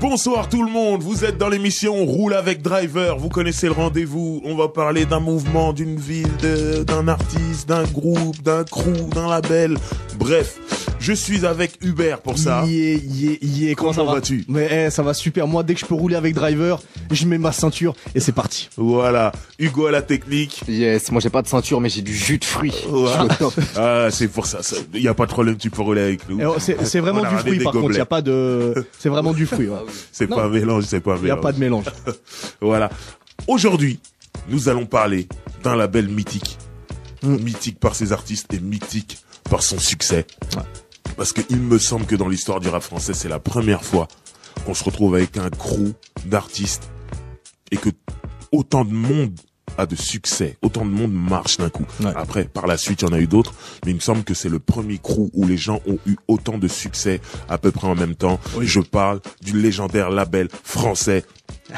Bonsoir tout le monde, vous êtes dans l'émission Roule avec Driver, vous connaissez le rendez-vous, on va parler d'un mouvement, d'une ville, d'un artiste, d'un groupe, d'un crew, d'un label, bref, je suis avec Hubert pour ça. Yeah, yeah, yeah. Comment, Comment ça va vas-tu? Mais eh, ça va super. Moi, dès que je peux rouler avec driver, je mets ma ceinture et c'est parti. Voilà, Hugo à la technique. Yes, moi j'ai pas de ceinture mais j'ai du jus de fruits. Voilà. Ah, c'est pour ça, il y a pas de problème, tu peux rouler avec nous. Et, oh, C'est vraiment du fruit par contre. Il y a pas de. C'est vraiment du fruit. ouais. C'est pas un mélange, c'est pas un Il y a mélange. pas de mélange. Voilà. Aujourd'hui, nous allons parler d'un label mythique. Mythique par ses artistes et mythique par son succès. Ouais. Parce que il me semble que dans l'histoire du rap français, c'est la première fois qu'on se retrouve avec un crew d'artistes et que autant de monde a de succès, autant de monde marche d'un coup. Ouais. Après, par la suite, il y en a eu d'autres, mais il me semble que c'est le premier crew où les gens ont eu autant de succès à peu près en même temps. Je parle du légendaire label français,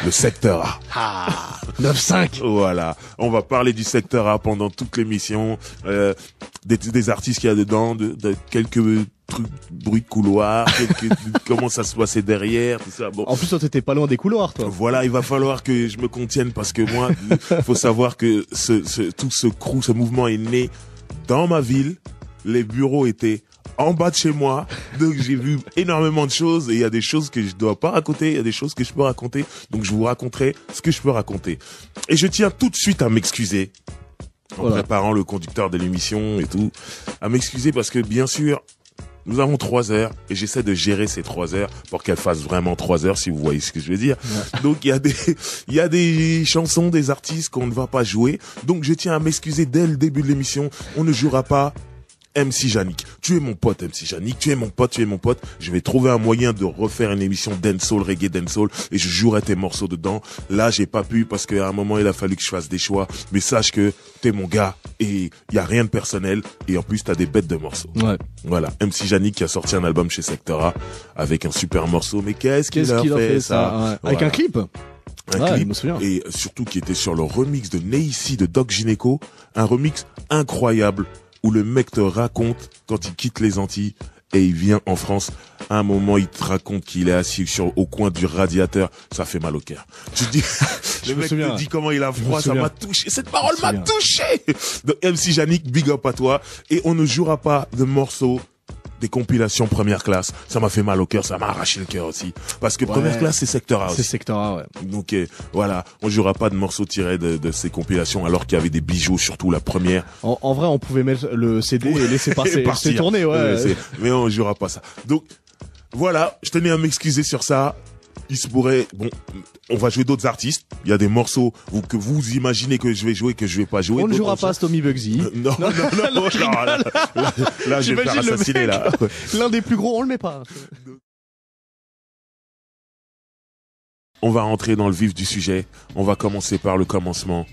le Secteur A. 9-5. Voilà, on va parler du secteur A pendant toute l'émission, euh, des, des artistes qu'il y a dedans, de, de quelques trucs, bruits de couloir, quelques, comment ça se passait derrière, tout ça. Bon, En plus, toi, t'étais pas loin des couloirs, toi. voilà, il va falloir que je me contienne parce que moi, faut savoir que ce, ce, tout ce crew, ce mouvement est né dans ma ville. Les bureaux étaient en bas de chez moi, donc j'ai vu énormément de choses et il y a des choses que je dois pas raconter, il y a des choses que je peux raconter, donc je vous raconterai ce que je peux raconter. Et je tiens tout de suite à m'excuser en Voilà. préparant le conducteur de l'émission et tout, à m'excuser parce que bien sûr, nous avons trois heures et j'essaie de gérer ces trois heures pour qu'elles fassent vraiment trois heures, si vous voyez ce que je veux dire. Donc il y a des, il y a des chansons, des artistes qu'on ne va pas jouer. Donc je tiens à m'excuser dès le début de l'émission. On ne jouera pas MC Janik. Tu es mon pote, MC Janik. Tu es mon pote, tu es mon pote. Je vais trouver un moyen de refaire une émission dancehall, reggae dancehall, et je jouerai tes morceaux dedans. Là, j'ai pas pu parce qu'à un moment, il a fallu que je fasse des choix. Mais sache que t'es mon gars et il y a rien de personnel. Et en plus, t'as des bêtes de morceaux. Ouais. Voilà. MC Janik qui a sorti un album chez Sectora avec un super morceau. Mais qu'est-ce qu'il a, a fait, ça? ça ouais. Avec Voilà. un clip Un Ouais, clip. je me souviens. Et surtout qui était sur le remix de Neissi de Doc Gineco. Un remix incroyable où le mec te raconte quand il quitte les Antilles et il vient en France. À un moment, il te raconte qu'il est assis sur, au coin du radiateur. Ça fait mal au cœur. Tu te dis, le me mec souviens. te dit comment il a me froid. Ça m'a touché. Cette parole me m'a touché. Donc, MC Janik, big up à toi. Et on ne jouera pas de morceaux des compilations première classe. Ça m'a fait mal au cœur. Ça m'a arraché le cœur aussi. Parce que Ouais. première classe, c'est secteur A C'est aussi. secteur A, ouais. Donc euh, voilà, on jouera pas de morceaux tirés de, de ces compilations alors qu'il y avait des bijoux, surtout la première. En, en vrai, on pouvait mettre le CD et laisser passer, laisser tourner, ouais. C'est- mais on jouera pas ça. Donc voilà, je tenais à m'excuser sur ça. Il se pourrait, bon, on va jouer d'autres artistes. Il y a des morceaux que vous imaginez que je vais jouer que je vais pas jouer. on ne jouera pas. Tommy Bugsy. Euh, Non, non, non, là, rigole. là, là, je vais me faire assassiner là. L'un des plus gros, on le met pas. On va rentrer dans le vif du sujet. On va commencer par le commencement.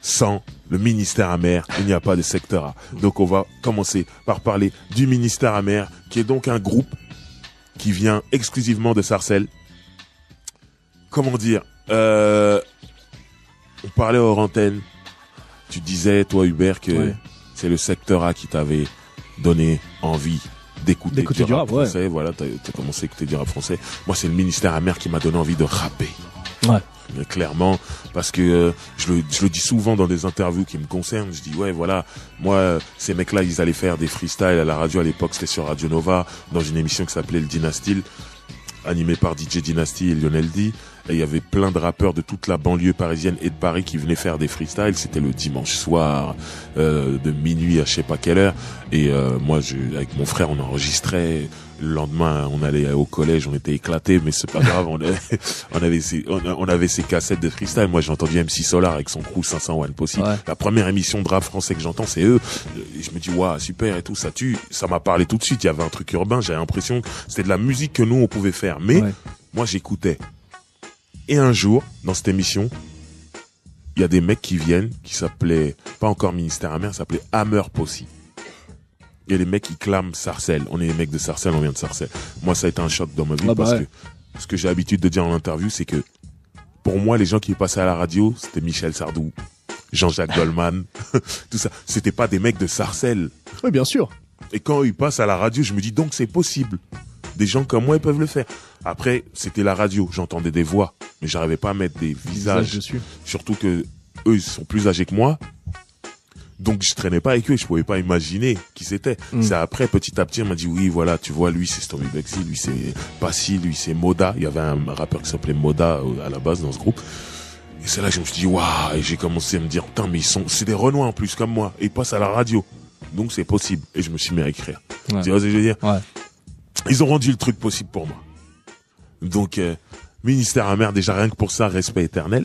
Sans le ministère amer, il n'y a pas de secteur A. Donc on va commencer par parler du ministère amer, qui est donc un groupe qui vient exclusivement de Sarcelles. Comment dire euh, On parlait hors antenne. Tu disais, toi Hubert, que Ouais. c'est le secteur A qui t'avait donné envie d'écouter du rap, ouais. français. Voilà, t'as as commencé à écouter du rap français. Moi, c'est le ministère amer qui m'a donné envie de rapper. Ouais. Clairement, parce que euh, je, le, je le dis souvent dans des interviews qui me concernent, je dis ouais voilà, moi ces mecs-là ils allaient faire des freestyles à la radio à l'époque, c'était sur Radio Nova dans une émission qui s'appelait le Dynastyle, animée par DJ Dynasty et Lionel D. Et il y avait plein de rappeurs de toute la banlieue parisienne et de Paris qui venaient faire des freestyles. C'était le dimanche soir, euh, de minuit à je sais pas quelle heure. Et euh, moi, je, avec mon frère, on enregistrait. Le lendemain, on allait au collège, on était éclatés, mais c'est pas grave. On, avait- on avait ces, on, on avait ces cassettes de freestyle. Moi, j'ai entendu MC Solar avec son crew 500 One Possible. Ouais. La première émission de rap français que j'entends, c'est eux. Et je me dis, waouh, super et tout, ça tue. Ça m'a parlé tout de suite. Il y avait un truc urbain. J'avais l'impression que c'était de la musique que nous, on pouvait faire. Mais Ouais. moi, j'écoutais. Et un jour, dans cette émission, il y a des mecs qui viennent, qui s'appelaient, pas encore Ministère Amer, s'appelait Hammer Posse. Il y a des mecs qui clament Sarcelles. On est des mecs de Sarcelles, on vient de Sarcelles. Moi, ça a été un choc dans ma vie Ah bah parce ouais. que ce que j'ai l'habitude de dire en interview, c'est que pour moi, les gens qui passaient à la radio, c'était Michel Sardou, Jean-Jacques Goldman, tout ça. C'était pas des mecs de Sarcelles. Oui, bien sûr. Et quand ils passent à la radio, je me dis donc c'est possible des gens comme moi ils peuvent le faire. Après, c'était la radio, j'entendais des voix, mais j'arrivais pas à mettre des Visage visages. dessus. Surtout que eux ils sont plus âgés que moi. Donc je traînais pas avec eux, je pouvais pas imaginer qui c'était. Mm. C'est après petit à petit on m'a dit oui voilà tu vois lui c'est Stormy Bexy, lui c'est Passy, lui c'est Moda. Il y avait un rappeur qui s'appelait Moda euh, à la base dans ce groupe. Et c'est là que je me suis dit waouh et j'ai commencé à me dire putain mais ils sont c'est des Renois en plus comme moi et ils passent à la radio. Donc c'est possible et je me suis mis à écrire. Ouais. Tu vois ce que je veux dire? Ouais. Ils ont rendu le truc possible pour moi. Donc, euh, ministère amer, déjà rien que pour ça, respect éternel.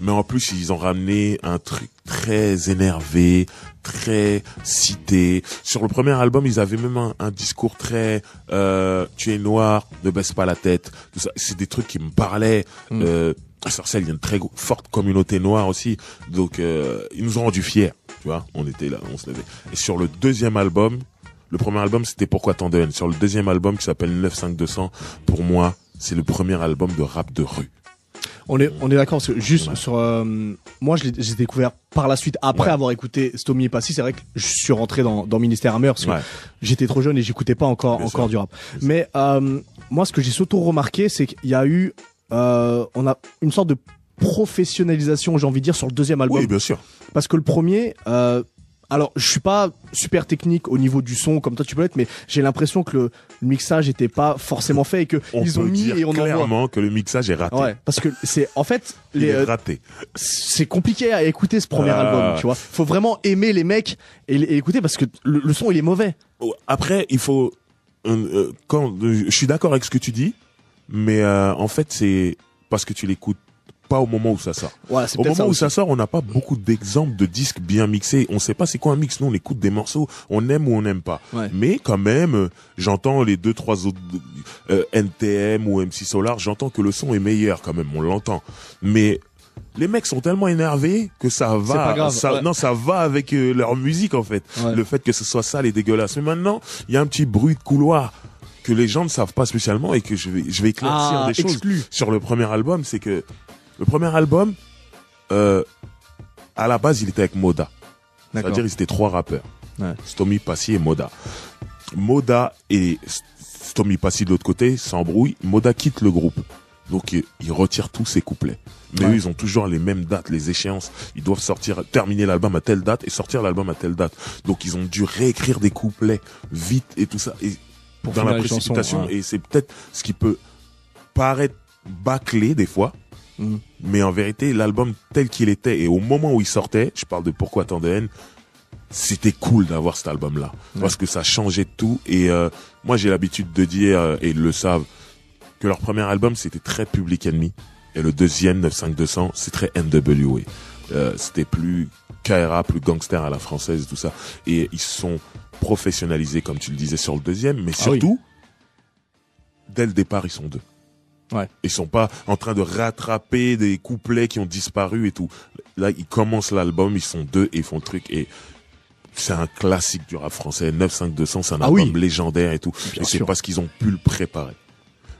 Mais en plus, ils ont ramené un truc très énervé, très cité. Sur le premier album, ils avaient même un, un discours très euh, tu es noir, ne baisse pas la tête. Tout ça, c'est des trucs qui me parlaient. Mm. Euh, à Sarcelles, il y a une très forte communauté noire aussi. Donc, euh, ils nous ont rendus fiers. Tu vois, on était là, on se levait. Et sur le deuxième album, le premier album, c'était Pourquoi tant de haine? Sur le deuxième album, qui s'appelle 95200, pour moi, c'est le premier album de rap de rue. On est, on est d'accord parce que juste Ouais. sur euh, moi je l'ai j'ai découvert par la suite après Ouais. avoir écouté Stomy et Passy c'est vrai que je suis rentré dans, dans Ministère Hammer parce que Ouais. j'étais trop jeune et j'écoutais pas encore Bien encore sûr. du rap Bien mais euh, moi ce que j'ai surtout remarqué c'est qu'il y a eu euh, on a une sorte de professionnalisation j'ai envie de dire sur le deuxième album Oui, bien sûr. parce que le premier euh, alors je suis pas super technique au niveau du son comme toi tu peux l'être mais j'ai l'impression que le, mixage était pas forcément fait et que On ils ont peut mis dire et on envoie clairement que le mixage est raté. ouais parce que c'est en fait Il les est euh, raté. c'est compliqué à écouter ce premier Ah. album, tu vois. Faut vraiment aimer les mecs et, et écouter parce que le, le son il est mauvais. Oh, Après, il faut. euh, euh, quand euh, je suis d'accord avec ce que tu dis, mais euh, en fait, c'est parce que tu l'écoutes pas au moment où ça sort. Voilà, Au moment ça où ça sort, on n'a pas beaucoup d'exemples de disques bien mixés. On sait pas c'est quoi un mix. Nous, on écoute des morceaux, on aime ou on n'aime pas. Ouais. Mais quand même, euh, j'entends les deux trois autres euh, NTM ou MC Solar, j'entends que le son est meilleur quand même. On l'entend. Mais les mecs sont tellement énervés que ça va. pas grave, ça, ouais. Non, ça va avec euh, leur musique en fait. Ouais. Le fait que ce soit sale et dégueulasse. Mais maintenant, il y a un petit bruit de couloir que les gens ne savent pas spécialement et que je vais, je vais éclaircir Ah, des choses sur le premier album, c'est que le premier album, euh, à la base, il était avec Moda. C'est-à-dire, ils étaient trois rappeurs. Ouais. Stomy, Passy et Moda. Moda et Stomy Passy de l'autre côté s'embrouillent. Moda quitte le groupe. Donc, il, il retire tous ses couplets. Mais Ouais. eux, ils ont toujours les mêmes dates, les échéances. Ils doivent sortir, terminer l'album à telle date et sortir l'album à telle date. Donc, ils ont dû réécrire des couplets vite et tout ça. Et Pour dans la chansons, précipitation. ouais. Et c'est peut-être ce qui peut paraître bâclé des fois. Mhm. Mais en vérité, l'album tel qu'il était et au moment où il sortait, je parle de Pourquoi tant de haine, c'était cool d'avoir cet album-là. Parce que ça changeait tout. Et euh, moi, j'ai l'habitude de dire, euh, et ils le savent, que leur premier album, c'était très Public Enemy. Et le deuxième, 95200, c'est très NWA. Euh, c'était plus KRA, plus gangster à la française, tout ça. Et ils sont professionnalisés, comme tu le disais, sur le deuxième. Mais Ah oui. surtout, dès le départ, ils sont deux. Ouais. Ils sont pas en train de rattraper des couplets qui ont disparu et tout. Là, ils commencent l'album, ils sont deux et ils font le truc et c'est un classique du rap français. 95200, c'est un Ah album oui. légendaire et tout. Bien et c'est parce qu'ils ont pu le préparer.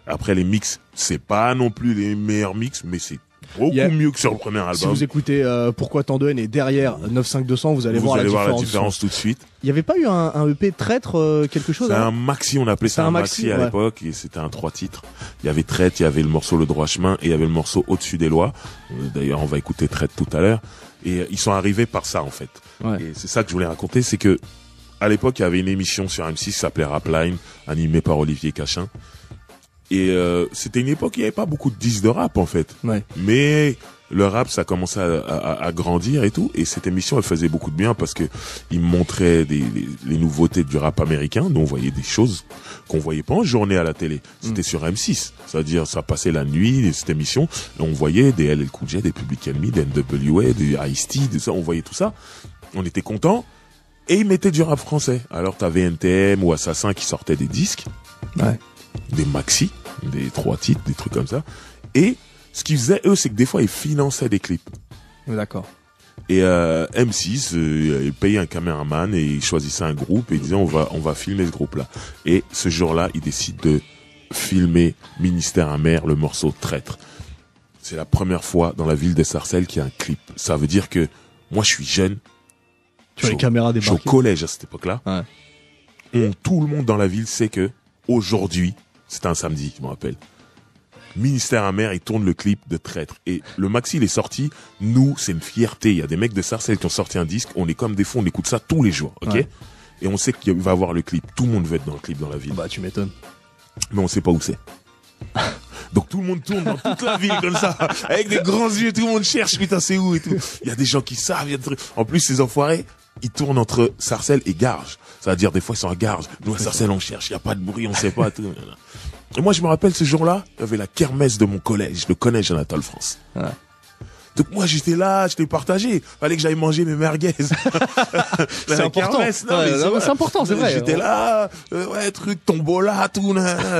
Après, les mix, c'est pas non plus les meilleurs mix, mais c'est beaucoup mieux que sur le premier album. Si vous écoutez euh, Pourquoi tant de haine et derrière 95200, vous allez Vous voir, allez la, voir la différence. tout de suite. Il y avait pas eu un, un EP traître euh, quelque chose C'est hein un maxi, on appelait ça un un maxi, maxi, à ouais. l'époque, et c'était un trois titres. Il y avait Traite, il y avait le morceau Le Droit Chemin, et il y avait le morceau Au-dessus des lois. Euh, D'ailleurs, on va écouter Traite tout à l'heure. Et euh, ils sont arrivés par ça, en fait. Ouais. Et c'est ça que je voulais raconter, c'est que à l'époque, il y avait une émission sur M6 qui s'appelait Rapline, animée par Olivier Cachin. Et euh, c'était une époque où il n'y avait pas beaucoup de disques de rap, en fait. Ouais. Mais le rap, ça commençait à, à- à grandir et tout. Et cette émission, elle faisait beaucoup de bien parce que il montrait des, les, les nouveautés du rap américain. Nous, on voyait des choses qu'on voyait pas en journée à la télé. C'était sur M6. C'est-à-dire, ça passait la nuit, cette émission. Et on voyait des LL Cool J, des Public Enemy, des NWA, des Ice-T, des ça. On voyait tout ça. On était contents. Et ils mettaient du rap français. Alors, t'avais NTM ou Assassin qui sortaient des disques Ouais. Des maxi, des trois titres, des trucs comme ça. Et ce qu'ils faisaient, eux, c'est que des fois, ils finançaient des clips. D'accord. Et euh, M6, euh, il payait un caméraman et il choisissait un groupe et il disait on va on va filmer ce groupe-là. Et ce jour-là, il décide de filmer Ministère amer, le morceau Traître. C'est la première fois dans la ville de Sarcelles qu'il y a un clip. Ça veut dire que moi, je suis jeune, Tu as les caméras je suis au collège à cette époque-là. Ouais. On- tout le monde dans la ville sait que aujourd'hui, C'était un samedi, je me rappelle. Ministère amer, il tourne le clip de Traître. Et le maxi, il est sorti. Nous, c'est une fierté. Il y a des mecs de Sarcelles qui ont sorti un disque. On est comme des fous, on écoute ça tous les jours, ok Ouais. Et on sait qu'il va avoir le clip. Tout le monde veut être dans le clip dans la ville. Bah, tu m'étonnes. Mais on sait pas où c'est. Donc tout le monde tourne dans toute la ville comme ça, avec des grands yeux, tout le monde cherche, putain c'est où et tout. Il y a des gens qui savent, il y a des trucs. En plus ces enfoirés, ils tournent entre Sarcelles et Garges. Ça veut dire des fois ils sont à Garges, nous à Sarcelles on cherche, il y a pas de bruit, on sait pas tout. Et moi je me rappelle ce jour-là, il y avait la kermesse de mon collège, je le connais Jonathan France. Ouais. Donc moi j'étais là, j'étais partagé. Fallait que j'aille manger mes merguez. C'est important. Mais c'est mais important, c'est vrai. J'étais là, euh, ouais, truc tombola, tout,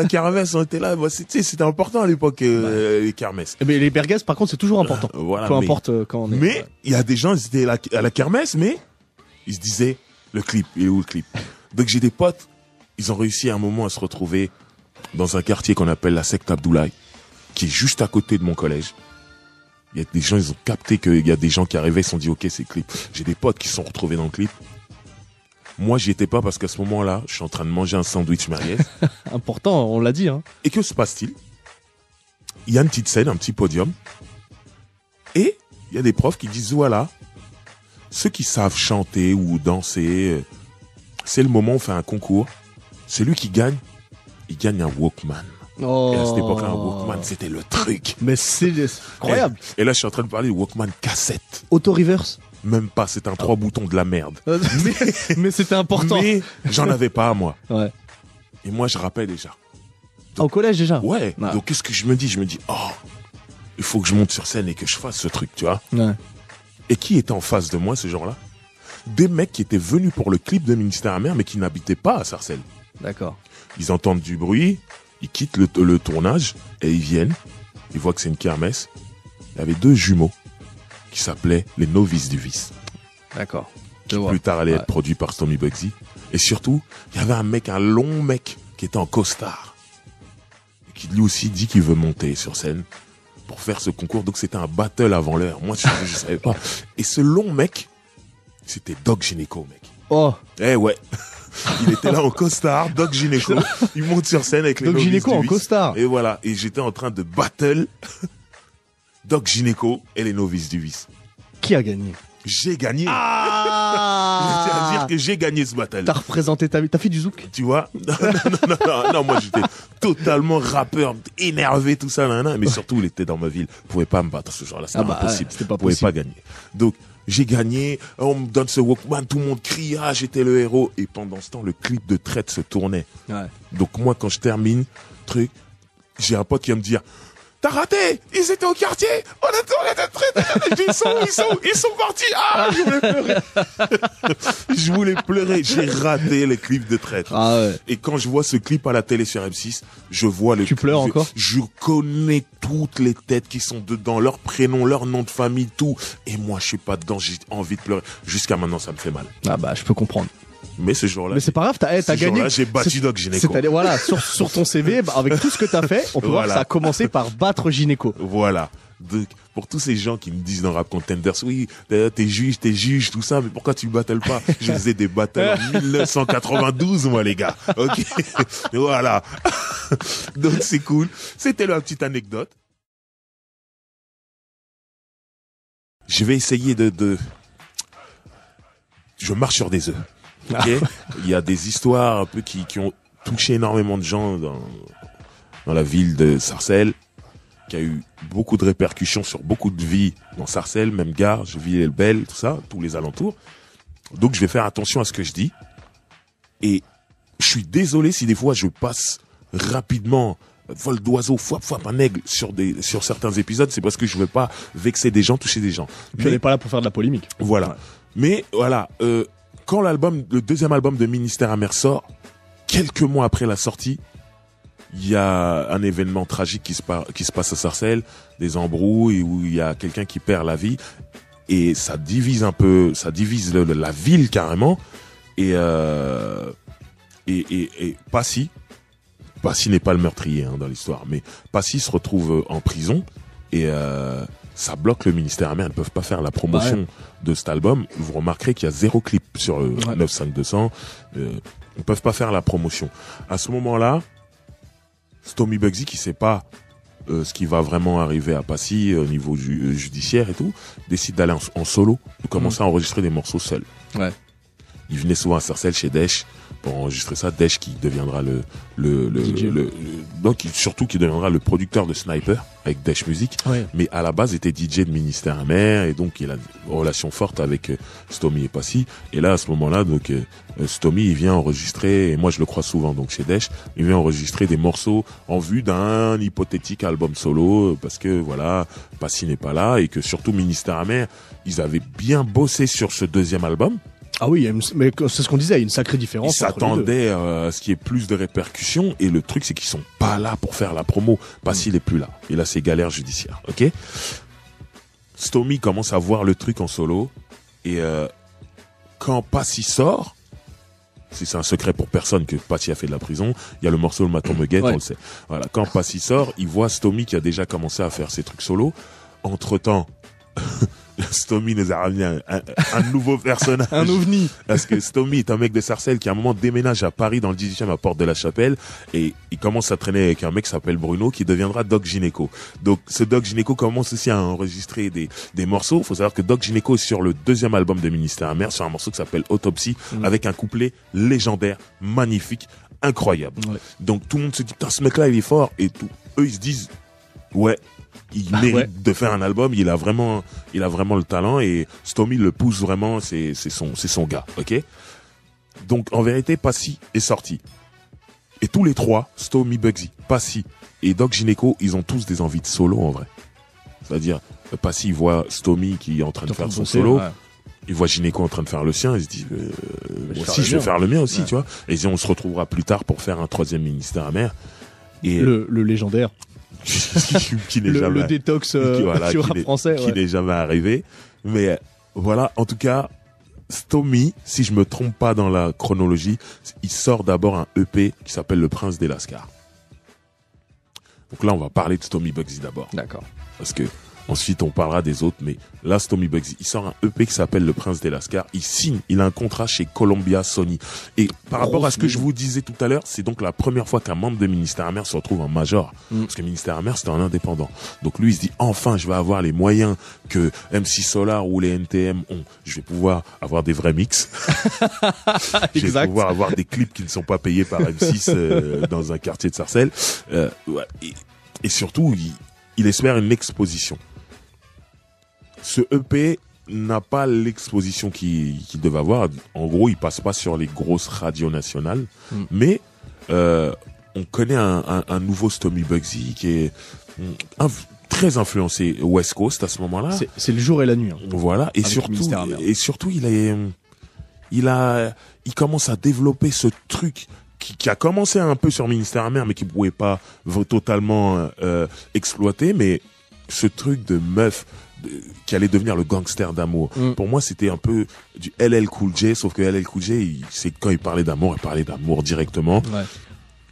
kermesse, on était là. Bah, c'est- tu sais, c'était important à l'époque euh, les kermesses. Eh ben, les merguez, par contre, c'est toujours important. Euh, voilà, Peu mais- importe euh, quand on est. Mais il y a des gens, ils étaient à la, à la kermesse, mais ils se disaient le clip, il est où le clip? Donc j'ai des potes, ils ont réussi à un moment à se retrouver dans un quartier qu'on appelle la secte Abdoulaye, qui est juste à côté de mon collège. Il y a des gens, ils ont capté qu'il y a des gens qui arrivaient, ils se sont dit ok c'est clip. J'ai des potes qui se sont retrouvés dans le clip. Moi j'y étais pas parce qu'à ce moment-là, je suis en train de manger un sandwich merguez. Important, on l'a dit, hein. Et que se passe-t-il? Il y a une petite scène, un petit podium. Et il y a des profs qui disent voilà, ceux qui savent chanter ou danser, euh, c'est le moment où on fait un concours. Celui qui gagne, il gagne un Walkman. Oh. Et à cette époque-là, un Walkman, c'était le truc. Mais c'est incroyable. Et là, je suis en train de parler du Walkman cassette. Auto-reverse. Même pas, c'est un trois boutons de la merde. Mais mais c'était important. Mais j'en avais pas à moi. Ouais. Et moi, je rappelle déjà. Ah, Au collège déjà. Ouais. Ouais. Donc, qu'est-ce que je me dis? Je me dis, oh, il faut que je monte sur scène et que je fasse ce truc, tu vois. Ouais. Et qui était en face de moi ce jour-là Des mecs qui étaient venus pour le clip de Ministère Amer, mais qui n'habitaient pas à Sarcelles. D'accord. Ils entendent du bruit, ils quittent le, le tournage et ils viennent. Ils voient que c'est une kermesse. Il y avait deux jumeaux qui s'appelaient les novices du vice. D'accord. Qui vois. plus tard allait Ouais. être produit par Tommy Bugsy. Et surtout, il y avait un mec, un long mec, qui était en costard. Qui lui aussi dit qu'il veut monter sur scène pour faire ce concours. Donc c'était un battle avant l'heure. Moi, je, je savais pas. Et ce long mec, c'était Doc Gynéco, mec. Oh. Eh ouais. Il était là en costard, Doc Gynéco. Il monte sur scène avec les gynéco du en vice. costard. Et voilà. Et j'étais en train de battle Doc Gynéco et les novices du vice. Qui a gagné? J'ai gagné. Ah Je tiens à dire que j'ai gagné ce battle. T'as représenté ta vie. T'as fait du zouk? Tu vois? Non, non, non, non, moi j'étais totalement rappeur, énervé, tout ça, mais surtout il était dans ma ville. Pouvez pas me battre ce genre-là, c'était Ah bah, c'était pas Vous pouvez possible. pas gagner. Donc j'ai gagné, on me donne ce Walkman, tout le monde crie, ah j'étais le héros. Et pendant ce temps, le clip de traite se tournait. Ouais. Donc moi quand je termine, truc, j'ai un pote qui va me dire, T'as raté Ils étaient au quartier On a tourné de traite Je dis, Ils sont Ils sont Ils sont partis Ah Je voulais pleurer Je voulais pleurer J'ai raté les clips de traite Ah ouais. et quand je vois ce clip à la télé sur M6, je vois le. Tu pleures je- encore? Je connais toutes les têtes qui sont dedans, leur prénom, leur nom de famille, tout. Et moi, je suis pas dedans, j'ai envie de pleurer. Jusqu'à maintenant, ça me fait mal. Ah bah je peux comprendre. Mais ce jour-là, Mais c'est pas grave, t'as eh, gagné. jour-là, j'ai battu Doc Gynéco. C'est-à-dire voilà sur sur ton CV bah, avec tout ce que t'as fait, on peut voir que ça a commencé par battre gynéco. Voilà. Donc, pour tous ces gens qui me disent dans Rap Contenders, oui, d'ailleurs, t'es juge, t'es juge, tout ça, mais pourquoi tu battles pas? Je faisais des battles en 1992, moi, les gars. Ok. voilà. Donc, c'est cool. C'était la petite anecdote. Je vais essayer de, de... Je marche sur des œufs. Ok Il y a des histoires un peu qui, qui ont touché énormément de gens dans, dans la ville de Sarcelles qui a eu beaucoup de répercussions sur beaucoup de vies dans Sarcelles, même Garges, Villers-le-Bel, tout ça, tous les alentours. Donc je vais faire attention à ce que je dis. Et je suis désolé si des fois je passe rapidement vol d'oiseau, fouap, fouap, un aigle sur des, sur certains épisodes, c'est parce que je veux pas vexer des gens, toucher des gens. On n'est pas là pour faire de la polémique. Voilà. Mais voilà, euh, quand l'album, le deuxième album de Ministère Amer sort, quelques mois après la sortie, il y a un événement tragique qui se, passe à Sarcelles, des embrouilles où il y a quelqu'un qui perd la vie et ça divise un peu, ça divise la ville carrément et euh, et, et, et Passy, Passy n'est pas le meurtrier hein, dans l'histoire, mais Passy se retrouve en prison et euh, ça bloque le ministère amer. Ils ne peuvent pas faire la promotion de cet album. Vous remarquerez qu'il y a zéro clip sur le Ouais. 95200. Euh, ils ne peuvent pas faire la promotion. À ce moment-là, Stomy Bugsy qui sait pas euh, ce qui va vraiment arriver à Passy euh, au niveau ju- judiciaire et tout, décide d'aller en, en solo, de commencer à enregistrer des morceaux seul. Ouais. Il venait souvent à Sarcelles chez Desch pour enregistrer ça. Desch qui deviendra le le le, DJ. le- le- donc surtout qui deviendra le producteur de Sniper avec Desch Music. Ouais. Mais à la base était DJ de Ministère Amer et donc il a une relation forte avec euh, Stomy et Passy. Et là à ce moment-là donc euh, euh, Stomy il vient enregistrer et moi je le crois souvent donc chez Desch il vient enregistrer des morceaux en vue d'un hypothétique album solo parce que voilà Passy n'est pas là et que surtout Ministère Amer ils avaient bien bossé sur ce deuxième album. Ah oui, mais c'est ce qu'on disait, il y a une sacrée Ils différence. deux. s'attendaient euh, à ce qu'il y ait plus de répercussions et le truc c'est qu'ils sont pas là pour faire la promo. Passy il est plus là. Il a ses galères judiciaires. Ok? Stomy commence à voir le truc en solo et euh, quand Passy sort, si c'est un secret pour personne que Passy a fait de la prison, il y a le morceau Le Maton me guette, Ouais. on le sait. Voilà. Quand Passy sort, il voit Stomy qui a déjà commencé à faire ses trucs solo. Entre temps, Stomy nous a ramené un, un- un nouveau personnage. Un ovni. Parce que Stomy est un mec de Sarcelles qui à un moment déménage à Paris dans le 18e à Porte de la Chapelle et il commence à traîner avec un mec qui s'appelle Bruno qui deviendra Doc Gynéco. Donc ce Doc Gynéco commence aussi à enregistrer des, des morceaux. faut savoir que Doc Gynéco est sur le deuxième album de Ministère Amer sur un morceau qui s'appelle Autopsie Mm. avec un couplet légendaire, magnifique, incroyable. Ouais. Donc tout le monde se dit putain ce mec là il est fort et tout. Eux ils se disent ouais il Ah, mérite ouais. de faire un album, il a vraiment, il a vraiment le talent et Stomy le pousse vraiment, c'est, c'est son, c'est son gars, ok? Donc, en vérité, Passy est sorti. Et tous les trois, Stomy, Bugsy, Passy et Doc Gineco, ils ont tous des envies de solo en vrai. C'est-à-dire, Passy voit Stomy qui est en train de faire son solo, ouais. il voit Gineco en train de faire le sien, il se dit, euh, moi aussi, je vais faire le mien aussi, Ouais. tu vois. Et il dit, on se retrouvera plus tard pour faire un troisième ministère amer. Et Le, le légendaire. qui n'est Le, jamais le détox euh, qui, voilà, sur qui rap n'est- français. qui ouais. n'est jamais arrivé. Mais euh, voilà, en tout cas, Stomy, si je me trompe pas dans la chronologie, il sort d'abord un EP qui s'appelle Le Prince des Lascars. Donc là, on va parler de Stomy Bugsy d'abord. D'accord. Parce que ensuite, on parlera des autres. Mais là, Stomy Bugsy, il sort un EP qui s'appelle Le Prince des Lascars. Il signe, il a un contrat chez Columbia Sony. Et par rapport à ce que je vous disais tout à l'heure, c'est donc la première fois qu'un membre de Ministère Amer se retrouve en major. Mm. Parce que Ministère Amer, c'était un indépendant. Donc lui, il se dit, enfin, je vais avoir les moyens que MC Solar ou les NTM ont. Je vais pouvoir avoir des vrais mix. je vais pouvoir avoir des clips qui ne sont pas payés par M6 euh, dans un quartier de Sarcelles. Euh, ouais. et, et surtout, il, il espère une exposition. Ce EP n'a pas l'exposition qu'il qu'il devait avoir. En gros, il passe pas sur les grosses radios nationales, Mm. mais euh, on connaît un, un, un nouveau Stomy Bugsy qui est mm, inf- très influencé West Coast à ce moment-là. C'est- le jour et la nuit. hein. Voilà, et Avec surtout, et surtout, il est, il a, il commence à développer ce truc qui, qui a commencé un peu sur Ministère Amer, mais qui pouvait pas totalement euh, exploiter, mais ce truc de meuf qui allait devenir le gangster d'amour. Mm. Pour moi, c'était un peu du LL Cool J, sauf que LL Cool J, c'est quand il parlait d'amour, il parlait d'amour directement. Ouais.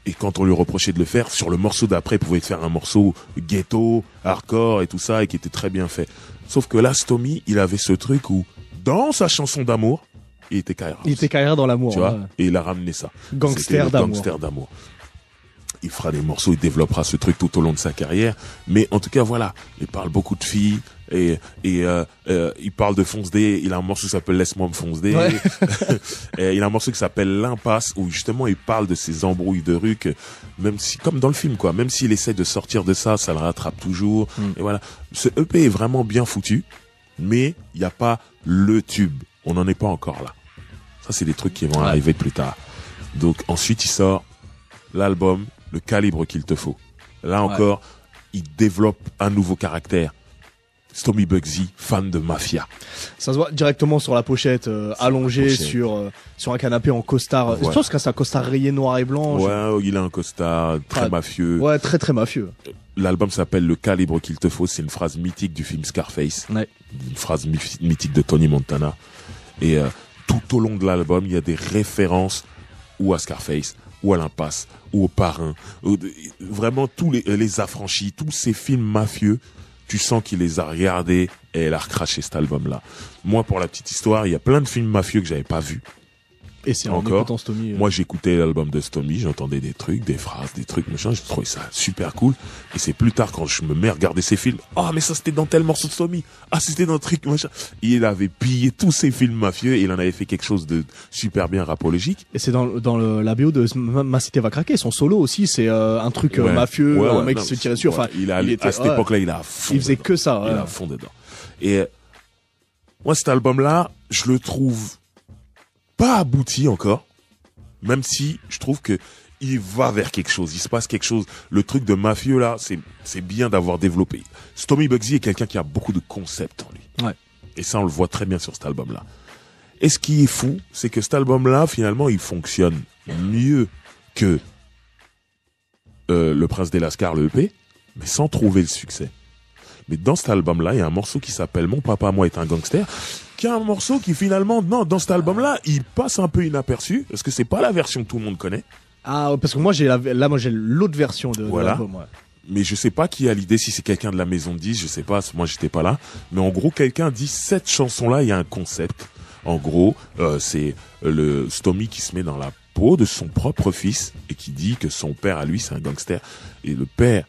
Et quand on lui reprochait de le faire, sur le morceau d'après, il pouvait faire un morceau ghetto, hardcore et tout ça, et qui était très bien fait. Sauf que là, Stomy, il avait ce truc où, dans sa chanson d'amour, il était carré. Il était carrière dans l'amour. tu vois, et il a ramené ça. Gangster d'amour. Gangster d'amour. Il fera des morceaux, il développera ce truc tout au long de sa carrière. Mais en tout cas, voilà, il parle beaucoup de filles et et euh, euh, il parle de Fonce D. Il a un morceau qui s'appelle Laisse-moi me fonce D. Ouais. et il a un morceau qui s'appelle L'impasse où justement il parle de ses embrouilles de rue que même si comme dans le film quoi, même s'il essaie de sortir de ça, ça le rattrape toujours. Mm. Et voilà, ce EP est vraiment bien foutu, mais il n'y a pas le tube. On n'en est pas encore là. Ça c'est des trucs qui vont Ouais. arriver plus tard. Donc ensuite il sort l'album, le calibre qu'il te faut. Là Ouais. encore, il développe un nouveau caractère. Stomy Bugsy, fan de mafia. Ça se voit directement sur la pochette, euh, allongé pochette. sur euh, sur un canapé en costard. Je pense que c'est un costard rayé noir et blanc. Ouais, il a un costard très Ah, mafieux. Ouais, très très mafieux. L'album s'appelle Le calibre qu'il te faut. C'est une phrase mythique du film Scarface. Ouais. Une phrase myth- mythique de Tony Montana. Et euh, tout au long de l'album, il y a des références ou à Scarface, ou à l'impasse, ou au parrain. Vraiment tous les, les affranchis, tous ces films mafieux, tu sens qu'il les a regardés et elle a recraché cet album-là. Moi, pour la petite histoire, il y a plein de films mafieux que j'avais pas vus. Et c'est en Encore. écoutant Stomy. euh, Moi, j'écoutais l'album de Stomy, j'entendais des trucs, des phrases, des trucs, machin. Je trouvais ça super cool. Et c'est plus tard quand je me mets à regarder ses films. Ah, mais ça, c'était dans tel morceau de Stomy. Ah, c'était dans le truc, machin. Il avait pillé tous ses films mafieux et il en avait fait quelque chose de super bien rapologique. Et c'est dans, dans le, la BO de Ma, Cité va craquer. Son solo aussi, c'est euh, un truc euh, Ouais. mafieux, Ouais, un mec non, qui se tirer dessus. Enfin, il a, il était- à cette époque-là, il a fond. il faisait dedans. que ça. Il à fond dedans. Et moi, cet album-là, je le trouve pas abouti encore, même si je trouve que il va vers quelque chose. Il se passe quelque chose. Le truc de mafieux là, c'est c'est bien d'avoir développé. Stomy Bugsy est quelqu'un qui a beaucoup de concepts en lui. Ouais. Et ça, on le voit très bien sur cet album-là. Et ce qui est fou, c'est que cet album-là, finalement, il fonctionne mieux que euh, Le Prince des Lascars, le EP, mais sans trouver le succès. Mais dans cet album-là, il y a un morceau qui s'appelle Mon papa, moi est un gangster, un morceau qui finalement, non, dans cet album-là, il passe un peu inaperçu, parce que c'est pas la version que tout le monde connaît. Ah, parce que moi, j'ai la, là, moi, j'ai l'autre version de, de Voilà. l'album. ouais. Mais je sais pas qui a l'idée, si c'est quelqu'un de la maison de 10, je sais pas, moi j'étais pas là. Mais en gros, quelqu'un dit, cette chanson-là, il y a un concept. En gros, euh, c'est le Stomy qui se met dans la peau de son propre fils et qui dit que son père à lui, c'est un gangster. Et le père,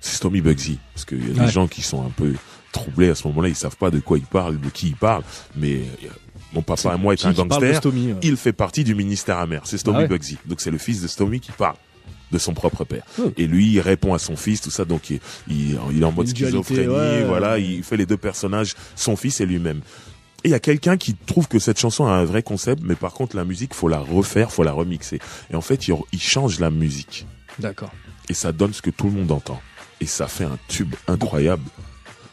c'est Stomy Bugsy. Parce qu'il y a des gens qui sont un peu troublés à ce moment-là, ils savent pas de quoi ils parlent, de qui ils parlent. Mais euh, mon papa et moi est un gangster. Stomy, ouais. Il fait partie du ministère amer. C'est Stomy Ah ouais. Bugsy. Donc c'est le fils de Stomy qui parle de son propre père. Hmm. Et lui, il répond à son fils, tout ça. Donc il, il, il est en mode Une dualité, schizophrénie. ouais. Voilà, il fait les deux personnages, son fils et lui-même. Et il y a quelqu'un qui trouve que cette chanson a un vrai concept, mais par contre la musique, faut la refaire, faut la remixer. Et en fait, il, il change la musique D'accord. et ça donne ce que tout le monde entend. Et ça fait un tube incroyable.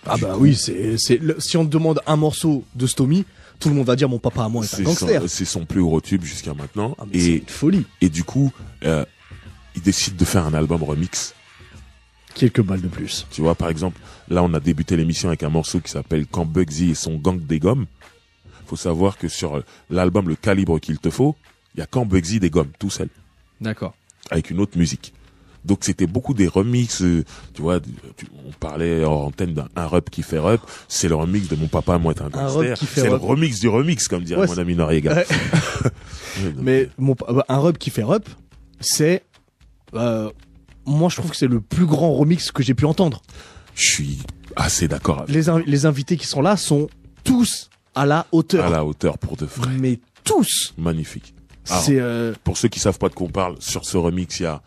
Ah bah oui, c'est, c'est, si on te demande un morceau de Stomy, tout le monde va dire mon papa à moi est un C'est gangster. c'est son plus gros tube jusqu'à maintenant. Ah, et, une folie. et du coup, euh, il décide de faire un album remix. Quelques balles de plus. Tu vois, par exemple, là, on a débuté l'émission avec un morceau qui s'appelle Quand Bugsy et son gang des gommes. Faut savoir que sur euh, l'album Le Calibre qu'il te faut, il y a Quand Bugsy des gommes, tout seul, D'accord. avec une autre musique. Donc c'était beaucoup des remixes, euh, tu vois, tu- on parlait en antenne d'un un qui fait rep, c'est le remix de Mon Papa, moi un gangster, c'est le remix du remix, comme dirait Ouais, mon ami Noriega. Ouais. Mais mon, pa- bah, un rub qui fait rub, c'est, euh, moi je trouve que c'est le plus grand remix que j'ai pu entendre. Je suis assez d'accord avec Les, les invités qui sont là sont tous à la hauteur. à la hauteur pour de vrai. Mais tous. Magnifique. Alors, C'est, euh, Pour ceux qui savent pas de quoi on parle, sur ce remix, il y a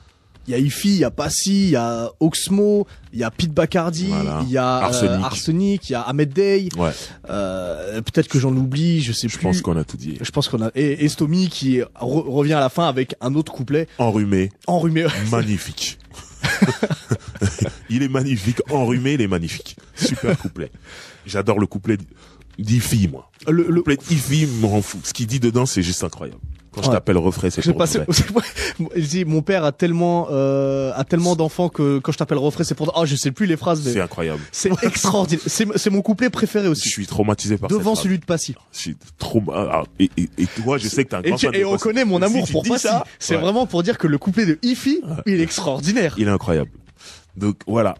il y a Ifi, il y a Passy, il y a Oxmo, il y a Pete Bacardi, Voilà. il y a euh, Arsenic. Il y a Ahmed Day, Ouais, euh, peut-être que j'en oublie, je sais je plus. pense qu'on a tout dit. Je pense qu'on a et, et Stomy qui re- revient à la fin avec un autre couplet Enrhumé, enrhumé. magnifique. il est magnifique, enrhumé, il est magnifique. Super couplet. J'adore le couplet d'Ifi, moi. Le, Le le, couplet d'Ifi me rend fou. Ce qu'il dit dedans, c'est juste incroyable. Quand je t'appelle refrain, c'est je pour pas, vrai. c'est- c'est- il dit, mon père a tellement euh, a tellement d'enfants que quand je t'appelle refrain c'est pour oh je sais plus les phrases mais C'est incroyable. c'est extraordinaire c'est mon couplet préféré Je aussi suis traumatisé par devant cette celui de Passy. Je suis trop, ah, et, et, et toi, je sais que t'es un et, grand tu- fan et de on connaît mon Si amour tu pour Passy ça, c'est ouais. vraiment pour dire que le couplet de Ifi il est extraordinaire Il est incroyable. Donc voilà.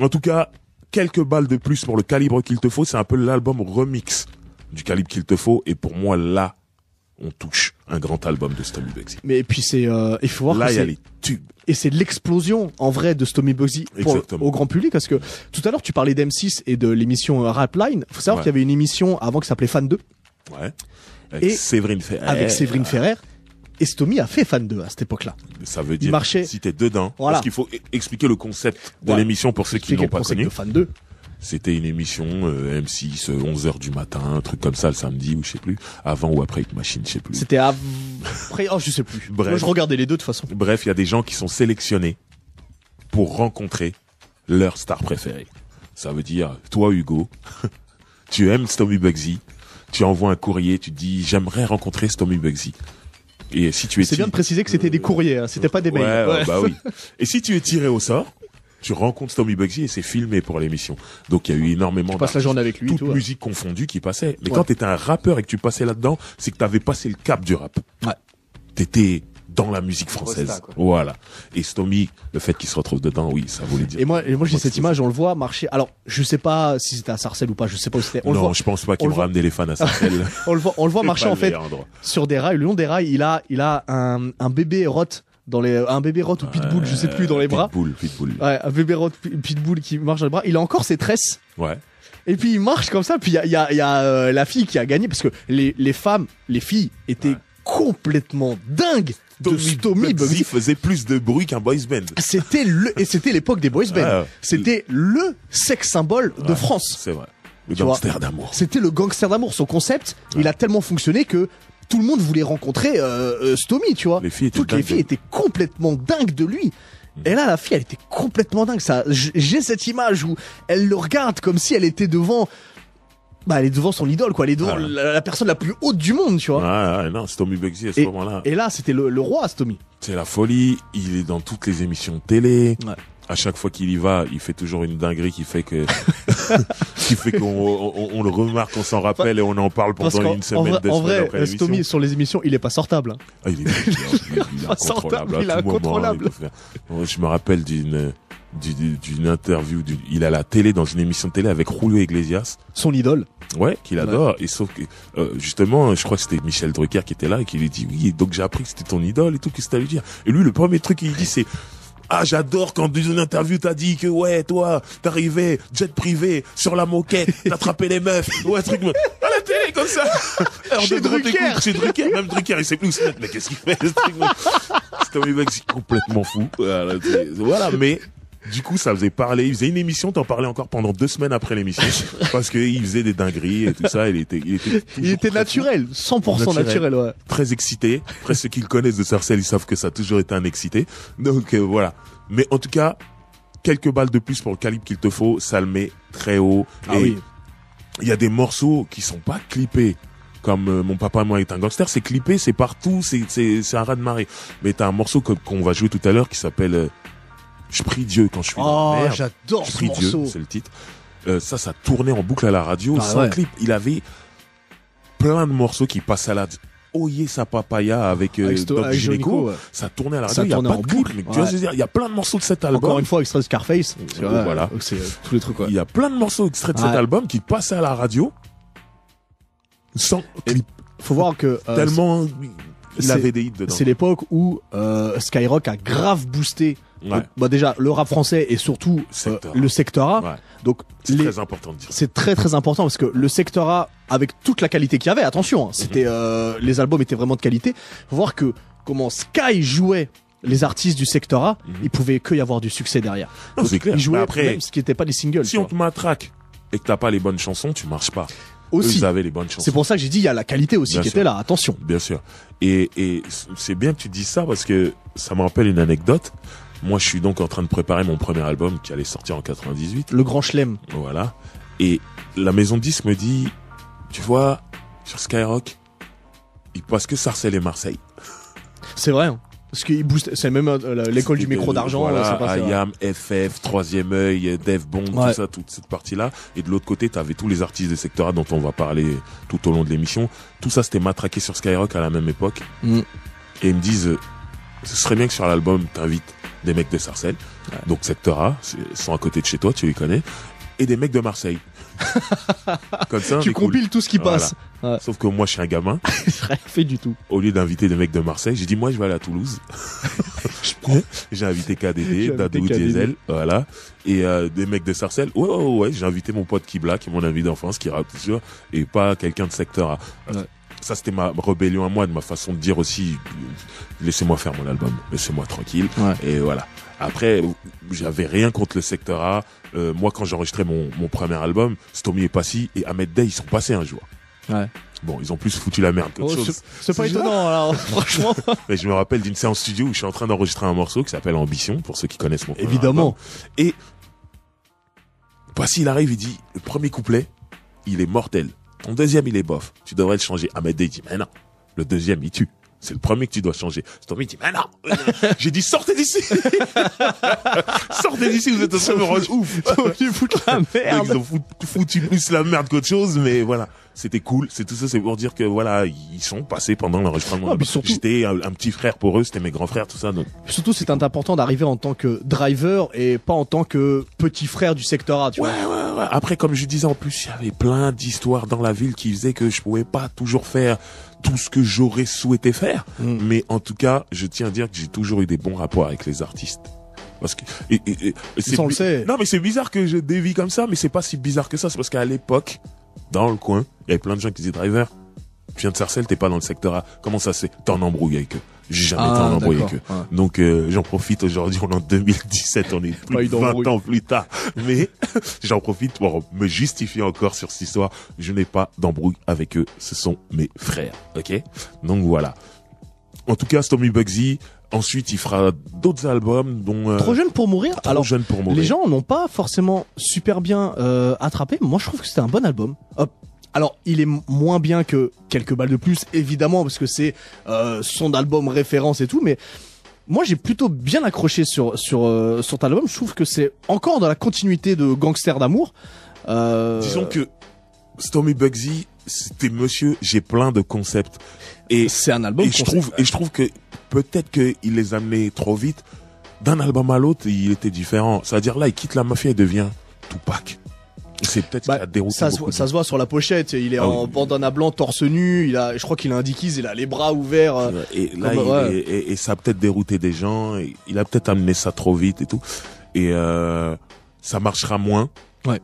En tout cas, quelques balles de plus pour le calibre qu'il te faut. C'est un peu l'album remix du calibre qu'il te faut. Et pour moi, là, on touche un grand album de Stomy Bugsy. mais puis c'est euh, il faut voir Là, il y a les tubes. et c'est l'explosion en vrai de Stomy Bugsy pour- au grand public parce que tout à l'heure tu parlais d'M6 et de l'émission euh, Rapline faut savoir Ouais. qu'il y avait une émission avant qui s'appelait Fan 2 Ouais. Avec Et Séverine Ferrer. avec Séverine Ferrer et Stomy a fait Fan 2 à cette époque-là Ça veut dire, marchait. si t'es dedans, Voilà. parce qu'il faut e- expliquer le concept de Ouais. l'émission pour ceux qui n'ont pas connu. Fan 2 C'était une émission euh, M6, 11h du matin, un truc comme ça le samedi ou je sais plus, avant ou après Machine, je sais plus. C'était av- après, oh, je sais plus. Bref. Moi, je regardais les deux de toute façon. Bref, il y a des gens qui sont sélectionnés pour rencontrer leur star préférée. Ça veut dire, toi Hugo, tu aimes Stomy Bugsy, tu envoies un courrier, tu dis j'aimerais rencontrer Stomy Bugsy. Et si tu es C'est bien de préciser que c'était des courriers, hein, c'était pas des Ouais, mails. ouais, bah oui. Et si tu es tiré au sort, tu rencontres Stomy Bugsy et c'est filmé pour l'émission. Donc il y a eu énormément passes la journée avec lui, toute tout. ouais. musique confondue qui passait. Mais Ouais. quand t'étais un rappeur et que tu passais là-dedans, c'est que t'avais passé le cap du rap. Ouais. T'étais dans la musique française. Quoi. Voilà. Et Stomy, le fait qu'il se retrouve dedans, oui, ça voulait dire. Et moi, et moi j'ai cette image, on le voit marcher. Alors, je sais pas si c'était à Sarcelles ou pas, je sais pas où c'était. On le non, voit, je pense pas vont voit- ramener les fans à Sarcelles. on le voit, on le voit marcher en fait sur des rails. Le long des rails, il a, il a un, un bébé rot dans les, un bébé rot ou pitbull, je sais plus, dans les bras. Pitbull, Pitbull. Ouais, un bébé rot pi- pitbull qui marche dans les bras. Il a encore ses tresses. Ouais. Et puis il marche comme ça. Puis il y a, il y a, il y a euh, la fille qui a gagné parce que les, les femmes, les filles étaient Ouais. complètement dingues de Stomy Bugsy faisait plus de bruit qu'un boys band. C'était le et c'était l'époque des boys bands. Ouais, ouais. C'était le sex symbole de France. C'est vrai. Le Tu gangster d'amour. C'était le gangster d'amour. Son concept, il a tellement fonctionné que tout le monde voulait rencontrer euh, euh, Stomy, tu vois. Les filles étaient Toutes les filles étaient complètement dingues de lui. Et là, la fille, elle était complètement dingue. Ça, j'ai cette image où elle le regarde comme si elle était devant. Bah, elle est devant son idole, quoi. Elle est devant Voilà. la, la personne la plus haute du monde, tu vois. Ouais, ouais, non, Stomy Bugsy à ce moment-là. Et là, c'était le, le roi, Stomy. C'est la folie. Il est dans toutes les émissions de télé. Ouais. À chaque fois qu'il y va, il fait toujours une dinguerie qui fait que, qui fait qu'on on, on le remarque, on s'en rappelle et on en parle pendant une semaine, en vrai, après. Stomy sur les émissions, il est pas sortable. hein. Ah, il est, il est- il est- il est Pas incontrôlable. il est moment, incontrôlable. Moi, Je me rappelle d'une d'une interview, d'une- il a la télé dans une émission de télé avec Julio Iglesias. Son idole. Ouais, qu'il adore. Et sauf que, euh, justement, je crois que c'était Michel Drucker qui était là et qui lui dit, oui, donc j'ai appris que c'était ton idole et tout, qu'est-ce que lui dire? Et lui, le premier truc qu'il dit, c'est, ah, j'adore quand dans une interview t'as dit que, ouais, toi, t'arrivais, jet privé, sur la moquette, t'attrapais les meufs, ouais, truc, à la télé, comme ça. Alors, Chez Drucker. écoute, Chez Drucker, même Drucker, il sait plus où se mettre, mais qu'est-ce qu'il fait, ce truc, C'était un mec complètement fou. Voilà, mais, du coup, ça faisait parler. Il faisait une émission, t'en parlais encore pendant deux semaines après l'émission, parce qu'il faisait des dingueries et tout ça. Il était, il était, Il était naturel. 100% Naturel. naturel, ouais. très excité. Après, ceux qui le connaissent de Sarcelles, ils savent que ça a toujours été un excité. Donc euh, voilà. Mais en tout cas, quelques balles de plus pour le calibre qu'il te faut, ça le met très haut. Ah et oui. il y a des morceaux qui sont pas clippés. Comme euh, mon papa et moi est un gangster, c'est clippé, c'est partout, c'est c'est un raz de marée. Mais t'as un morceau qu'on va jouer tout à l'heure qui s'appelle euh, Je prie Dieu quand je suis dans Oh, la merde. j'adore Je ce prie Dieu, morceau. c'est le titre. Euh, ça, ça tournait en boucle à la radio Ah sans ouais. clip. Il avait plein de morceaux qui passaient à la Oye sa papaya avec, euh, Avec Sto- Doc avec Gynéco. Gynéco, ouais. Ça tournait à la Ça radio. Il y a tournait pas en de clip. boucle. mais tu vois je veux dire Il y a plein de morceaux de cet album. Encore une fois, extrait de Scarface. Tu vois, voilà. donc C'est euh, tous les trucs, ouais. Il y a plein de morceaux extraits de cet Ouais. album qui passaient à la radio sans clip. Faut voir que euh, Tellement il c'est- avait des hits dedans. c'est l'époque où euh, Skyrock a grave boosté. Ouais. bah déjà le rap français et surtout euh, le secteur A. Ouais. Donc C'est les- très important de dire. c'est très très important parce que le secteur A, avec toute la qualité qu'il y avait, attention, hein, c'était Mhm. euh, les albums étaient vraiment de qualité. Faut voir que comment Sky jouait les artistes du secteur A, Mhm. il pouvait que y avoir du succès derrière. Non, c'est clair. Ils jouaient après, même ce qui n'était pas des singles. si on te matraque et que t'as pas les bonnes chansons, tu marches pas. Eux, aussi, ils avaient les bonnes chansons. c'est pour ça que j'ai dit il y a la qualité aussi Bien qui sûr. était là. Attention. Bien sûr. Et, et c'est bien que tu dises ça parce que ça me rappelle une anecdote. Moi, je suis donc en train de préparer mon premier album qui allait sortir en 98. Le grand chelem. Voilà. Et la maison de disques me dit, tu vois, sur Skyrock, il passe que Sarcelles et Marseille. C'est vrai. hein. Parce qu'il booste, c'est même euh, l'école du micro d'argent. Voilà. IAM, FF, Troisième œil, Dev Bond, Ouais. tout ça, toute cette partie-là. Et de l'autre côté, t'avais tous les artistes des secteurs A dont on va parler tout au long de l'émission. Tout ça, c'était matraqué sur Skyrock à la même époque. Mm. Et ils me disent, ce serait bien que sur l'album, t'invites des mecs de Sarcelles. Donc secteur A, sont à côté de chez toi, tu les connais. Et des mecs de Marseille. Comme ça, Tu cool. compiles tout ce qui Voilà. passe. Ouais. Sauf que moi, je suis un gamin. Rien fait du tout. Au lieu d'inviter des mecs de Marseille, j'ai dit, moi, je vais aller à Toulouse. j'ai invité KDD, invité Dadou, KDD. Diesel, voilà. Et euh, des mecs de Sarcelles. Ouais, ouais, ouais, j'ai invité mon pote Kibla, qui est mon ami d'enfance, qui rappe sûr, et pas quelqu'un de secteur A. Ouais. Ça, c'était ma rébellion à moi, de ma façon de dire aussi, laissez-moi faire mon album, laissez-moi tranquille. Ouais. Et voilà. Après, j'avais rien contre le secteur A. Euh, moi, quand j'enregistrais mon, mon premier album, Stomy et Passy et Ahmed Day, ils sont passés un jour. Ouais. Bon, ils ont plus foutu la merde qu'autre Oh, chose. c'est- pas étonnant, alors, franchement. Mais je me rappelle d'une séance studio où je suis en train d'enregistrer un morceau qui s'appelle Ambition, pour ceux qui connaissent mon Évidemment. Et Passy, il arrive, il dit, le premier couplet, il est mortel. Ton deuxième, il est bof. Tu devrais le changer. Ahmed Day dit, mais non. Le deuxième, il tue. C'est le premier que tu dois changer. Stormy dit, mais non, euh, j'ai dit, sortez d'ici. sortez d'ici, vous êtes en train de me ouf. Tu foutre la merde. Ils ont foutu, plus la merde qu'autre chose, mais voilà. C'était cool. C'est tout ça, c'est pour dire que voilà, ils sont passés pendant l'enregistrement. Ah, surtout- J'étais un, un petit frère pour eux, c'était mes grands frères, tout ça. Donc, Surtout, c'est important d'arriver en tant que driver et pas en tant que petit frère du secteur A, tu Ouais, vois. ouais, ouais. Après, comme je disais, en plus, il y avait plein d'histoires dans la ville qui faisaient que je pouvais pas toujours faire tout ce que j'aurais souhaité faire. Mm. Mais en tout cas, je tiens à dire que j'ai toujours eu des bons rapports avec les artistes. Parce que et, et- et- c'est Ça, on le bi- sait. Non, mais c'est bizarre que je dévie comme ça, mais c'est pas si bizarre que ça. C'est parce qu'à l'époque, dans le coin, il y avait plein de gens qui disaient driver. Tu viens de Sarcelles, t'es pas dans le secteur A. Comment ça c'est T'es en embrouille avec eux. J'ai jamais été en embrouille avec eux. Ah. Ouais. Donc euh, j'en profite aujourd'hui, on est en 2017, on est plus de 20 d'embrouille. ans plus tard. Mais j'en profite pour me justifier encore sur cette histoire. Je n'ai pas d'embrouille avec eux, ce sont mes frères. Ok? Donc voilà. En tout cas, Stormy Bugsy, ensuite il fera d'autres albums dont... euh, Trop jeune pour mourir. trop Alors, jeune pour mourir. les gens n'ont pas forcément super bien euh, attrapé. Moi, je trouve que c'était un bon album. Hop. Alors, il est moins bien que quelques balles de plus, évidemment, parce que c'est euh, son album référence et tout, mais moi, j'ai plutôt bien accroché sur sur euh, sur cet album. Je trouve que c'est encore dans la continuité de Gangster d'amour. Euh, Disons que Stormy Bugsy, c'était monsieur, j'ai plein de concepts. Et c'est un album. et je trouve et je trouve que peut-être qu'il les amenait trop vite d'un album à l'autre il était différent c'est à dire là il quitte la mafia et devient Tupac c'est peut-être Bah, ça, se, voit- de ça se voit sur la pochette. Il est Ah en oui. bandana blanc, torse nu. Il a, je crois qu'il a un dickies. Il a les bras ouverts. euh, et là comme- il ouais. est- et, et ça a peut-être dérouté des gens et il a peut-être amené ça trop vite et tout et euh, ça marchera moins Ouais.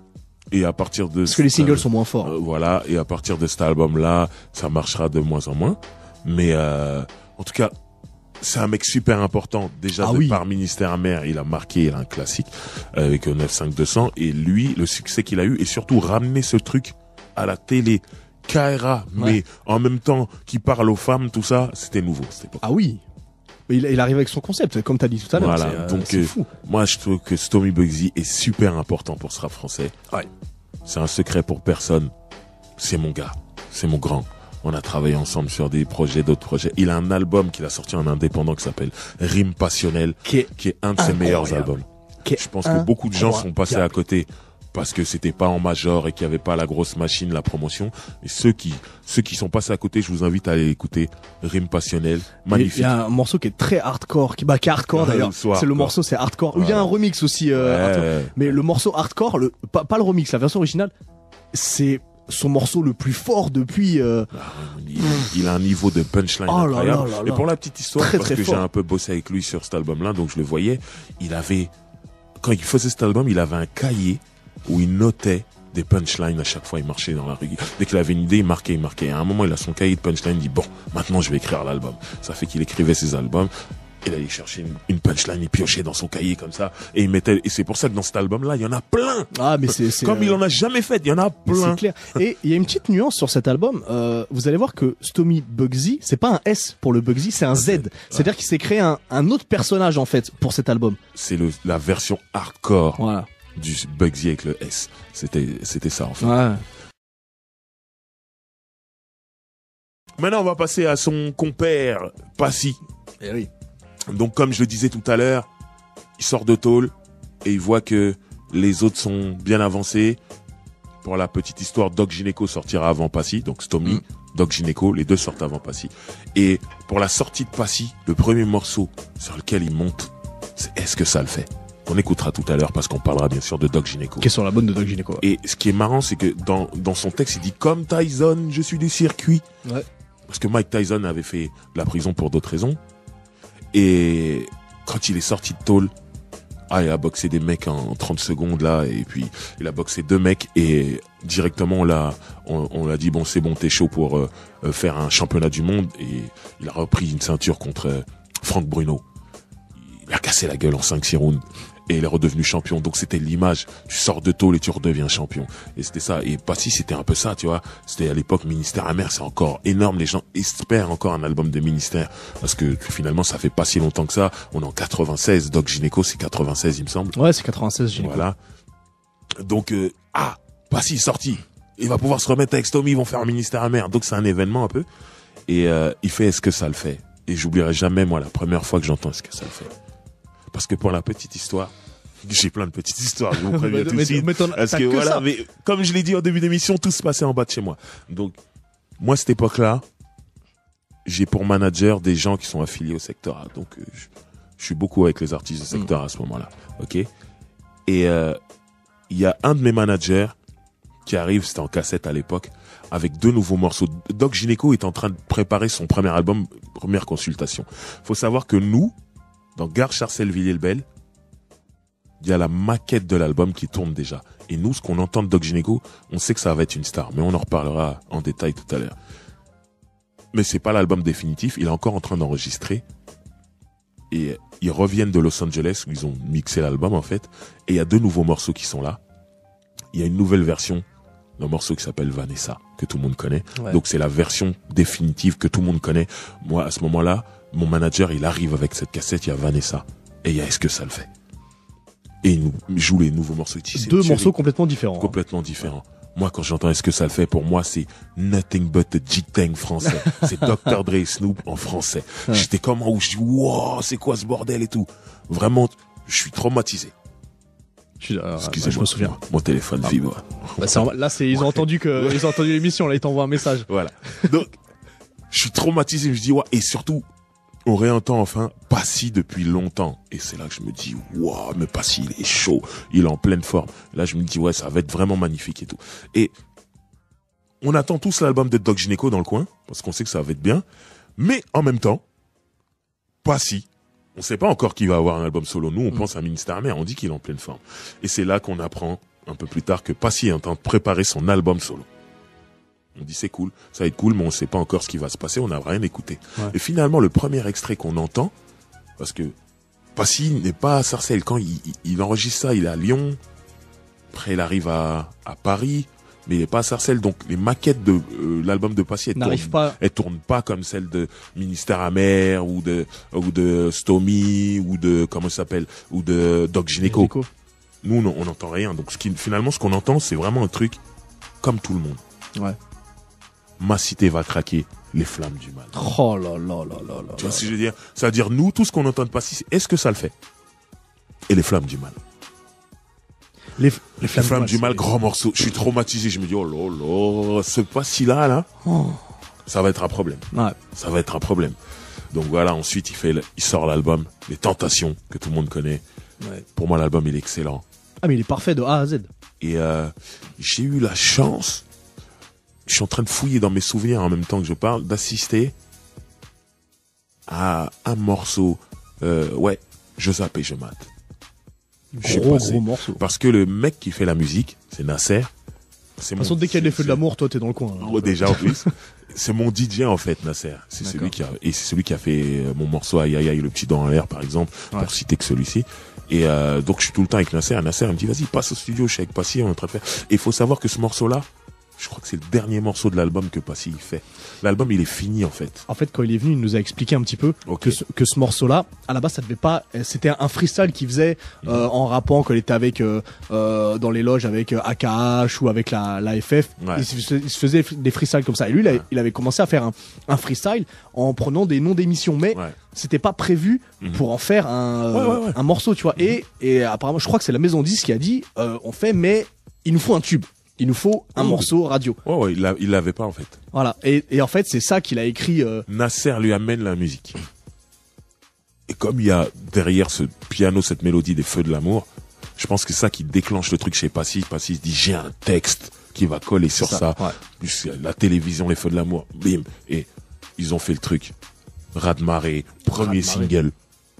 et à partir de parce que les singles sont moins forts. Euh, voilà, et à partir de cet album-là, ça marchera de moins en moins. Mais euh, en tout cas, c'est un mec super important. Déjà, Ah oui. par Ministère amer, il a marqué il a un classique euh, avec euh, 95200. Et lui, le succès qu'il a eu, et surtout ramener ce truc à la télé, KRA, mais en même temps qui parle aux femmes, tout ça, c'était nouveau. C'était pas. Ah oui. Mais il, il arrive avec son concept, comme t'as dit tout à l'heure. Voilà, euh, donc, euh, fou. Moi, je trouve que Stormy Bugsy est super important pour ce rap français. Ouais. C'est un secret pour personne. C'est mon gars. C'est mon grand. On a travaillé ensemble sur des projets, d'autres projets. Il a un album qu'il a sorti en indépendant qui s'appelle Rime Passionnel, Qui est qui est un de ses meilleurs albums. Je pense que beaucoup de gens sont passés à côté parce que c'était pas en major et qu'il y avait pas la grosse machine, la promotion. Et ceux qui, ceux qui sont passés à côté, je vous invite à aller écouter Rime Passionnel. Il Magnifique. y a un morceau qui est très hardcore, qui, bah, qui est hardcore Ah, d'ailleurs. C'est le morceau, c'est hardcore. Il y a un remix aussi, euh. Ouais. mais le morceau hardcore, le, pas, pas le remix, la version originale, c'est son morceau le plus fort depuis. euh, Il, il a un niveau de punchline Oh incroyable. là là Et pour la petite histoire, Très, parce très que j'ai un peu bossé avec lui sur cet album-là, donc je le voyais, il avait, quand il faisait cet album, il avait un cahier où il notait des punchlines à chaque fois, il marchait dans la rue. Dès qu'il avait une idée, il marquait, il marquait. Et à un moment, il a son cahier de punchline, il dit, bon, maintenant je vais écrire l'album. Ça fait qu'il écrivait ses albums. Il allait chercher une, punchline, il piochait dans son cahier comme ça, et il mettait, et c'est pour ça que dans cet album-là, il y en a plein! Ah, mais c'est. Comme euh, il en a jamais fait, il y en a plein! C'est clair. Et il y a une petite nuance sur cet album. Euh, vous allez voir que Stomy Bugsy, c'est pas un S pour le Bugsy, c'est un Z. C'est-à-dire qu'il s'est créé un, un autre personnage en fait pour cet album. C'est la version hardcore Voilà. du Bugsy avec le S. C'était, c'était ça, en fait. Ouais. Maintenant, on va passer à son compère, Passy. Eh oui. Donc, comme je le disais tout à l'heure, il sort de tôle et il voit que les autres sont bien avancés. Pour la petite histoire, Doc Gineco sortira avant Passy, donc Stomy, Mm. Doc Gineco, les deux sortent avant Passy. Et pour la sortie de Passy, le premier morceau sur lequel il monte, c'est Est-ce que ça le fait? On écoutera tout à l'heure parce qu'on parlera bien sûr de Doc Gineco. Qui est sur la bonne de Doc Gineco. Et ce qui est marrant, c'est que dans, dans son texte, il dit comme Tyson, je suis du circuit. Ouais. Parce que Mike Tyson avait fait la prison pour d'autres raisons. Et quand il est sorti de tôle, ah, il a boxé des mecs en 30 secondes là, et puis il a boxé deux mecs et directement on l'a, on, l'a dit bon c'est bon t'es chaud pour euh, euh, faire un championnat du monde et il a repris une ceinture contre euh, Frank Bruno. Il a cassé la gueule en 5-6 rounds et il est redevenu champion. Donc c'était l'image. Tu sors de tôle et tu redeviens champion. Et c'était ça. Et Passy, c'était un peu ça, tu vois. C'était à l'époque Ministère amer, c'est encore énorme. Les gens espèrent encore un album de Ministère. Parce que finalement, ça fait pas si longtemps que ça. On est en 96. Doc Gineco, c'est 96, il me semble. Ouais, c'est 96 Gineco. Voilà. Donc, euh, ah, Passy est sorti. Il va pouvoir se remettre avec Stomy, ils vont faire un Ministère amer. Donc c'est un événement un peu. Et euh, il fait Est-ce que ça le fait Et j'oublierai jamais, moi, la première fois que j'entends ce que ça fait. Parce que pour la petite histoire, j'ai plein de petites histoires, je vous préviens tout de suite. Parce que, que voilà, mais comme je l'ai dit en début d'émission, tout se passait en bas de chez moi. Donc, moi, cette époque-là, j'ai pour manager des gens qui sont affiliés au secteur A. Donc, euh, je, je suis beaucoup avec les artistes du secteur A à ce moment-là. OK? Et, euh, il y a un de mes managers qui arrive, c'était en cassette à l'époque, avec deux nouveaux morceaux. Doc Gineco est en train de préparer son premier album, première consultation. Faut savoir que nous, dans Gare Charcel-Villiers-le-Bel, il y a la maquette de l'album qui tourne déjà. Et nous, ce qu'on entend de Doc Gineco, on sait que ça va être une star, mais on en reparlera en détail tout à l'heure. Mais c'est pas l'album définitif, il est encore en train d'enregistrer. Et ils reviennent de Los Angeles où ils ont mixé l'album en fait. Et il y a deux nouveaux morceaux qui sont là. Il y a une nouvelle version d'un morceau qui s'appelle Vanessa, que tout le monde connaît. Ouais. Donc c'est la version définitive que tout le monde connaît. Moi, à ce moment-là, mon manager, il arrive avec cette cassette, il y a Vanessa. Et il y a Est-ce que ça le fait? Et il nous joue les nouveaux morceaux. Deux morceaux complètement différents. complètement différents. Moi, quand j'entends Est-ce que ça le fait, pour moi, c'est Nothing but a G-Tang français. c'est Dr. Dre et Snoop en français. Ouais. J'étais comme, où je dis, wow, c'est quoi ce bordel et tout. Vraiment, je suis traumatisé. Euh, Excusez-moi. je me souviens. Mon téléphone Ah. vibre. Bah, là, c'est ils ont entendu que ils ont entendu l'émission. Là, ils t'envoient un message. Voilà. Donc, je suis traumatisé. Je dis, ouais, et surtout, on réentend enfin Passy depuis longtemps. Et c'est là que je me dis, waouh, mais Passy, il est chaud. Il est en pleine forme. Là, je me dis, ouais, ça va être vraiment magnifique et tout. Et on attend tous l'album de Doc Gineco dans le coin, parce qu'on sait que ça va être bien. Mais en même temps, Passy, on sait pas encore qui va avoir un album solo. Nous, on Mm. pense à Ministère mais on dit qu'il est en pleine forme. Et c'est là qu'on apprend, un peu plus tard, que Passy est en train de préparer son album solo. On dit c'est cool, ça va être cool, mais on sait pas encore ce qui va se passer, on n'a rien écouté. Ouais. Et finalement, le premier extrait qu'on entend, parce que Passy n'est pas à Sarcelles, quand il, enregistre ça, il est à Lyon, après il arrive à, à Paris, mais il est pas à Sarcelles, donc les maquettes de euh, l'album de Passy, elles N'arrive tournent, pas. elles tournent pas comme celle de Ministère Amer, ou de, ou de Stomy, ou de, comment ça s'appelle, ou de Doc Gineco. Nico. Nous, on n'entend rien, donc ce qui, finalement, ce qu'on entend, c'est vraiment un truc comme tout le monde. Ouais. Ma cité va craquer, les flammes du mal. Oh là là là là là. Tu vois ce que je veux dire? C'est-à-dire, nous, tout ce qu'on entend de c'est est-ce que ça le fait? Et les flammes du mal. Les, les Les flammes, du mal, c'est- grand morceau. Je suis traumatisé, je me dis, oh là là, ce Passy-là, là, Oh. ça va être un problème. Ouais. Ça va être un problème. Donc voilà, ensuite, il fait, il sort l'album, Les Tentations, que tout le monde connaît. Ouais. Pour moi, l'album, il est excellent. Ah mais il est parfait de A à Z. Et euh, j'ai eu la chance, je suis en train de fouiller dans mes souvenirs en même temps que je parle, d'assister à un morceau. Euh, ouais, je zappe et je mate. Je suis Gros passé. gros morceau. De Parce que le mec qui fait la musique, c'est Nasser. C'est toute façon, dès qu'il y a des feux de l'amour, toi t'es dans le coin. hein. Oh, déjà en plus. C'est mon DJ en fait, Nasser. C'est celui qui a et c'est celui qui a fait euh, mon morceau Aïe aïe aïe le petit dans en l'air par exemple, Ouais. pour citer que celui-ci. Et euh, donc je suis tout le temps avec Nasser. Nasser il me dit vas-y passe au studio, je suis avec Passy, on est en train de faire. Et il faut savoir que ce morceau-là, je crois que c'est le dernier morceau de l'album que Passy fait. L'album il est fini en fait. En fait, quand il est venu, il nous a expliqué un petit peu que ce, que ce morceau-là, à la base, ça devait pas. euh, C'était un freestyle qu'il faisait euh, en rappant quand il était avec euh, euh, dans les loges avec AKH ou avec la, la FF. Ouais. Il, se, il se faisait des freestyles comme ça. Et lui, il, a- Ouais. il avait commencé à faire un, un freestyle en prenant des noms d'émissions, mais Ouais. c'était pas prévu Mhm. pour en faire un, morceau, tu vois. Et, et apparemment, je crois que c'est la maison 10 qui a dit, on fait, mais il nous faut un tube. Il nous faut un morceau radio. Ouais, il l'a- il l'avait pas en fait. Voilà. Et, et en fait, c'est ça qu'il a écrit. euh, Nasser lui amène la musique. Et comme il y a derrière ce piano cette mélodie des feux de l'amour, je pense que c'est ça qui déclenche le truc chez Passy. Passy se dit j'ai un texte qui va coller sur ça. ouais. Plus la télévision, les feux de l'amour, bim. Et ils ont fait le truc. Radmaré, premier single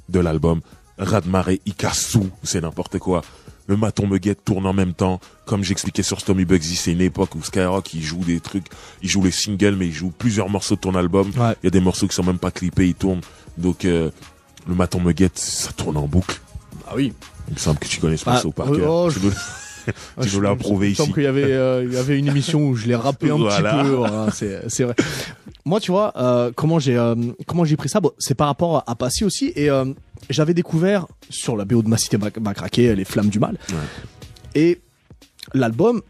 de l'album. Radmaré, Ikasu, c'est n'importe quoi. Le Maton me guette tourne en même temps. Comme j'expliquais sur Stomy Bugsy, c'est une époque où Skyrock, il joue des trucs, il joue les singles, mais il joue plusieurs morceaux de ton album. Ouais. Il y a des morceaux qui sont même pas clippés, ils tournent. Donc, euh, le Maton me guette, ça tourne en boucle. Ah oui. Il me semble que tu connais ce Ah, morceau par oh, cœur. oh, Tu je- Ah, Tu je- nous l'as il me semble ici. qu'il y avait, euh, il y avait une émission où je l'ai rappé un Voilà. petit peu. voilà, c'est, c'est vrai. Moi, tu vois, euh, comment j'ai, euh, comment j'ai pris ça? Bon, C'est par rapport à Passy aussi. Et euh, j'avais découvert sur la BO de Ma Cité m'a craqué, Les Flammes du Mal. Ouais. Et l'album,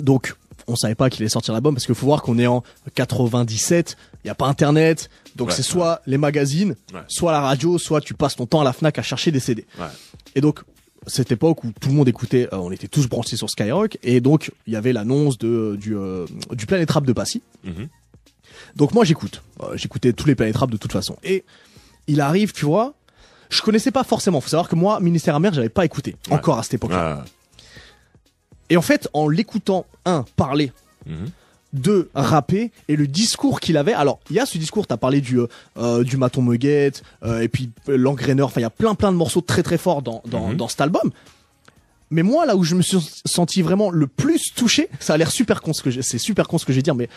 donc, on savait pas qu'il allait sortir l'album parce qu'il faut voir qu'on est en 97. Il y a pas Internet. Donc Ouais, c'est soit les magazines, Ouais. soit la radio, soit tu passes ton temps à la Fnac à chercher des CD. Et donc cette époque où tout le monde écoutait, euh, on était tous branchés sur Skyrock, et donc il y avait l'annonce de du euh, du Planet Rap de Passy. Mhm. Donc moi j'écoute, Euh, j'écoutais tous les Planet Rap de toute façon. Et il arrive, tu vois, je connaissais pas forcément. Faut savoir que moi, Ministère Amer, j'avais pas écouté Ouais. encore à cette époque-là. Et en fait, en l'écoutant, un, parler, Mhm. deux, rapper, et le discours qu'il avait. Alors, il y a ce discours, t'as parlé du, euh, euh, du Maton Muguette, euh, et puis euh, l'engraineur, enfin, il y a plein plein de morceaux très très forts dans, dans, Mhm. dans cet album. Mais moi, là où je me suis senti vraiment le plus touché, ça a l'air super con ce que c'est super con ce que je vais dire, mais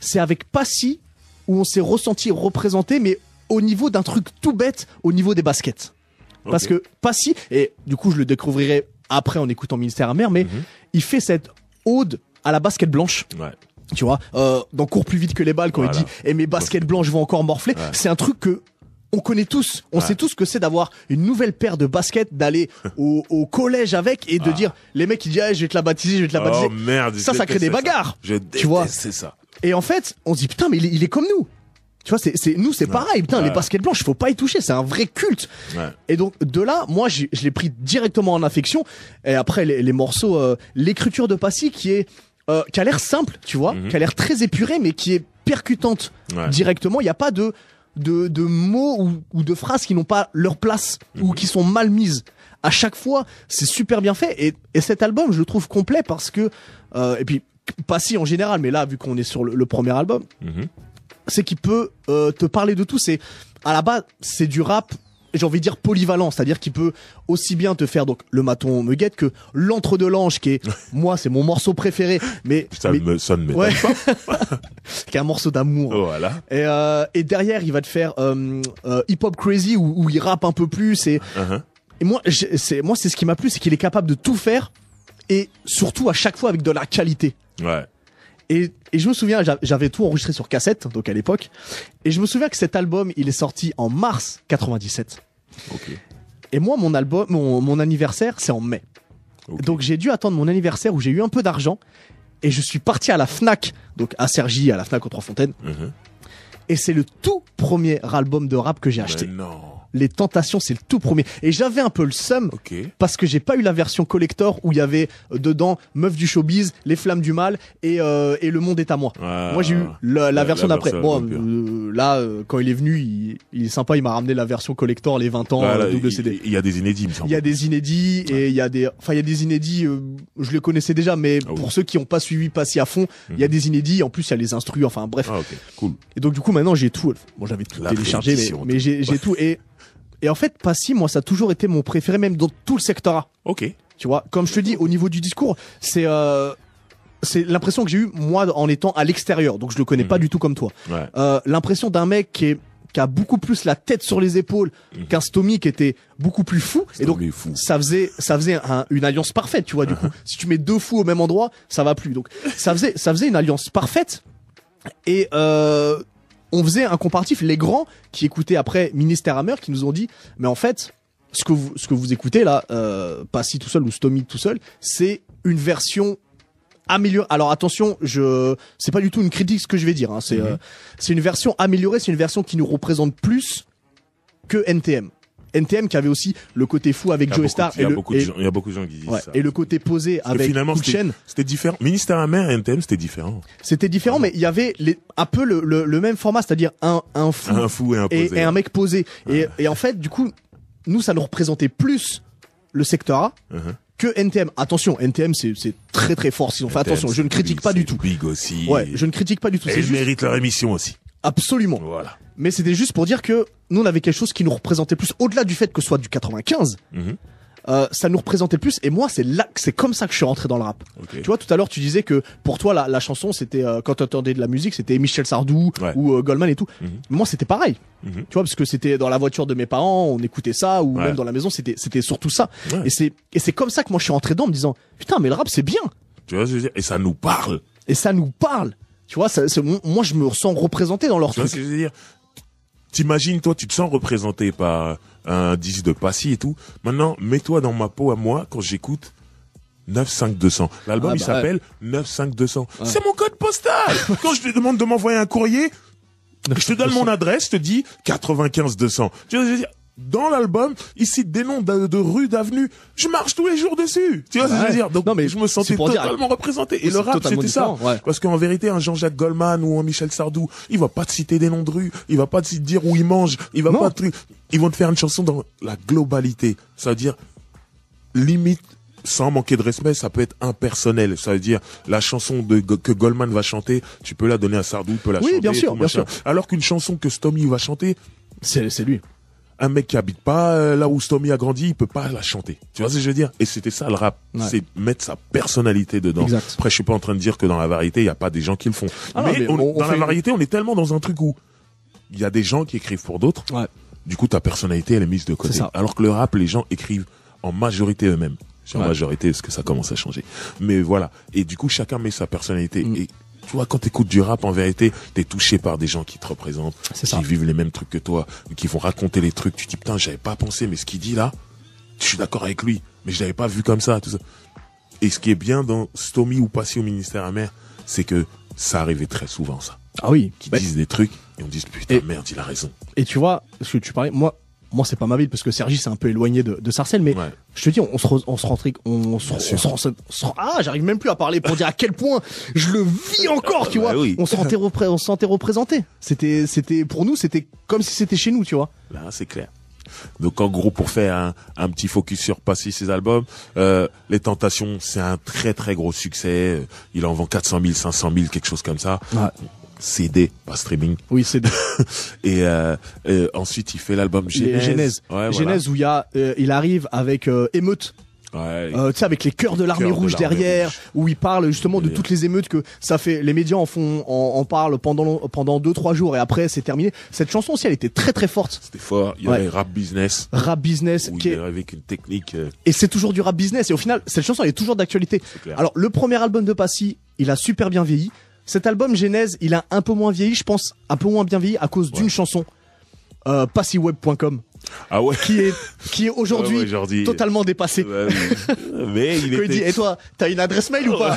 c'est avec Passy où on s'est ressenti représenté, mais au niveau d'un truc tout bête, au niveau des baskets. Parce que Passy, et du coup je le découvrirai après en écoutant Ministère Amer, mais Mhm. il fait cette ode à la basket blanche. Ouais. Tu vois, euh, dans Cours plus vite que les balles, quand Voilà. il dit Et mes baskets blanches vont encore morfler. Ouais. C'est un truc que on connaît tous. On Ouais. sait tous que c'est d'avoir une nouvelle paire de baskets, d'aller au, au collège avec et de Ah. dire Les mecs, ils disent Ah, Je vais te la baptiser, je vais te la baptiser. Oh merde. Ça, ça crée des bagarres. Je Tu vois. c'est ça. Et en fait, on se dit Putain, mais il est, il est comme nous. Tu vois, c'est, c'est, nous, c'est Ouais. pareil. Putain, Ouais. les baskets blanches, il faut pas y toucher. C'est un vrai culte. Ouais. Et donc de là, moi, je l'ai pris directement en affection. Et après les, les morceaux, euh, l'écriture de Passy qui est euh, qui a l'air simple, tu vois, Mhm. qui a l'air très épurée, mais qui est percutante directement. Il n'y a pas de de, de mots ou, ou de phrases qui n'ont pas leur place ou Mhm. qui sont mal mises. À chaque fois, c'est super bien fait. Et, et cet album, je le trouve complet parce que euh, et puis Passy en général, mais là, vu qu'on est sur le, le premier album, Mhm. C'est qu'il peut euh, te parler de tout. C'est à la base, c'est du rap. J'ai envie de dire polyvalent, c'est-à-dire qu'il peut aussi bien te faire donc le maton me guette que l'entre de l'ange qui est moi c'est mon morceau préféré, mais, Ça mais- me, ça ne m'étonne ouais, qui est un morceau d'amour. Voilà. Et, euh, et derrière il va te faire euh, euh, hip hop crazy où, où il rappe un peu plus et, Uh-huh. et moi c'est moi c'est ce qui m'a plu c'est qu'il est capable de tout faire et surtout à chaque fois avec de la qualité. Ouais. Et, et je me souviens, j'a- j'avais tout enregistré sur cassette, donc à l'époque. Et je me souviens que cet album, il est sorti en mars 97. Ok. Et moi, mon album, mon, mon anniversaire, c'est en mai. Donc j'ai dû attendre mon anniversaire où j'ai eu un peu d'argent. Et je suis parti à la Fnac, donc à Sergi, à la Fnac aux Trois Fontaines. Mhm. Et c'est le tout premier album de rap que j'ai acheté. Mais non. Les Tentations, c'est le tout premier. Et j'avais un peu le seum Ok. parce que j'ai pas eu la version collector où il y avait euh, dedans Meuf du showbiz, Les Flammes du mal et, euh, et Le Monde est à moi. Ah. Moi j'ai eu la, la la- version d'après. Bon, euh, là euh, quand il est venu, il, il est sympa, il m'a ramené la version collector, les 20 ans euh, double CD. Il y a des inédits, il y a des inédits et il y a des, enfin il y a des inédits. euh, je les connaissais déjà, mais Ah oui. pour ceux qui n'ont pas suivi Passy à fond, il y a des inédits. En plus il y a les instrus. Enfin bref. Ah, ok. Cool. Et donc du coup maintenant j'ai tout. Bon j'avais tout La téléchargé, mais, mais j'ai tout. Et et en fait Passy, moi ça a toujours été mon préféré, même dans tout le secteur A. Ok. Tu vois, comme je te dis, au niveau du discours, c'est euh, c'est l'impression que j'ai eu moi en étant à l'extérieur. Donc je le connais pas Mhm. du tout comme toi. Ouais. Euh, l'impression d'un mec qui est qui a beaucoup plus la tête sur les épaules Mhm. qu'un Stomy qui était beaucoup plus fou. Et donc fou. ça faisait ça faisait un- une alliance parfaite, tu vois. Du coup, si tu mets deux fous au même endroit, ça va plus. Donc ça faisait ça faisait une alliance parfaite. Et euh, on faisait un comparatif. Les grands qui écoutaient après Ministère Hammer qui nous ont dit, mais en fait, ce que vous ce que vous écoutez là, euh, Passy tout seul ou Stomy tout seul, c'est une version améliorée. Alors attention, je c'est pas du tout une critique ce que je vais dire. Hein. C'est Mhm. euh, c'est une version améliorée, c'est une version qui nous représente plus que NTM. NTM qui avait aussi le côté fou avec Il y a Joe beaucoup- Star il y et a le, beaucoup de gens- il y a beaucoup de gens qui disent ouais, ça. et le côté posé Parce avec finalement, c'était chaîne. c'était différent. Ministère amer et NTM, c'était différent. C'était différent, mais il y avait les, un peu le, le, le même format, c'est-à-dire un, un fou Un fou et un posé. et un mec posé. Et, et en fait, du coup, nous, ça nous représentait plus le secteur A Mhm. que NTM. Attention, NTM, c'est c'est très très fort. Ils ont fait attention. Je ne critique big, pas du c'est tout. Big aussi. Ouais, je ne critique pas du tout. Et C'est ils juste méritent leur émission aussi. absolument. Voilà. Mais c'était juste pour dire que nous, on avait quelque chose qui nous représentait plus. Au-delà du fait que ce soit du 95, Mhm. euh, ça nous représentait plus. Et moi, c'est là, c'est comme ça que je suis rentré dans le rap. Tu vois, tout à l'heure, tu disais que pour toi, la, la chanson, c'était euh, quand tu entendais de la musique, c'était Michel Sardou Ouais. ou euh, Goldman et tout. Mhm. Moi, c'était pareil. Mhm. Tu vois, parce que c'était dans la voiture de mes parents, on écoutait ça, ou Ouais. même dans la maison, c'était c'était surtout ça. Ouais. Et c'est et c'est comme ça que moi je suis rentré dedans, en me disant putain, mais le rap c'est bien. Tu vois ce que je veux dire? Et ça nous parle. Et ça nous parle. Tu vois, ça, c'est- moi je me sens représenté dans leur Tu vois truc. ce que je veux dire? T'imagines, toi, tu te sens représenté par un disque de Passy et tout. Maintenant, mets-toi dans ma peau à moi quand j'écoute 95200. L'album, Ah il bah s'appelle 95200. C'est mon code postal. quand je lui demande de m'envoyer un courrier, Je te donne mon adresse, je te dis 95 200. Tu vois, je veux dire, dans l'album, il cite des noms de, de rues, d'avenues. Je marche tous les jours dessus. Tu vois ce que je veux dire? Donc, Non, mais je me sentais dire- totalement représenté. Et Oui, le rap, c'était ça. ouais. Parce qu'en vérité, un Jean-Jacques Goldman ou un Michel Sardou, il va pas te citer des noms de rues. Il va pas te dire où il mange. Il va Non. pas te, ils vont te faire une chanson dans la globalité. Ça veut dire, limite, sans manquer de respect, ça peut être impersonnel. Ça veut dire, la chanson de, que Goldman va chanter, tu peux la donner à Sardou, il peut la Oui, chanter. bien sûr, bien sûr. Alors qu'une chanson que Stomy va chanter, c'est lui. Un mec qui habite pas euh, là où Stomy a grandi, il peut pas la chanter. Tu vois ce que je veux dire? Et c'était ça le rap, Ouais. c'est mettre sa personnalité dedans. Exact. Après, je suis pas en train de dire que dans la variété, il y a pas des gens qui le font. Ah non, mais, on- on dans la fait- variété, on est tellement dans un truc où il y a des gens qui écrivent pour d'autres. Ouais. Du coup, ta personnalité, elle est mise de côté. Alors que le rap, les gens écrivent en majorité eux-mêmes. C'est en Ouais. majorité parce que ça commence à changer. Mais voilà. Et du coup, chacun met sa personnalité. Mm. Et tu vois, quand t'écoutes du rap, en vérité, t'es touché par des gens qui te représentent, C'est qui ça. vivent les mêmes trucs que toi, qui vont raconter les trucs. Tu te dis, putain, j'avais pas pensé, mais ce qu'il dit là, je suis d'accord avec lui, mais je l'avais pas vu comme ça, tout ça. Et ce qui est bien dans Stomy ou Passy au ministère amer, c'est que ça arrivait très souvent, ça. Ah oui. Qui Bah, disent des trucs, et on dit, putain, Et- merde, il a raison. Et tu vois, ce que tu parlais, moi, moi c'est pas ma ville parce que Sergi c'est un peu éloigné de, de Sarcelles, mais Ouais. je te dis, on, se, on se on, se, on ah, j'arrive même plus à parler pour dire à quel point je le vis encore, tu Bah vois. oui. On se sentait, repré- on se sentait représenté. C'était, c'était, pour nous, c'était comme si c'était chez nous, tu vois. Là, c'est clair. Donc en gros, pour faire un, un petit focus sur Passy, ses albums, euh, Les Tentations, c'est un très très gros succès. Il en vend 400 000, 500 000, quelque chose comme ça. Ouais. CD, pas streaming. Oui, Et euh, euh, ensuite, il fait l'album Genèse. Genèse. Ouais, Genèse où il y a, euh, il arrive avec euh, émeute. Ouais. Euh, tu sais, avec les cœurs de l'armée de rouge derrière, rouge. où il parle justement de toutes les émeutes que ça fait. Les médias en font, en, en parlent pendant pendant deux trois jours et après c'est terminé. Cette chanson aussi, elle était très très forte. C'était fort. Il y Ouais. avait Rap Business. Rap business, qui est- avec une technique. euh, et c'est toujours du rap business. Et au final, cette chanson elle est toujours d'actualité. Alors le premier album de Passy, il a super bien vieilli. Cet album Genèse, il a un peu moins vieilli, je pense, un peu moins bien vieilli à cause d'une chanson. Euh, passyweb.com ah ouais. qui est qui est aujourd'hui Ouais, ouais, aujourd'hui. totalement dépassé. Oui. Mais il il dit était. et toi t'as une adresse mail ou pas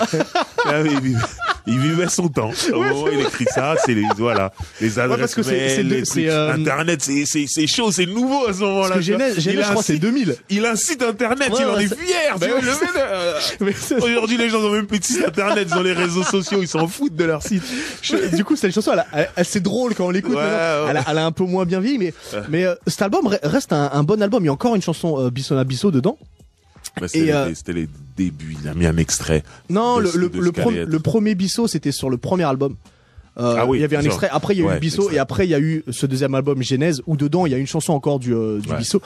Ah il, vivait, il vivait son temps. Au moment où il écrit ça, c'est les voilà, les adresses parce que c'est- mail, euh, Internet, c'est c'est c'est chaud, c'est nouveau à ce moment-là. Parce que. Genèse, Il Genèse a je crois c'est site- 2000. Il a un site internet, Ouais, il en ouais, est fier. Ben ouais, euh, Aujourd'hui, les gens ont même plus de site internet, ils ont les réseaux sociaux, ils s'en foutent de leur site. Je- du coup, cette chanson, elle, elle- elle- c'est drôle quand on l'écoute. Ouais, ouais. Elle, a, elle a un peu moins bien vieilli, mais, mais euh, cet album re- reste un, un bon album. Il y a encore une chanson Bissona Bisso dedans. Bah, c'était les- débuts, il a mis un extrait. Non, De- le, de pro- premier Bisso, c'était sur le premier album. Euh, Ah oui, il y avait un extrait. Après, il y a eu Ouais, Bisso, extrait. et après, il y a eu ce deuxième album Genèse, où dedans, il y a une chanson encore du, euh, du Ouais. Bisso.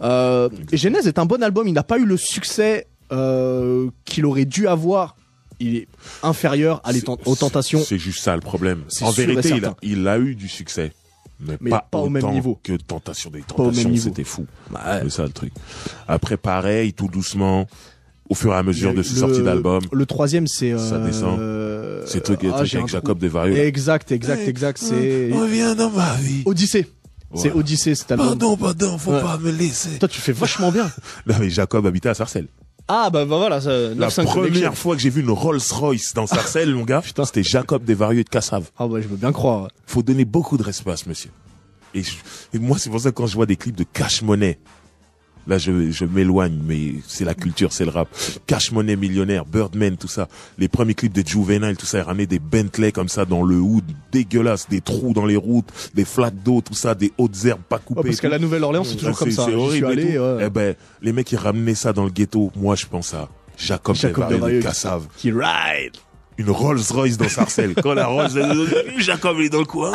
Euh, Genèse est un bon album. Il n'a pas eu le succès euh, qu'il aurait dû avoir. Il est inférieur à les aux tentations. C'est juste ça le problème. En vérité, il a, certain. il a eu du succès. Mais, Mais pas, pas au même niveau. que Tentation des Tentations, c'était fou. Ouais. C'est ça le truc. Après, pareil, tout doucement, au fur et à mesure de ses sorties d'albums, Le troisième, c'est. Ça descend. euh, ces trucs, ah, trucs j'ai un avec. Jacob Desvarieux. Exact, exact, exact. C'est Reviens dans ma vie. Odyssée. C'est Voilà. Odyssée cet album. Pardon, pardon, faut Ouais. pas me laisser. Toi, tu fais vachement bien. Non, mais Jacob habitait à Sarcelles. Ah bah, bah voilà, ça, La 9-5 première fois que j'ai vu une Rolls Royce dans Sarcelles, mon gars, c'était Jacob Desvarieux de Cassave. Ah ouais, je veux bien croire. Faut donner beaucoup de respect à ce monsieur. Et, je- et moi, c'est pour ça que quand je vois des clips de Cash Money, là, je, je m'éloigne, mais c'est la culture, c'est le rap. Cash Money millionnaire, Birdman, tout ça. Les premiers clips de Juvenile, tout ça, il ramenait des Bentley comme ça dans le hood, dégueulasse, des trous dans les routes, des flaques d'eau, tout ça, des hautes herbes pas coupées. Ouais, parce qu'à la Nouvelle-Orléans, c'est toujours comme ça. C'est horrible. allé, ouais. Eh ben, les mecs qui ramenaient ça dans le ghetto, moi, je pense à Jacob, Jacob Desvarieux. de Cassave. Qui ride. Une Rolls Royce dans Sarcelles. Quand la Rolls, Jacob il est dans le coin,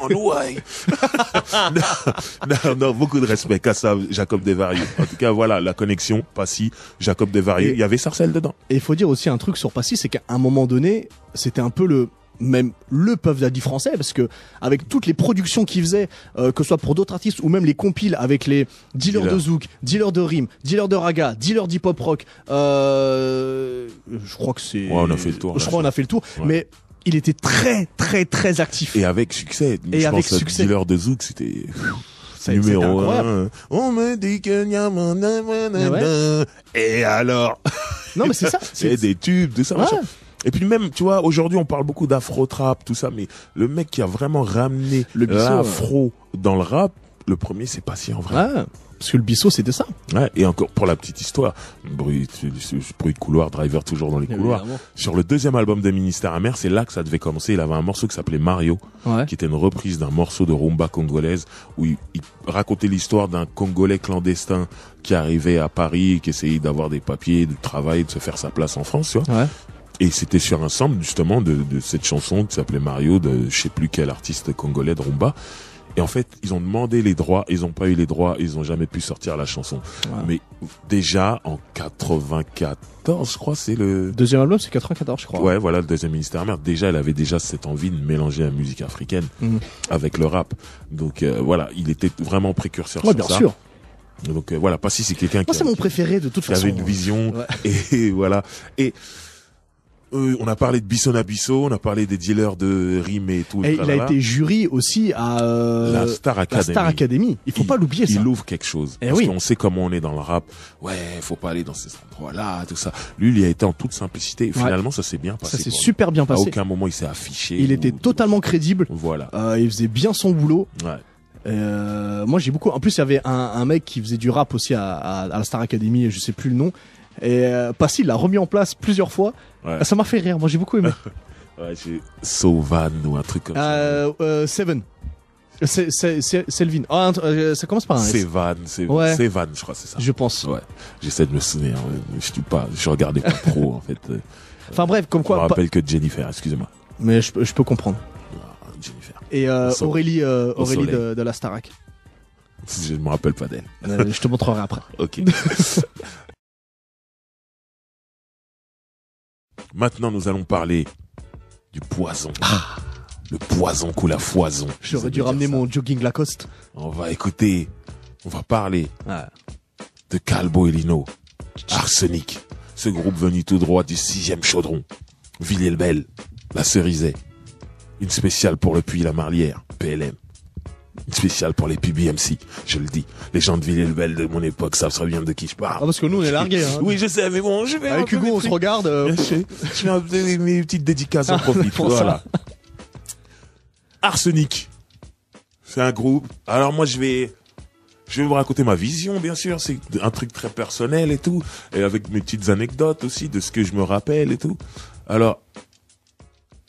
en Hawaii. non, non, non, beaucoup de respect. Cassave, Jacob Desvarieux. En tout cas, voilà, la connexion, Passy, Jacob Desvarieux. Il y avait Sarcelles dedans. Et il faut dire aussi un truc sur Passy, c'est qu'à un moment donné, c'était un peu le même le Puff Daddy français parce que avec toutes les productions qu'il faisait euh, que ce soit pour d'autres artistes ou même les compiles avec les dealers Dealer. de zouk, dealers de rime, dealers de raga, dealers d'hip hop rock euh, je crois que c'est Ouais, on a fait le tour, je crois on a fait le tour Ouais. mais il était très très très actif Et avec succès. Et je avec pense succès. Dealer de Zouk, c'était numéro incroyable. un. On me dit que n'y a mon. Et alors? non mais c'est ça C'est des tubes, tout ça. Ouais. Et puis même, tu vois, aujourd'hui on parle beaucoup d'afro trap, tout ça, mais le mec qui a vraiment ramené l'afro dans le rap, le premier c'est Passy en vrai. Ouais. Parce que le bisso, c'était ça. Ouais, et encore pour la petite histoire, bruit, bruit de couloir, driver toujours dans les couloirs. Sur le deuxième album des Ministères Amers, c'est là que ça devait commencer. Il avait un morceau qui s'appelait Mario, Ouais. qui était une reprise d'un morceau de rumba congolaise où il, il racontait l'histoire d'un Congolais clandestin qui arrivait à Paris, qui essayait d'avoir des papiers, de travailler, de se faire sa place en France, tu vois. Ouais. Et c'était sur un sample justement de, de cette chanson qui s'appelait Mario de je sais plus quel artiste congolais de rumba. Et en fait, ils ont demandé les droits, ils ont pas eu les droits, ils ont jamais pu sortir la chanson. Mais déjà en 94, je crois, c'est le Deuxième album, c'est 94, je crois. Ouais, voilà, le deuxième ministère. Déjà, elle avait déjà cette envie de mélanger la musique africaine Mhm. avec le rap. Donc euh, voilà, il était vraiment précurseur Ouais, sur bien ça. sûr. Donc euh, voilà, Passy, c'est quelqu'un Moi, qui, c'est a- mon préféré de toute qui façon. avait une vision Ouais. et voilà. Et euh, on a parlé de Bissona Bisso, on a parlé des dealers de rimes et tout. Et il a été jury aussi à euh, la Star la Academy. Star Academy. Il faut pas l'oublier, ça. Il ouvre quelque chose. Eh parce oui. qu'on sait comment on est dans le rap. Ouais, faut pas aller dans ces endroits-là, tout ça. Lui, il a été en toute simplicité. Et finalement, ça s'est bien passé. Ça s'est lui. super bien À passé. aucun moment, il s'est affiché. Il ou- était totalement crédible. Voilà. Euh, il faisait bien son boulot. Ouais. Euh, moi, j'ai beaucoup. En plus, il y avait un, un mec qui faisait du rap aussi à, à, à la Star Academy. Je sais plus le nom. Et euh, Passy il l'a remis en place plusieurs fois. Ouais. Ça m'a fait rire. Moi, j'ai beaucoup aimé. Ouais, j'ai Sauvan ou un truc comme euh, euh, Seven. C'est c'est Selvin. Ah, euh, ça commence par un ça. S. C'est Van, c'est Ouais. je crois, c'est ça. Je pense. Ouais. J'essaie de me souvenir. Je dis pas, je regardais pas trop en fait. Euh, Enfin bref, comme Je me quoi. rappelle que Jennifer, excusez-moi. Mais je, peux- je peux comprendre. Ah, Jennifer. Et euh, Aurélie, euh, au Aurélie de, de la Starac. Je me rappelle pas d'elle. Euh, je te montrerai après. Ok. Maintenant, nous allons parler du poison. Le poison coule à foison. Ah. J'aurais dû ramener mon jogging Lacoste. On va écouter. On va parler Ouais. de Calbo et Lino. Arsenic. Ce groupe venu tout droit du sixième chaudron. Villiers-le-Bel. La Cerisay. Une spéciale pour le Puy la Marlière. PLM. Une spéciale pour les PBMC. Je le dis. Les gens de Villiers-le-Bel de mon époque savent très bien de qui je Ah parle. parce que nous on est largués. Hein. Oui, je sais, mais bon, je vais Avec Hugo on se regarde. euh, sûr. Je fais un peu mes petites dédicaces en. Pour ça. voilà. Arsenic. C'est un groupe. Alors moi je vais je vais vous raconter ma vision bien sûr, c'est un truc très personnel et tout et avec mes petites anecdotes aussi de ce que je me rappelle et tout. Alors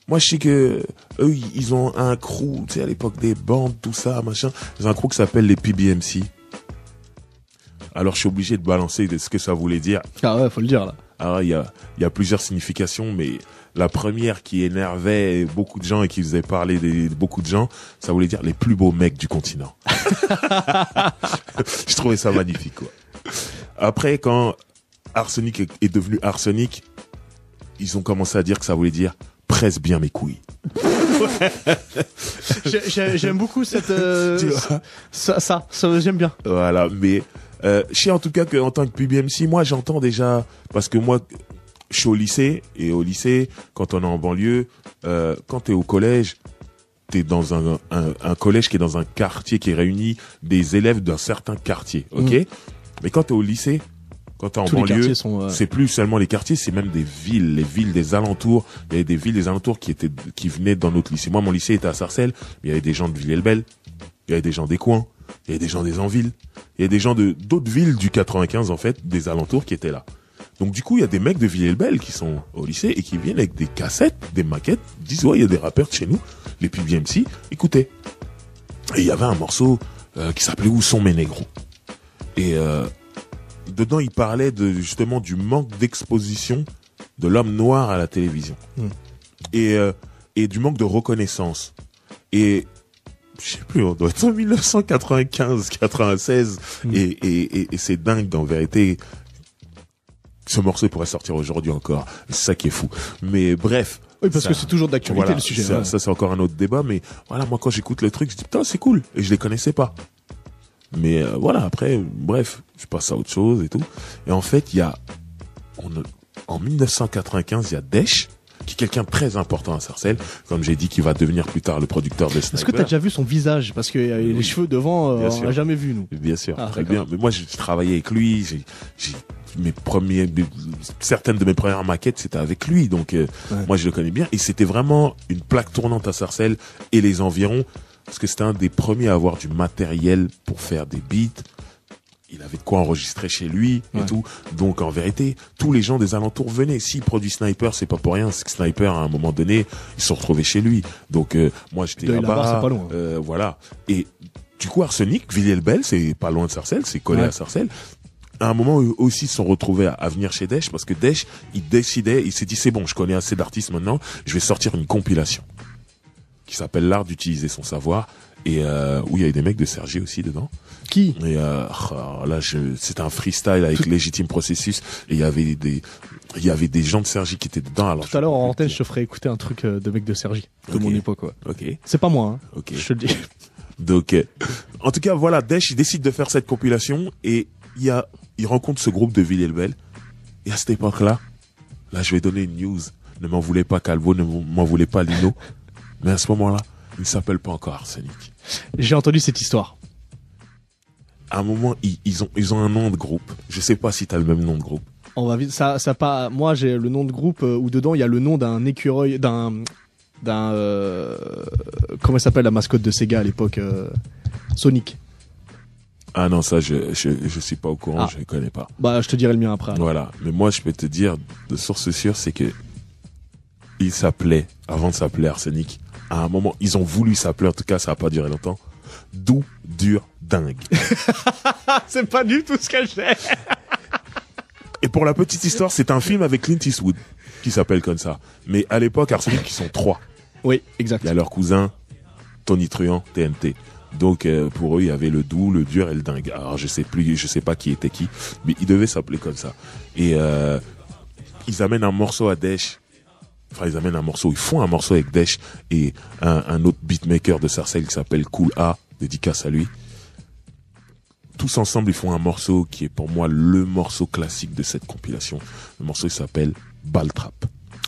moi je sais que eux ils- ont un crew, tu sais à l'époque des bandes tout ça, machin, ils ont un crew qui s'appelle les PBMC. Alors je suis obligé de balancer de ce que ça voulait dire Ah ouais, faut le dire là. alors il y a, y a plusieurs significations, mais la première qui énervait beaucoup de gens et qui faisait parler des, de beaucoup de gens, ça voulait dire les plus beaux mecs du continent. Je trouvais ça magnifique. Quoi. Après, quand Arsenic est- est devenu Arsenic, ils ont commencé à dire que ça voulait dire presse bien mes couilles. J'ai- j'ai- J'aime beaucoup cette. euh, ça, ça, ça, j'aime bien. Voilà, mais euh, je sais en tout cas qu'en tant que PBMC, moi j'entends déjà, parce que moi je suis au lycée, et au lycée, quand on est en banlieue, euh, quand tu es au collège, tu es dans un, un, un collège qui est dans un quartier qui réunit des élèves d'un certain quartier, ok? Mhm. Mais quand tu es au lycée, quand tu es en Tous banlieue, euh, c'est plus seulement les quartiers, c'est même des villes, les villes des alentours. Il y avait des villes des alentours qui étaient, qui venaient dans notre lycée. Moi, mon lycée était à Sarcelles, mais il y avait des gens de Villiers-le-Bel, il y avait des gens des coins, il y avait des gens des Envilles, il y avait des gens de d'autres villes du 95 en fait, des alentours qui étaient là. Donc du coup, il y a des mecs de Villiers-le-Bel qui sont au lycée et qui viennent avec des cassettes, des maquettes, disent ouais, il y a des rappeurs de chez nous, les PBMC, écoutez. Et il y avait un morceau euh, qui s'appelait Où sont mes négros? Et euh, dedans, il parlait de justement du manque d'exposition de l'homme noir à la télévision Hmm. et euh, et du manque de reconnaissance. Et je sais plus, on doit être en 1995, 96, Hmm. et, et, et, et c'est dingue en vérité. Ce morceau pourrait sortir aujourd'hui encore. C'est ça qui est fou. Mais bref. Oui, parce ça- que c'est toujours d'actualité voilà, le sujet. Ça, ça, c'est encore un autre débat, mais voilà, moi quand j'écoute le truc, je dis putain c'est cool et je les connaissais pas. Mais euh, voilà, après, bref, je passe à autre chose et tout. Et en fait, il y a, on, en 1995, il y a Desch, qui est quelqu'un très important à Sarcelles, comme j'ai dit, qui va devenir plus tard le producteur de Sniper. Est-ce que t'as déjà vu son visage? Parce que euh, les Oui. cheveux devant, euh, on l'a jamais vu nous. Bien sûr, Ah, très bien. Mais moi, j'ai travaillé avec lui, j'ai, j'ai, mes premiers, certaines de mes premières maquettes, c'était avec lui. Donc, euh, Ouais. moi, je le connais bien. Et c'était vraiment une plaque tournante à Sarcelles et les environs. Parce que c'était un des premiers à avoir du matériel pour faire des beats. Il avait de quoi enregistrer chez lui et Ouais. tout. Donc, en vérité, tous les gens des alentours venaient. S'il produit Sniper, c'est pas pour rien. C'est que Sniper, à un moment donné, ils se sont retrouvés chez lui. Donc, euh, moi, j'étais là-bas. c'est pas loin. euh, voilà. Et du coup, Arsenic, Villiers-le-Bel, c'est pas loin de Sarcelles, c'est collé Ouais. à Sarcelles. À un moment, eux aussi se sont retrouvés à, à venir chez Desch parce que Desch, il décidait, il s'est dit c'est bon, je connais assez d'artistes maintenant, je vais sortir une compilation qui s'appelle l'art d'utiliser son savoir et euh, où il y avait des mecs de Sergi aussi dedans. Qui? Et euh, oh, là, c'était un freestyle avec légitime processus et il y avait des, il y avait des gens de Sergi qui étaient dedans. Alors Tout à l'heure en antenne, je te ferai écouter un truc euh, de mec de Sergi, de mon époque. Ouais. Ok, C'est pas moi, hein. ok. je te le dis. Donc, euh, en tout cas, voilà, Desch, il décide de faire cette compilation et il y a, il rencontre ce groupe de Villiers-le-Bel. Et à cette époque-là, là, je vais donner une news. Ne m'en voulez pas Calvo, ne m'en voulez pas Lino. Mais à ce moment-là, il ne s'appelle pas encore Arsenic. J'ai entendu cette histoire. À un moment, ils, ils ont, ils ont un nom de groupe. Je sais pas si t'as le même nom de groupe. On va vite. Ça, ça pas. Moi, j'ai le nom de groupe euh, où dedans il y a le nom d'un écureuil, d'un, d'un. euh, comment s'appelle la mascotte de Sega à l'époque euh, Sonic. Ah non, ça, je, je, je suis pas au courant, Ah. je ne connais pas. Bah, je te dirai le mien après. Voilà. Mais moi, je peux te dire, de source sûre, c'est que il s'appelait, avant de s'appeler Arsenic, à un moment, ils ont voulu s'appeler, en tout cas, ça a pas duré longtemps, Doux, dur, dingue. c'est pas du tout ce que j'ai. Et pour la petite histoire, c'est un film avec Clint Eastwood qui s'appelle comme ça. Mais à l'époque, Arsenic, ils sont trois. Oui, exact. Il y a leur cousin, Tony Truant, TNT. Donc euh, pour eux, il y avait le doux, le dur et le dingue. Alors je sais plus, je sais pas qui était qui, mais ils devaient s'appeler comme ça. Et euh, ils amènent un morceau à Desch. Enfin, ils amènent un morceau, ils font un morceau avec Desch et un, un autre beatmaker de Sarcelles qui s'appelle Cool A, dédicace à lui. Tous ensemble, ils font un morceau qui est pour moi le morceau classique de cette compilation. Le morceau il s'appelle Baltrap.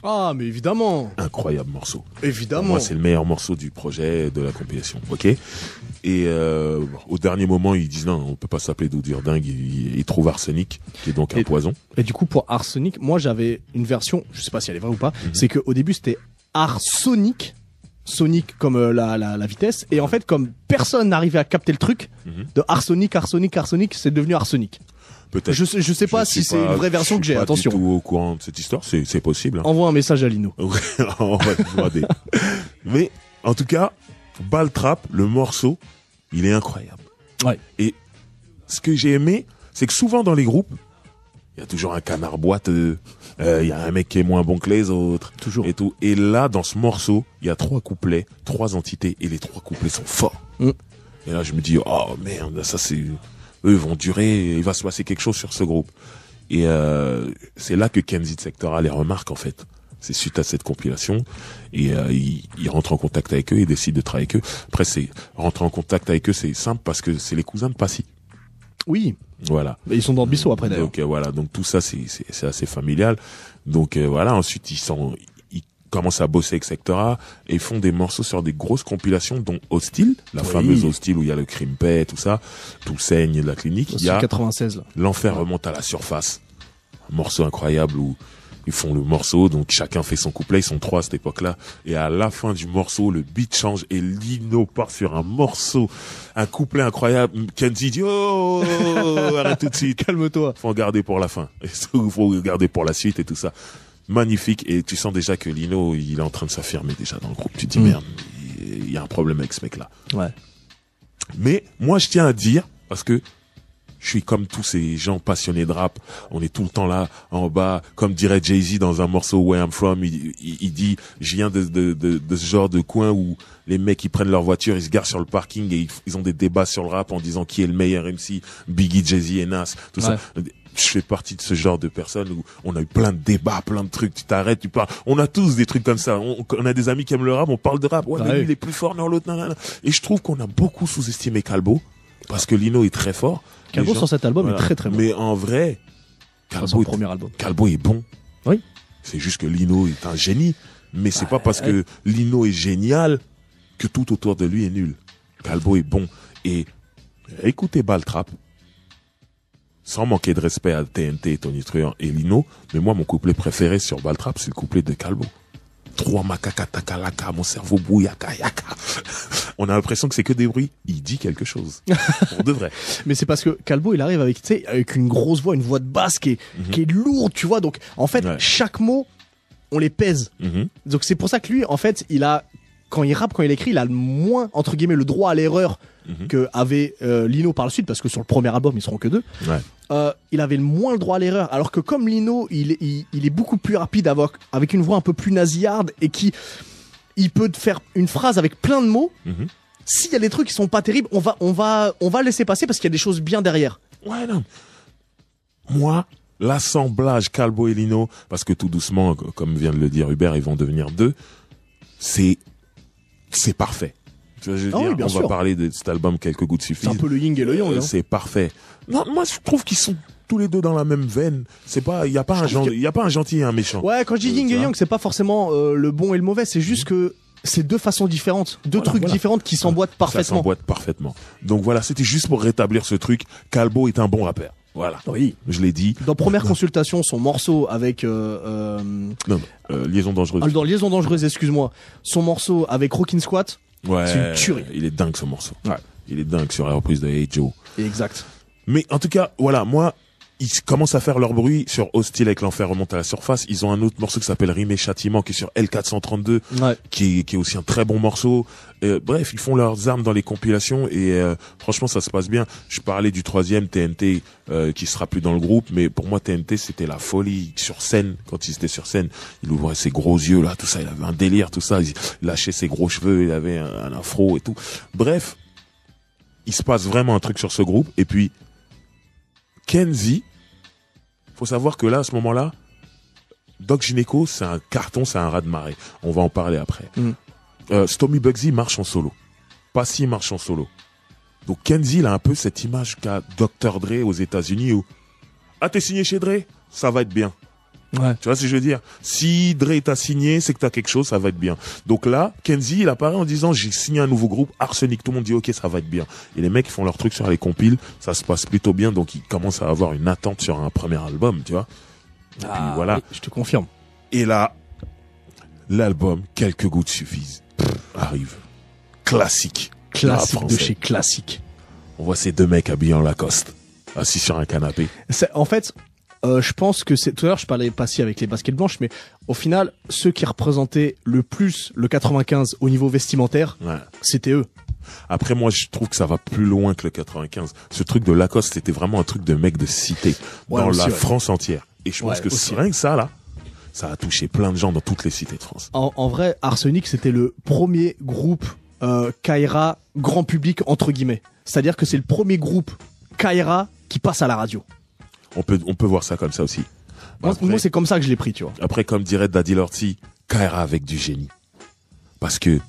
Ah, mais évidemment, Incroyable morceau. Pour évidemment. moi, c'est le meilleur morceau du projet, de la compilation. Ok? Et euh, au dernier moment, ils disent non, on peut pas s'appeler Doudur dingue. Ils, trouvent arsenic, qui est donc un Et- poison. Et du coup, pour Arsenic, moi j'avais une version, je sais pas si elle est vraie ou pas, Mhm. c'est qu'au début c'était Arsonic, Sonic comme euh, la, la, la vitesse, et en fait comme personne n'arrivait à capter le truc, Mhm. de Arsonic, Arsonic, Arsonic, c'est devenu Arsenic. Peut-être. Je sais, je sais pas si c'est une vraie version que j'ai, attention. Du tout au courant de cette histoire, c'est possible. Hein. Envoie un message à Lino. On va te. Mais en tout cas, Baltrap, le morceau, il est incroyable. Ouais. Et ce que j'ai aimé, c'est que souvent dans les groupes, il y a toujours un canard boiteux, euh, il y a un mec qui est moins bon que les autres, Toujours. et tout. Et là, dans ce morceau, il y a trois couplets, trois entités, et les trois couplets sont forts. Mm. Et là, je me dis, oh merde, ça c'est, eux vont durer, il va se passer quelque chose sur ce groupe. Et euh, c'est là que Kenzie Sectora les remarque en fait. C'est suite à cette compilation et euh, il, il rentre en contact avec eux et décide de travailler avec eux. Après, c'est rentrer en contact avec eux, c'est simple parce que c'est les cousins de Passy. Oui, Voilà. mais ils sont dans le Bissau après d'ailleurs. Donc euh, voilà, donc tout ça c'est c'est assez familial. Donc euh, voilà, ensuite ils sont ils commencent à bosser avec Sectora et font des morceaux sur des grosses compilations dont Hostile, la Oui. fameuse Hostile où il y a le crime paix, tout ça, tout saigne de la clinique, il y a 96 là. L'enfer remonte à la surface. Un morceau incroyable où ils font le morceau, donc chacun fait son couplet, ils sont trois à cette époque-là. Et à la fin du morceau, le beat change et Lino part sur un morceau, un couplet incroyable. Kenzie dit, oh, arrête tout de suite. Calme-toi. Faut en garder pour la fin. Il faut garder pour la suite et tout ça. Magnifique. Et tu sens déjà que Lino, il est en train de s'affirmer déjà dans le groupe. Tu te dis, Mm. merde, il y a un problème avec ce mec-là. Ouais. Mais moi, je tiens à dire, parce que je suis comme tous ces gens passionnés de rap, on est tout le temps là, en bas, comme dirait Jay-Z dans un morceau Where I'm From, il, il- il dit, je viens de, de, de, de ce genre de coin où les mecs, ils prennent leur voiture, ils se garent sur le parking et ils, ils ont des débats sur le rap en disant qui est le meilleur MC, Biggie, Jay-Z et Nas, tout ça. Je fais partie de ce genre de personnes où on a eu plein de débats, plein de trucs, tu t'arrêtes, tu parles. On a tous des trucs comme ça. On, on a des amis qui aiment le rap, on parle de rap. Ouais, mais lui, il est plus fort, non, l'autre, non, non, non. Et je trouve qu'on a beaucoup sous-estimé Calbo, parce que Lino est très fort. Calbo gens- sur cet album voilà. est très très bon. Mais en vrai, Calbo son est, premier album. Calbo est bon. Oui. C'est juste que Lino est un génie. Mais c'est Bah, pas parce que Lino est génial que tout autour de lui est nul. Calbo est bon. Et écoutez Baltrap. sans manquer de respect à TNT, Tony Truant et Lino, mais moi, mon couplet préféré sur Baltrap, c'est le couplet de Calbo. Trois macaca takalaka, mon cerveau bouillaka yaka. On a l'impression que c'est que des bruits. Il dit quelque chose. Pour de vrai. Mais c'est parce que Calbo, il arrive avec, tu sais, avec une grosse voix, une voix de basse qui est, qui est lourde, tu vois. Donc, en fait, Mhm. Ouais. chaque mot, on les pèse. Mhm. Donc, c'est pour ça que lui, en fait, il a, quand il rappe, quand il écrit, il a le moins, entre guillemets, le droit à l'erreur Mhm. que avait euh, Lino par la suite, parce que sur le premier album, ils seront que deux. Ouais. Euh, il avait le moins le droit à l'erreur. Alors que comme Lino, il, est- il, il est beaucoup plus rapide avec, avec une voix un peu plus nasillarde et qui, il peut te faire une phrase avec plein de mots. Mhm. S'il y a des trucs qui sont pas terribles, on va, on va, on va laisser passer parce qu'il y a des choses bien derrière. Ouais, non. Moi, l'assemblage Calbo et Lino, parce que tout doucement, comme vient de le dire Hubert, ils vont devenir deux, c'est, c'est parfait. Tu vois, je veux Ah oui, dire, bien on sûr. va parler de cet album quelques gouttes C'est suffisent. un peu le yin et le yang. Euh, hein. c'est parfait. Non, moi, je trouve qu'ils sont tous les deux dans la même veine. C'est pas, il y a pas un que- y a pas un gentil et un méchant. Ouais, quand je dis Euh, yin et yang, c'est pas forcément euh, le bon et le mauvais, c'est juste que c'est deux façons différentes, deux Voilà, trucs voilà. différentes qui s'emboîtent Ça parfaitement. s'emboîte parfaitement. Donc voilà, c'était juste pour rétablir ce truc. Calbo est un bon rappeur. Voilà. Oui. Je l'ai dit. Dans première consultation, son morceau avec euh, euh, Non, non, euh, liaison dangereuse. ah, dans Liaison dangereuse, excuse-moi, son morceau avec Rockin' Squat, Ouais. c'est une tuerie. Il est dingue ce morceau. Ouais. Il est dingue sur la reprise de Hey Joe. exact. Mais en tout cas, voilà, moi, ils commencent à faire leur bruit sur Hostile avec l'enfer remonte à la surface. Ils ont un autre morceau qui s'appelle Rime et Châtiment qui est sur L432, Ouais. qui est, qui est aussi un très bon morceau. Euh, bref, ils font leurs armes dans les compilations et euh, franchement, ça se passe bien. Je parlais du troisième TNT euh, qui sera plus dans le groupe, mais pour moi TNT c'était la folie sur scène quand il était sur scène. Il ouvrait ses gros yeux là, tout ça, il avait un délire, tout ça. Il lâchait ses gros cheveux, il avait un, un afro et tout. Bref, il se passe vraiment un truc sur ce groupe. Et puis Kenzie, faut savoir que là, à ce moment-là, Doc Gineco, c'est un carton, c'est un raz de marée. On va en parler après. Mm. Euh, Stormy Bugsy marche en solo. Passy marche en solo. Donc Kenzie, il a un peu cette image qu'a Dr. Dre aux États-Unis où Ah, t'es signé chez Dre? Ça va être bien. Ouais. Tu vois ce que je veux dire? Si Dre t'a signé, c'est que t'as quelque chose, ça va être bien. Donc là, Kenzie, il apparaît en disant j'ai signé un nouveau groupe, Arsenic. Tout le monde dit ok, ça va être bien. Et les mecs ils font leur truc sur les compiles, ça se passe plutôt bien, donc ils commencent à avoir une attente sur un premier album, tu vois. Et puis voilà. Ah, oui, je te confirme. Et là, l'album Quelques gouttes suffisent pff, arrive. Classique. Classique de chez classique. On voit ces deux mecs habillés en Lacoste, assis sur un canapé. C'est- En fait, euh, je pense que c'est. Tout à l'heure, je parlais pas si avec les baskets blanches, mais au final, ceux qui représentaient le plus le 95 au niveau vestimentaire, Ouais. c'était eux. Après, moi, je trouve que ça va plus loin que le 95. Ce truc de Lacoste, c'était vraiment un truc de mec de cité Ouais, dans aussi, la ouais. France entière. Et je pense que aussi. rien que ça, là, ça a touché plein de gens dans toutes les cités de France. En, en vrai, Arsenic, c'était le premier groupe euh, Kaira grand public entre guillemets. C'est-à-dire que c'est le premier groupe Kaira qui passe à la radio. On peut, on peut voir ça comme ça aussi. Moi, Après- moi, c'est comme ça que je l'ai pris, tu vois. Après, comme dirait Daddy Lorty, Kaira avec du génie. Parce que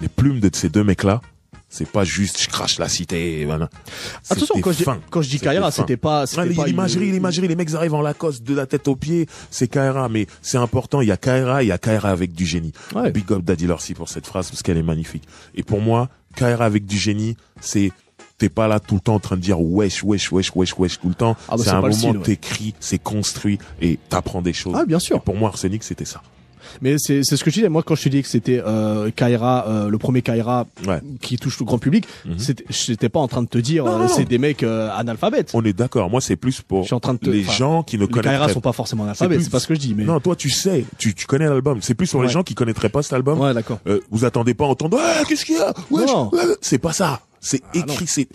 les plumes de ces deux mecs-là, c'est pas juste je crache la cité. Voilà. Attention, quand je, quand je dis Kaira, c'était pas, l'imagerie, une- l'imagerie, les mecs arrivent en Lacoste de la tête aux pieds, c'est Kaira, mais c'est important, il y a Kaira, il y a Kaira avec du génie. Ouais. Big up Daddy Lorcy pour cette phrase parce qu'elle est magnifique. Et pour moi, Kaira avec du génie, c'est t'es pas là tout le temps en train de dire wesh wesh wesh wesh wesh tout le temps. Ah bah, c'est un moment ouais. t'écris, c'est construit et t'apprends des choses. Ah, bien Et sûr. pour moi, Arsenic, c'était ça. Mais c'est c'est ce que je disais. Moi, quand je te dis que c'était euh, Kaira, euh, le premier Kaira Ouais. qui touche le grand public, Mhm. c'était, j'étais pas en train de te dire, Non, euh, non, c'est des mecs euh, analphabètes. On est d'accord. Moi, c'est plus pour Je suis en train de te- les enfin, gens qui ne Les Kaira connaissent sont pas forcément analphabètes, plus- c'est pas ce que je dis, mais. Non, toi, tu sais, tu, tu connais l'album. C'est plus sur les Ouais. gens qui connaîtraient pas cet album. Ouais, d'accord. Euh, vous attendez pas à entendre Ouais, qu'est-ce qu'il y a? Wesh, Non. ouais, ouais. C'est pas ça. C'est Ah, écrit, c'est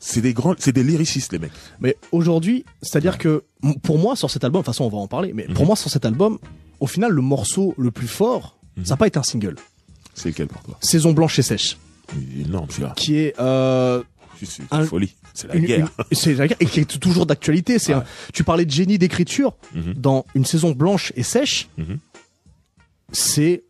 c'est des grands, c'est des lyricistes les mecs. Mais aujourd'hui, c'est-à-dire que m- pour moi sur cet album, de toute façon on va en parler, mais pour Mhm. moi sur cet album, au final le morceau le plus fort, Mhm. ça n'a pas été un single. C'est lequel pour toi Saison blanche et sèche, énorme celui-là. qui est euh, C'est Un- folie. C'est la une- guerre. c'est la guerre et qui est toujours d'actualité. C'est Ouais. un- tu parlais de génie d'écriture Mhm. dans une saison blanche et sèche, Mhm. c'est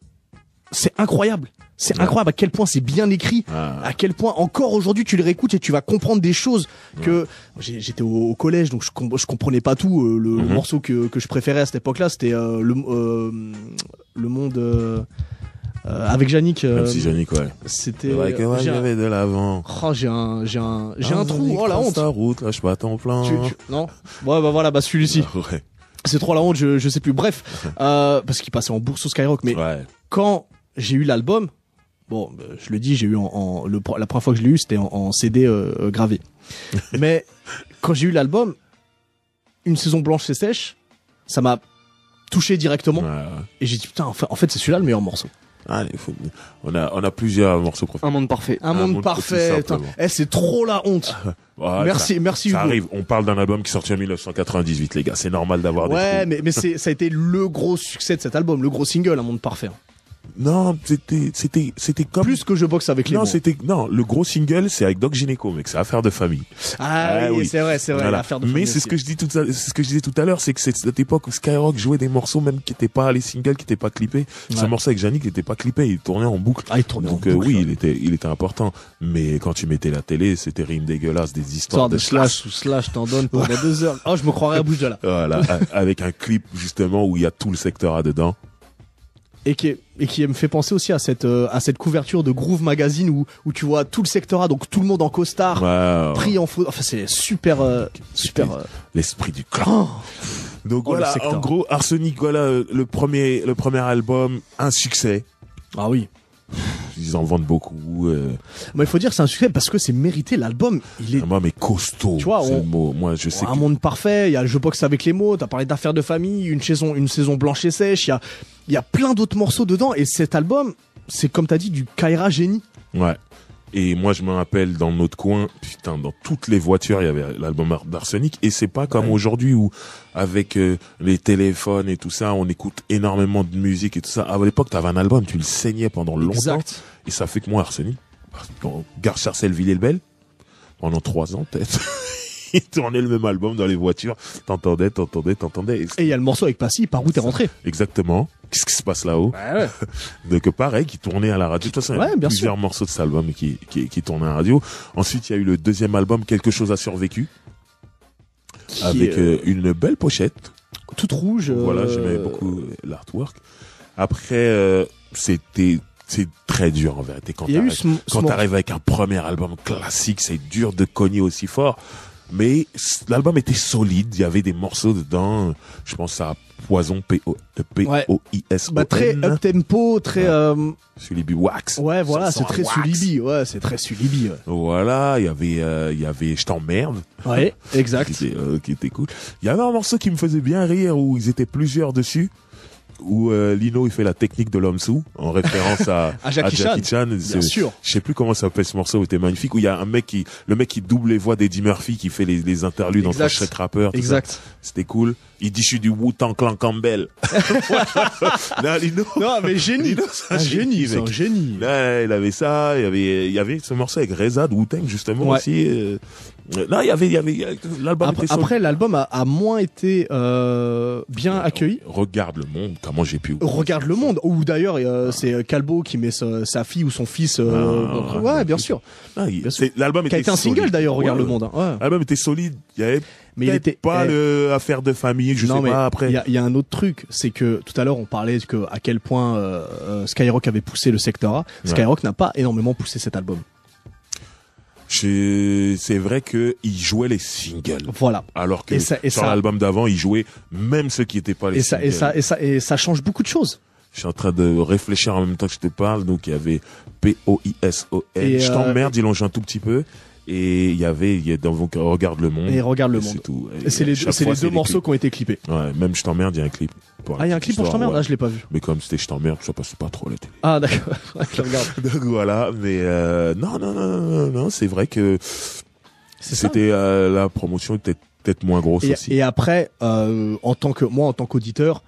c'est incroyable. C'est Ouais. incroyable à quel point c'est bien écrit. Ah. à quel point encore aujourd'hui tu le réécoutes et tu vas comprendre des choses que j'étais au, au collège donc je, com- je comprenais pas tout euh, le Mhm. morceau que, que je préférais à cette époque-là c'était euh, le euh, le monde euh, Euh, avec Yannick, Même si Yannick, ouais. c'était. Ouais, un- j'avais de l'avant. Oh, j'ai un, j'ai un, j'ai Ah, un trou. Oh la honte. ta route, lâche pas ton plan. Tu- tu- Non? Ouais, bah voilà, bah celui-ci. Ouais. C'est trop la honte, je, je sais plus. Bref, euh, parce qu'il passait en bourse au Skyrock. Mais quand j'ai eu l'album, bon, euh, je le dis, j'ai eu en, en- le, la première fois que je l'ai eu, c'était en, en CD euh, euh, gravé. mais quand j'ai eu l'album, une saison blanche et sèche, ça m'a touché directement. Ouais, ouais. Et j'ai dit putain, en fait, en fait, c'est celui-là le meilleur morceau. Allez, faut- on a, on a plusieurs morceaux préférés. Un monde parfait. Un, Un monde, monde parfait. Eh, c'est trop la honte. Ouais, merci, ça- merci Ça Hugo. arrive. On parle d'un album qui est sorti en 1998, les gars. C'est normal d'avoir des Ouais, mais, mais c'est, ça a été le gros succès de cet album, le gros single, Un monde parfait. Non, c'était, c'était, c'était comme. Plus que je boxe avec les non, c'était, non, le gros single, c'est avec Doc Gynéco, mec. C'est affaire de famille. Ah, Ah oui, oui. c'est vrai, c'est vrai. Voilà. l'affaire de Mais famille c'est ce que je dis tout à, c'est ce que je disais tout à l'heure, c'est que c'est cette époque où Skyrock jouait des morceaux même qui étaient pas les singles, qui étaient pas clippés. Ce Ouais. morceau avec Yannick n'était pas clippé, il tournait en boucle. Ah, il tournait en Donc euh, boucle, oui, il était, il était important. Mais quand tu mettais la télé, c'était rime dégueulasse, des histoires Histoire de, de slash ou slash t'en donne pendant deux heures. Oh, je me croirais à Boujala. Voilà, avec un clip justement où il y a tout le secteur A dedans. Et qui, est- et qui me fait penser aussi à cette, euh, à cette couverture de Groove Magazine où, où tu vois tout le secteur A, donc tout le monde en costard, pris en photo. Enfin, c'est super, euh, super. euh, l'esprit du clan. oh. Donc Oh, voilà, en gros, Arsenic, voilà, le premier, le premier album, un succès. Ah oui. Ils en vendent beaucoup. Euh, Mais il faut dire que c'est un succès parce que c'est mérité. L'album, il est moi, mais costaud. Tu vois, on- le mot. Moi, je sais un que monde parfait. Il y a le jeu boxe avec les mots. T'as parlé d'affaires de famille, une saison, une saison blanche et sèche. Il y a, il y a plein d'autres morceaux dedans. Et cet album, c'est comme t'as dit du Kaira génie. Ouais. Et moi, je me rappelle dans notre coin, putain, dans toutes les voitures, il y avait l'album Ar- d'Arsenic. Et c'est pas comme aujourd'hui où, avec euh, les téléphones et tout ça, on écoute énormément de musique et tout ça. À l'époque, t'avais un album, tu le saignais pendant longtemps. Et ça fait que moi, Arsenic, dans Gare Sarcelles, Ville-et-le-Bel, pendant trois ans, peut-être, il tournait le même album dans les voitures. T'entendais, t'entendais, t'entendais. Et il y a le morceau avec Passy, par où t'es rentré? Exactement. Qu'est-ce qui se passe là-haut Donc pareil, qui tournait à la radio. De toute façon, il y bien plusieurs morceaux de cet album qui, qui, qui tournaient à la radio. Ensuite, il y a eu le deuxième album, Quelque chose a survécu, Qui avec euh, euh, une belle pochette. toute rouge. Voilà, euh, j'aimais beaucoup l'artwork. Après, euh, c'était c'est très dur en vérité. Quand a t'arrives avec un premier album classique, c'est dur de cogner aussi fort. Mais l'album était solide. Il y avait des morceaux dedans. Je pense à Poison, P-O- Ouais. P-O-I-S-O-N. bah, très up tempo, très. Euh, Sulibi Wax. ouais, voilà, c'est très sulibi. Ouais, c'est très sulibi. Ouais, Voilà, il y avait, euh, il y avait Je t'emmerde. ouais exact. Qui était, euh, qui était cool. Il y avait un morceau qui me faisait bien rire où ils étaient plusieurs dessus. Où euh, Lino il fait la technique de l'homme sous en référence à, À Jackie Chan. Bien sûr. Je sais plus comment ça s'appelle ce morceau, il était magnifique. Où il y a un mec qui, le mec qui double les voix d'Eddie Murphy, qui fait les, les interludes entre Exact. chaque rappeur. tout. Exact. C'était cool. Il dit je suis du Wu-Tang Clan Campbell. non, Lino. Non, mais génie. Lino, c'est Un génie, c'est un génie. Là, il avait ça, il y avait, il y avait ce morceau avec Reza de Wu-Tang, justement, Ouais. aussi. euh. Il y avait, il y avait, il y avait- l'album Après, était après, l'album a, a moins été euh, bien accueilli. Regarde le monde, comment j'ai pu. Regarde le monde. Ou d'ailleurs, euh, c'est Calbo qui met sa, sa fille ou son fils. euh, Ah, ouais, bien sûr. Ah, L'album Qui a était été un single d'ailleurs, Regarde Ouais, le monde. hein. Ouais. L'album était solide. Il y avait Mais il était pas eh, le affaire de famille, je non sais pas après. il y a, il y a un autre truc, c'est que tout à l'heure on parlait que à quel point euh, euh, Skyrock avait poussé le secteur A. Skyrock n'a pas énormément poussé cet album. Je- C'est vrai que il jouait les singles. Voilà. Alors que Et ça- et sur ça- l'album d'avant, il jouait même ceux qui étaient pas les Et ça, singles. et ça, et ça, et ça change beaucoup de choses. Je suis en train de réfléchir en même temps que je te parle. Donc il y avait P-O-I-S-O-N. Et, Je euh, t'emmerde, il longe un tout petit peu. Et il y avait, il y a dans vos regarde le monde. Et regarde le Et monde. C'est c'est les, chaque c'est les deux morceaux qui ont été clippés. Ouais, même je t'emmerde, il y a un clip. Pour Ah, il y a un petite clip pour je histoire, t'emmerde, ouais. là, je l'ai pas vu. Mais comme c'était je t'emmerde, ça passe pas trop à la télé. Ah, d'accord. je regarde. Donc voilà, mais euh, non, non, non, non, non, non, c'est vrai que C'est ça. c'était euh, la promotion était peut-être moins grosse Et, aussi. et après, euh, en tant que moi, en tant qu'auditeur,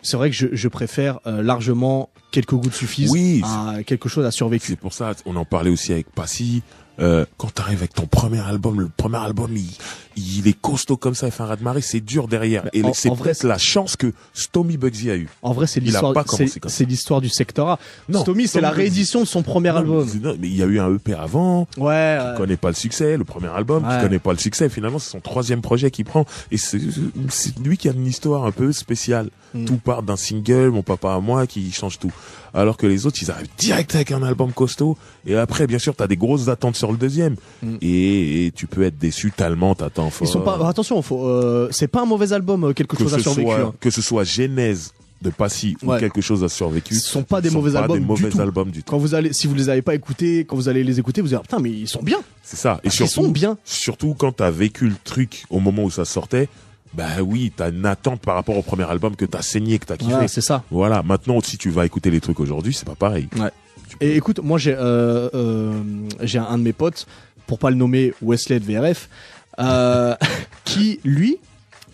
c'est vrai que je, je préfère euh, largement quelques gouttes suffisent Oui, à quelque chose à survécu. C'est pour ça, on en parlait aussi avec Passy. Euh, quand t'arrives avec ton premier album, le premier album, il, il est costaud comme ça, il fait un raz de marée, c'est dur derrière. Et en- c'est peut-être la chance que Stomy Bugsy a eu. En vrai, c'est l'histoire, c'est, l'histoire du secteur A. Non, Stomy, c'est la réédition de son premier Non, album. mais- non, mais il y a eu un EP avant, Ouais. qui connaît pas le succès, le premier album, Ouais. qui connaît pas le succès. Finalement, c'est son troisième projet qu'il prend. Et c'est c'est lui qui a une histoire un peu spéciale. Mm. Tout part d'un single, mon papa à moi, qui change tout. Alors que les autres, ils arrivent direct avec un album costaud. Et après, bien sûr, t'as des grosses attentes sur le deuxième. Mm. Et, et tu peux être déçu tellement t'attends fort. Ils sont pas. Attention, faut. euh, c'est pas un mauvais album. euh, Quelque que chose a ce survécu. soit, hein. que ce soit Genèse de Passy ou Ouais. quelque chose a survécu. Ce sont pas des ce sont mauvais pas albums des du mauvais tout. albums du tout. Quand vous allez, si vous les avez pas écoutés, quand vous allez les écouter, vous allez dire putain, mais ils sont bien. C'est ça. Et Ils sont bien. surtout quand t'as vécu le truc au moment où ça sortait, bah oui, t'as une attente par rapport au premier album que t'as saigné, que t'as kiffé. Voilà, c'est ça. Voilà. Maintenant, si tu vas écouter les trucs aujourd'hui, c'est pas pareil. Ouais. Et écoute, moi j'ai euh, euh, j'ai un de mes potes, pour pas le nommer Wesley de VRF, euh, qui lui,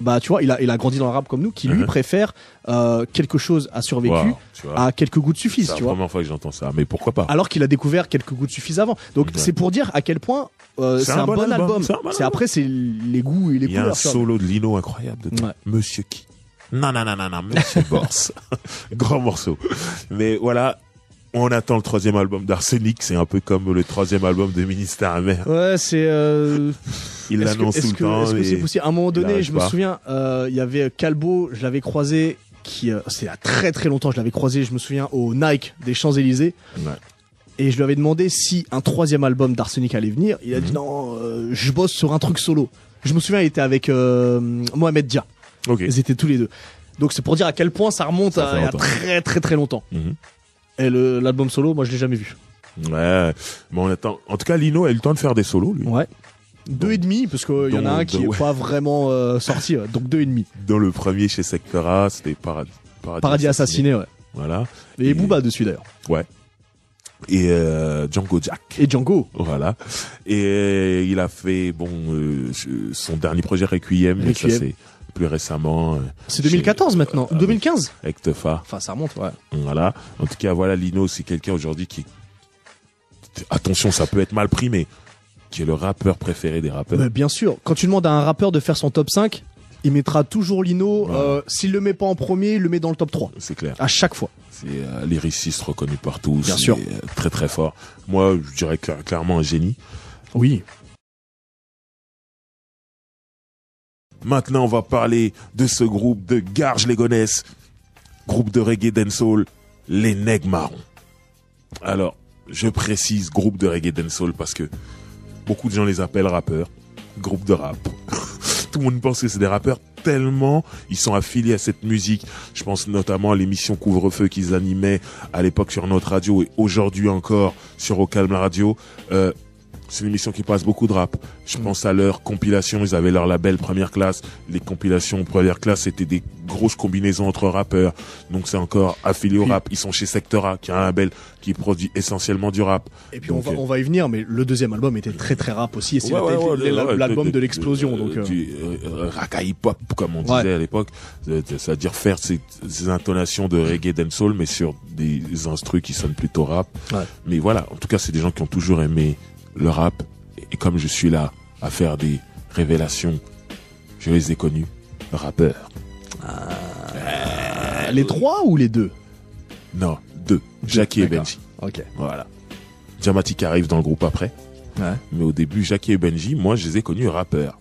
bah tu vois, il a il a grandi dans le rap comme nous, qui lui Mhm. préfère euh, quelque chose a survécu tu vois. à quelques goûts de suffisent, c'est la tu vois. première fois que j'entends ça. Mais pourquoi pas Alors qu'il a découvert quelques goûts de suffisent avant. Donc Ouais. c'est pour dire à quel point euh, c'est un, bon album. c'est un bon C'est album. après c'est les goûts et les Il y a un couleurs. tu vois. solo de Lino incroyable dedans. Ouais. Monsieur qui Non, non, non, non, non, Monsieur Bors. Grand morceau. Mais voilà, on attend le troisième album d'Arsenic. C'est un peu comme le troisième album de Ministère Amer. Ouais, c'est. Euh... Il l'annonce tout le que- temps. Est-ce que c'est possible À un moment donné, je me souviens, euh, il y avait Calbo, je l'avais croisé, qui, euh, y a très très longtemps, je l'avais croisé, je me souviens, au Nike des Champs-Élysées. Ouais. Et je lui avais demandé si un troisième album d'Arsenic allait venir. Il a dit Mhm. non, euh, je bosse sur un truc solo. Je me souviens, il était avec Mohamed Dia. Ok. Ils étaient tous les deux. Donc c'est pour dire à quel point ça remonte Ça à très très très longtemps. Mhm. Et l'album solo, moi je l'ai jamais vu. Ouais. Mais on attend. En tout cas, Lino a eu le temps de faire des solos, lui. Ouais. Deux et demi, parce qu'il y en a un qui de- est ouais. pas vraiment euh, sorti, ouais. donc deux et demi. Dans le premier chez Sectora, c'était Paradis. Paradis assassiné, ouais. Voilà. Et Et- Booba dessus d'ailleurs. Et euh, Django Jack. Et Django. Voilà. Et il a fait bon euh, son dernier projet Requiem, mais ça Requiem. c'est plus récemment euh, C'est 2014 maintenant. Ah, 2015. avec Tefa. Enfin, ça remonte, ouais. Voilà. En tout cas, voilà, Lino, c'est quelqu'un aujourd'hui qui attention, ça peut être mal pris, mais qui est le rappeur préféré des rappeurs. Mais bien sûr, quand tu demandes à un rappeur de faire son top 5, il mettra toujours Lino. Ouais. euh, S'il le met pas en premier, il le met dans le top 3. C'est clair. À chaque fois. C'est euh, lyriciste reconnu par tous. Bien sûr. euh, très très fort. Moi, je dirais cla- clairement un génie. Oui. Maintenant, on va parler de ce groupe de Garges Légonesse, groupe de reggae dancehall, les Nègres Marrons. Alors, je précise groupe de reggae dancehall parce que beaucoup de gens les appellent rappeurs, groupe de rap. Tout le monde pense que c'est des rappeurs tellement ils sont affiliés à cette musique. Je pense notamment à l'émission Couvre-feu qu'ils animaient à l'époque sur notre radio et aujourd'hui encore sur Au Calme Radio. Euh, c'est une émission qui passe beaucoup de rap. Je Mm. pense à leur compilation, ils avaient leur label première classe. Les compilations première classe, c'était des grosses combinaisons entre rappeurs. Donc c'est encore affilié au rap. Ils sont chez Sectora, qui a un label qui produit essentiellement du rap. Et puis on va, euh, on va y venir, mais le deuxième album était très très rap aussi. Et c'est Ouais, ouais, l'album ouais, de l'explosion. Donc, euh, du euh, raka hip hop comme on disait à l'époque, c'est-à-dire faire ces, ces intonations de reggae dancehall mais sur des instrus qui sonnent plutôt rap. Ouais. Mais voilà, en tout cas, c'est des gens qui ont toujours aimé le rap et comme je suis là à faire des révélations, je les ai connus rappeurs. euh, les trois ou les deux? Non, deux, Jackie et. Benji. Ok. Voilà. Jamatic arrive dans le groupe après. Ouais. Mais au début, Jackie et Benji, moi, je les ai connus rappeurs.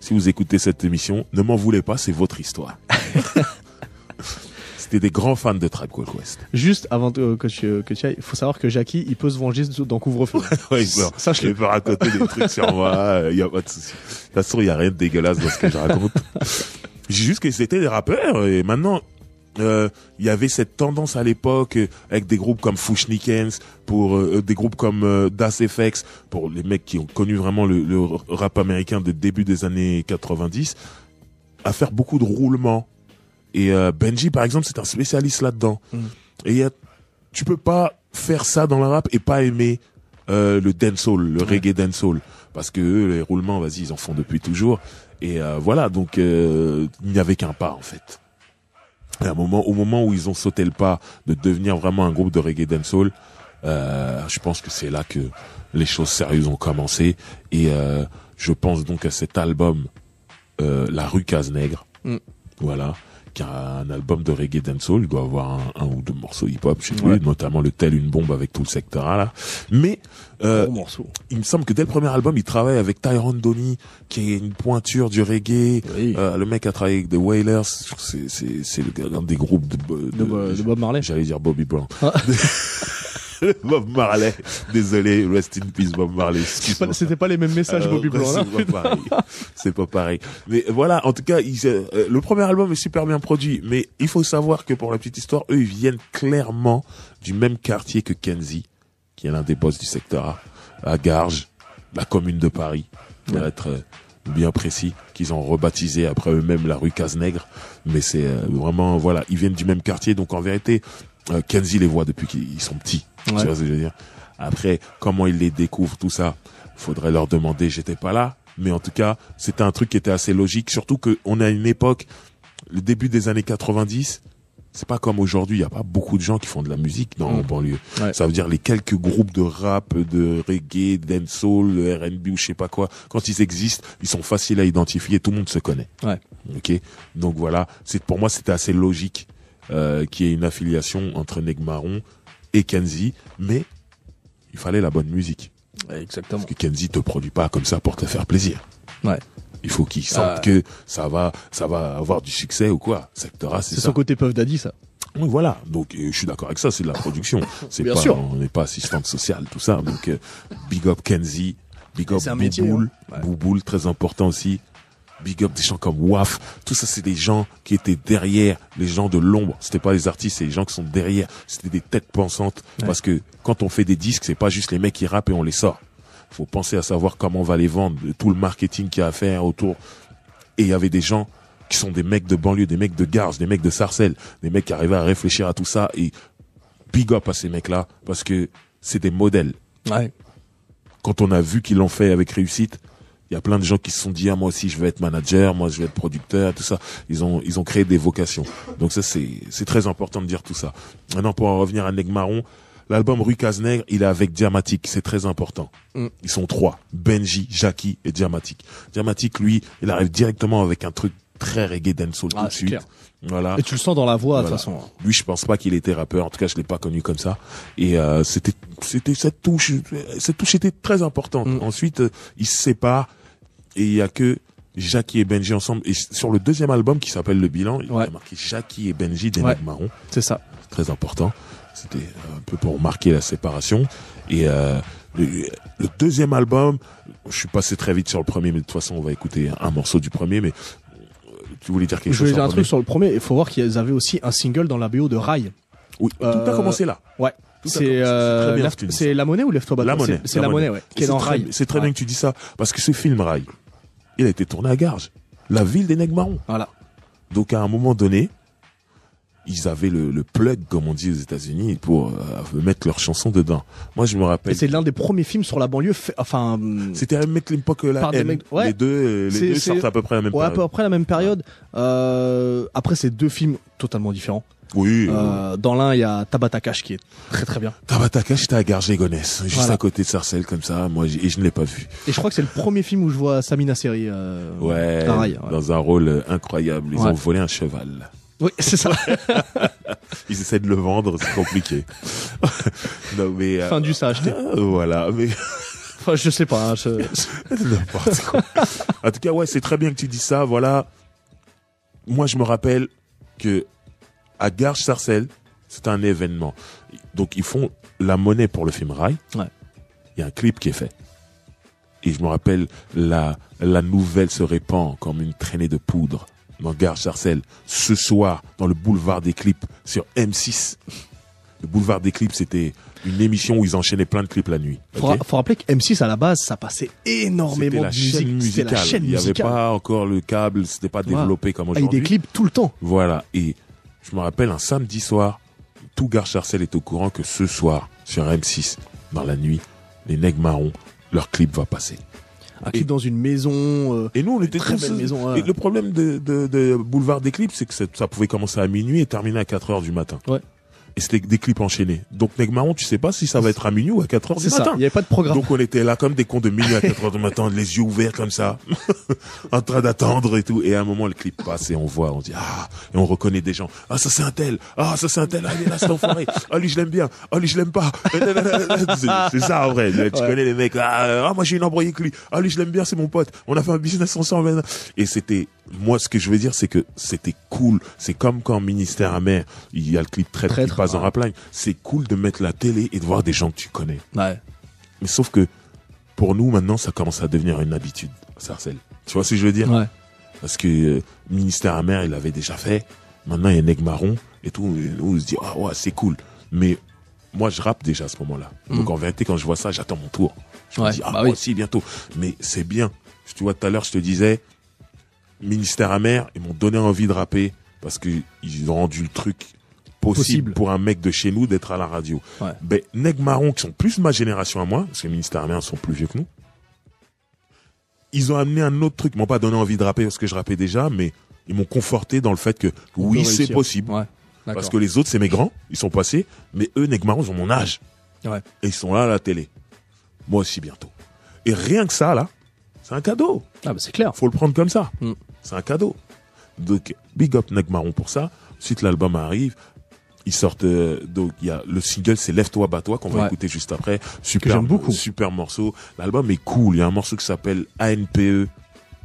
Si vous écoutez cette émission, ne m'en voulez pas, c'est votre histoire. C'était des grands fans de Tribe Called Quest. Juste avant euh, que tu, que tu ailles, il faut savoir que Jackie, il peut se venger dans Couvre-feu. Ouais, Sache-le. il peut raconter des trucs sur moi, il y a pas de souci. De toute façon, il y a rien de dégueulasse dans ce que je raconte. J'ai juste que c'était des rappeurs et maintenant, euh, il y avait cette tendance à l'époque euh, avec des groupes comme Fushnikens, pour euh, des groupes comme euh, Das FX, pour les mecs qui ont connu vraiment le, le rap américain de début des années 90, à faire beaucoup de roulements. Et euh, Benji, par exemple, c'est un spécialiste là-dedans. Mhm. Et y a, tu peux pas faire ça dans le rap et pas aimer euh, le dancehall, le reggae dancehall, parce que eux, les roulements, vas-y, ils en font depuis toujours. Et euh, voilà, donc euh, il n'y avait qu'un pas en fait. Et à un moment, au moment où ils ont sauté le pas de devenir vraiment un groupe de reggae dancehall, Euh, je pense que c'est là que les choses sérieuses ont commencé. Et euh, je pense donc à cet album, euh, La rue Cazenègre. Mm. Voilà qui est un album de reggae dancehall, il doit avoir un, un ou deux morceaux hip-hop chez Ouais. lui, notamment le tel une bombe avec tout le secteur là. Mais euh, il me semble que dès le premier album, il travaille avec Tyrone Donny, qui est une pointure du reggae. Oui. Euh, le mec a travaillé avec The Wailers, c'est c'est c'est le gars- un des groupes de, de, de Bob Marley. j'allais dire Bobby Brown. Ah. Bob Marley, désolé, rest in peace Bob Marley. C'était pas les mêmes messages, Bobby Brown. hein. C'est pas pareil. C'est pas pareil. Mais voilà, en tout cas, ils, euh, le premier album est super bien produit. Mais il faut savoir que pour la petite histoire, eux, ils viennent clairement du même quartier que Kenzie, qui est l'un des boss du secteur A, à Garges, la commune de Paris, pour Ouais. être euh, bien précis, qu'ils ont rebaptisé après eux-mêmes la rue Cazenègre. Mais c'est euh, vraiment, voilà, ils viennent du même quartier. Donc en vérité, euh, Kenzie les voit depuis qu'ils sont petits. Ouais. Tu vois ce que je veux dire? Après, comment ils les découvrent, tout ça, faudrait leur demander. J'étais pas là, mais en tout cas, c'était un truc qui était assez logique. Surtout qu'on a une époque, le début des années 90. C'est pas comme aujourd'hui, il y a pas beaucoup de gens qui font de la musique dans Mm. les banlieues. Ouais. Ça veut dire les quelques groupes de rap, de reggae, dancehall, de R&B ou je sais pas quoi. Quand ils existent, ils sont faciles à identifier, tout le monde se connaît. Ouais. Ok? Donc voilà, c'est pour moi c'était assez logique euh, qu'il y ait une affiliation entre Negmaron et Kenzie, mais il fallait la bonne musique. Ouais, Exactement. Parce que Kenzie te produit pas comme ça pour te faire plaisir. Ouais. Il faut qu'il sente Ah. que ça va, ça va avoir du succès ou quoi. Sectora, c'est son côté Puff Daddy, ça. Oui, voilà. Donc, euh, je suis d'accord avec ça. C'est de la production. C'est Bien pas, sûr. on n'est pas assistante sociale, tout ça. Donc, euh, big up Kenzie, big up Bouboule, hein. Ouais. Bouboule, très important aussi. Big up des gens comme Waf. Tout ça, c'est des gens qui étaient derrière, les gens de l'ombre. C'était pas les artistes, c'est les gens qui sont derrière. C'était des têtes pensantes. Ouais. Parce que quand on fait des disques, c'est pas juste les mecs qui rappent et on les sort. Faut penser à savoir comment on va les vendre, tout le marketing qu'il y a à faire autour. Et il y avait des gens qui sont des mecs de banlieue, des mecs de Garges, des mecs de Sarcelles, des mecs qui arrivaient à réfléchir à tout ça et big up à ces mecs-là parce que c'est des modèles. Ouais. Quand on a vu qu'ils l'ont fait avec réussite, il y a plein de gens qui se sont dit ah moi aussi je vais être manager, moi je vais être producteur, tout ça. Ils ont ils ont créé des vocations. Donc ça c'est c'est très important de dire tout ça. Maintenant pour en revenir à Negmaron, l'album Rue Cazenègre, il est avec Diamatic, c'est très important. Mm. Ils sont trois, Benji, Jackie et Diamatic. Diamatic lui, il arrive directement avec un truc très reggae dancehall Ah, tout de suite. clair. Voilà. Et tu le sens dans la voix, de Voilà. toute façon. Lui, je pense pas qu'il était rappeur. En tout cas, je l'ai pas connu comme ça. Et euh, c'était, c'était cette touche, cette touche était très importante. Mm. Ensuite, euh, ils se séparent et il y a que Jackie et Benji ensemble. Et sur le deuxième album qui s'appelle Le Bilan, il y Ouais. a marqué Jackie et Benji des Ouais. Marrons. C'est ça. Très important. C'était un peu pour marquer la séparation. Et euh, le, le deuxième album, je suis passé très vite sur le premier, mais de toute façon, on va écouter un morceau du premier. Mais euh, tu voulais dire quelque Je chose voulais sur dire un truc sur le premier. Il faut voir qu'ils avaient aussi un single dans la BO de Rai. Oui, tout a Euh, commencé là. Ouais. C'est euh, la monnaie ou Left La monnaie. C'est la monnaie, ouais. C'est très- Rai. Très bien que tu dis ça, parce que ce film Rail, il a été tourné à Garges, la ville des Nègres Marrons. Voilà. Donc à un moment donné, ils avaient le, le plug, comme on dit aux États-Unis, pour euh, mettre leurs chansons dedans. Moi, je me Et rappelle. c'est l'un des premiers films sur la banlieue. fait- Enfin. C'était à même l'époque la haine. mecs- ouais. Les deux, euh, les sortent à peu près à la même Ouais, à période. peu près la même période. Euh, après, c'est deux films totalement différents. Oui. Euh... Euh, dans l'un, il y a Tabata Cash qui est très très bien. Tabataka, j'étais à Garges-les-Gonesse, juste Voilà. à côté de Sarcelles, comme ça. Moi, et je ne l'ai pas vu. Et je crois que c'est le premier film où je vois Samina Seri. Euh, Ouais. Pareil. ouais. Dans un rôle incroyable. Ils Ouais. ont volé un cheval. Oui, c'est ça. Ils essaient de le vendre, c'est compliqué. non, mais. euh, fin du ça acheté. voilà, mais Enfin, je sais pas. hein, je- n'importe quoi. en tout cas, ouais, c'est très bien que tu dis ça. Voilà. Moi, je me rappelle que à Garges Sarcelles, c'est un événement. Donc, ils font la monnaie pour le film Rail. Ouais. Il y a un clip qui est fait. Et je me rappelle, la, la nouvelle se répand comme une traînée de poudre dans Gare Sarcelles. Ce soir, dans le boulevard des clips sur M6. Le boulevard des clips, c'était une émission où ils enchaînaient plein de clips la nuit. Faut, ra- faut rappeler que M6 à la base, ça passait énormément la de musique. Musicale. la chaîne Il n'y avait musicale. pas encore le câble, c'était pas développé comme Avec aujourd'hui. des clips tout le temps. Voilà. Et je me rappelle un samedi soir, tout Gare Sarcelles est au courant que ce soir, sur M6, dans la nuit, les nègres marrons, leur clip va passer. Un clip dans une maison. euh, Et nous, on était très tous- belle maison. ouais. Et le problème de, de, de Boulevard des clips, c'est que ça, ça pouvait commencer à minuit et terminer à 4 heures du matin. Ouais. Et c'était des clips enchaînés. Donc Negmaron, tu sais pas si ça va être à minuit ou à 4 heures du C'est ça. matin. Il n'y avait pas de programme. Donc on était là comme des cons de minuit à 4 heures du matin, les yeux ouverts comme ça, en train d'attendre et tout. Et à un moment, le clip passe et on voit, on dit ah, et on reconnaît des gens. Ah ça c'est un tel, ah ça c'est un tel, ah il est là cet enfoiré, ah lui je l'aime bien, ah lui je l'aime pas. C'est ça en vrai. Tu connais les mecs, ah, ah, moi j'ai une embrouille avec lui, ah lui je l'aime bien, c'est mon pote. On a fait un business ensemble. Et c'était, moi ce que je veux dire c'est que c'était cool. C'est comme quand ministère amer, il y a le clip très qui Traître, passe dans. C'est cool de mettre la télé et de voir des gens que tu connais. Ouais. Mais sauf que pour nous maintenant, ça commence à devenir une habitude, Sarcelle. Tu vois ce que je veux dire? Ouais. Parce que euh, ministère amer, il l'avait déjà fait. Maintenant, il y a Neg Marron et tout. Et nous, on se dit ah ouais, c'est cool. Mais moi, je rappe déjà à ce moment-là. Donc en vérité, quand je vois ça, j'attends mon tour. Je me dis ah bah moi oui. aussi bientôt. Mais c'est bien. Tu vois, tout à l'heure, je te disais, ministère amer, ils m'ont donné envie de rapper parce que ils ont rendu le truc possible, Possible. pour un mec de chez nous d'être à la radio. Ouais. Ben, Neg Marron, qui sont plus ma génération à moi, parce que ministère amer sont plus vieux que nous, ils ont amené un autre truc. Ils m'ont pas donné envie de rapper parce que je rappais déjà, mais ils m'ont conforté dans le fait que On oui, c'est possible. Ouais. Parce que les autres, c'est mes grands, ils sont passés, mais eux, Negmarons, ils ont mon âge. Ouais. Et ils sont là à la télé. Moi aussi bientôt. Et rien que ça, là, c'est un cadeau. Ah bah c'est clair. Faut le prendre comme ça. Mm. C'est un cadeau. Donc, big up Negmaron pour ça. Ensuite, l'album arrive. Ils sortent, euh, donc, il y a le single, c'est Lève-toi, bats-toi, qu'on va Ouais. écouter juste après. Super, beaucoup. Super morceau. L'album est cool. Il y a un morceau qui s'appelle ANPE.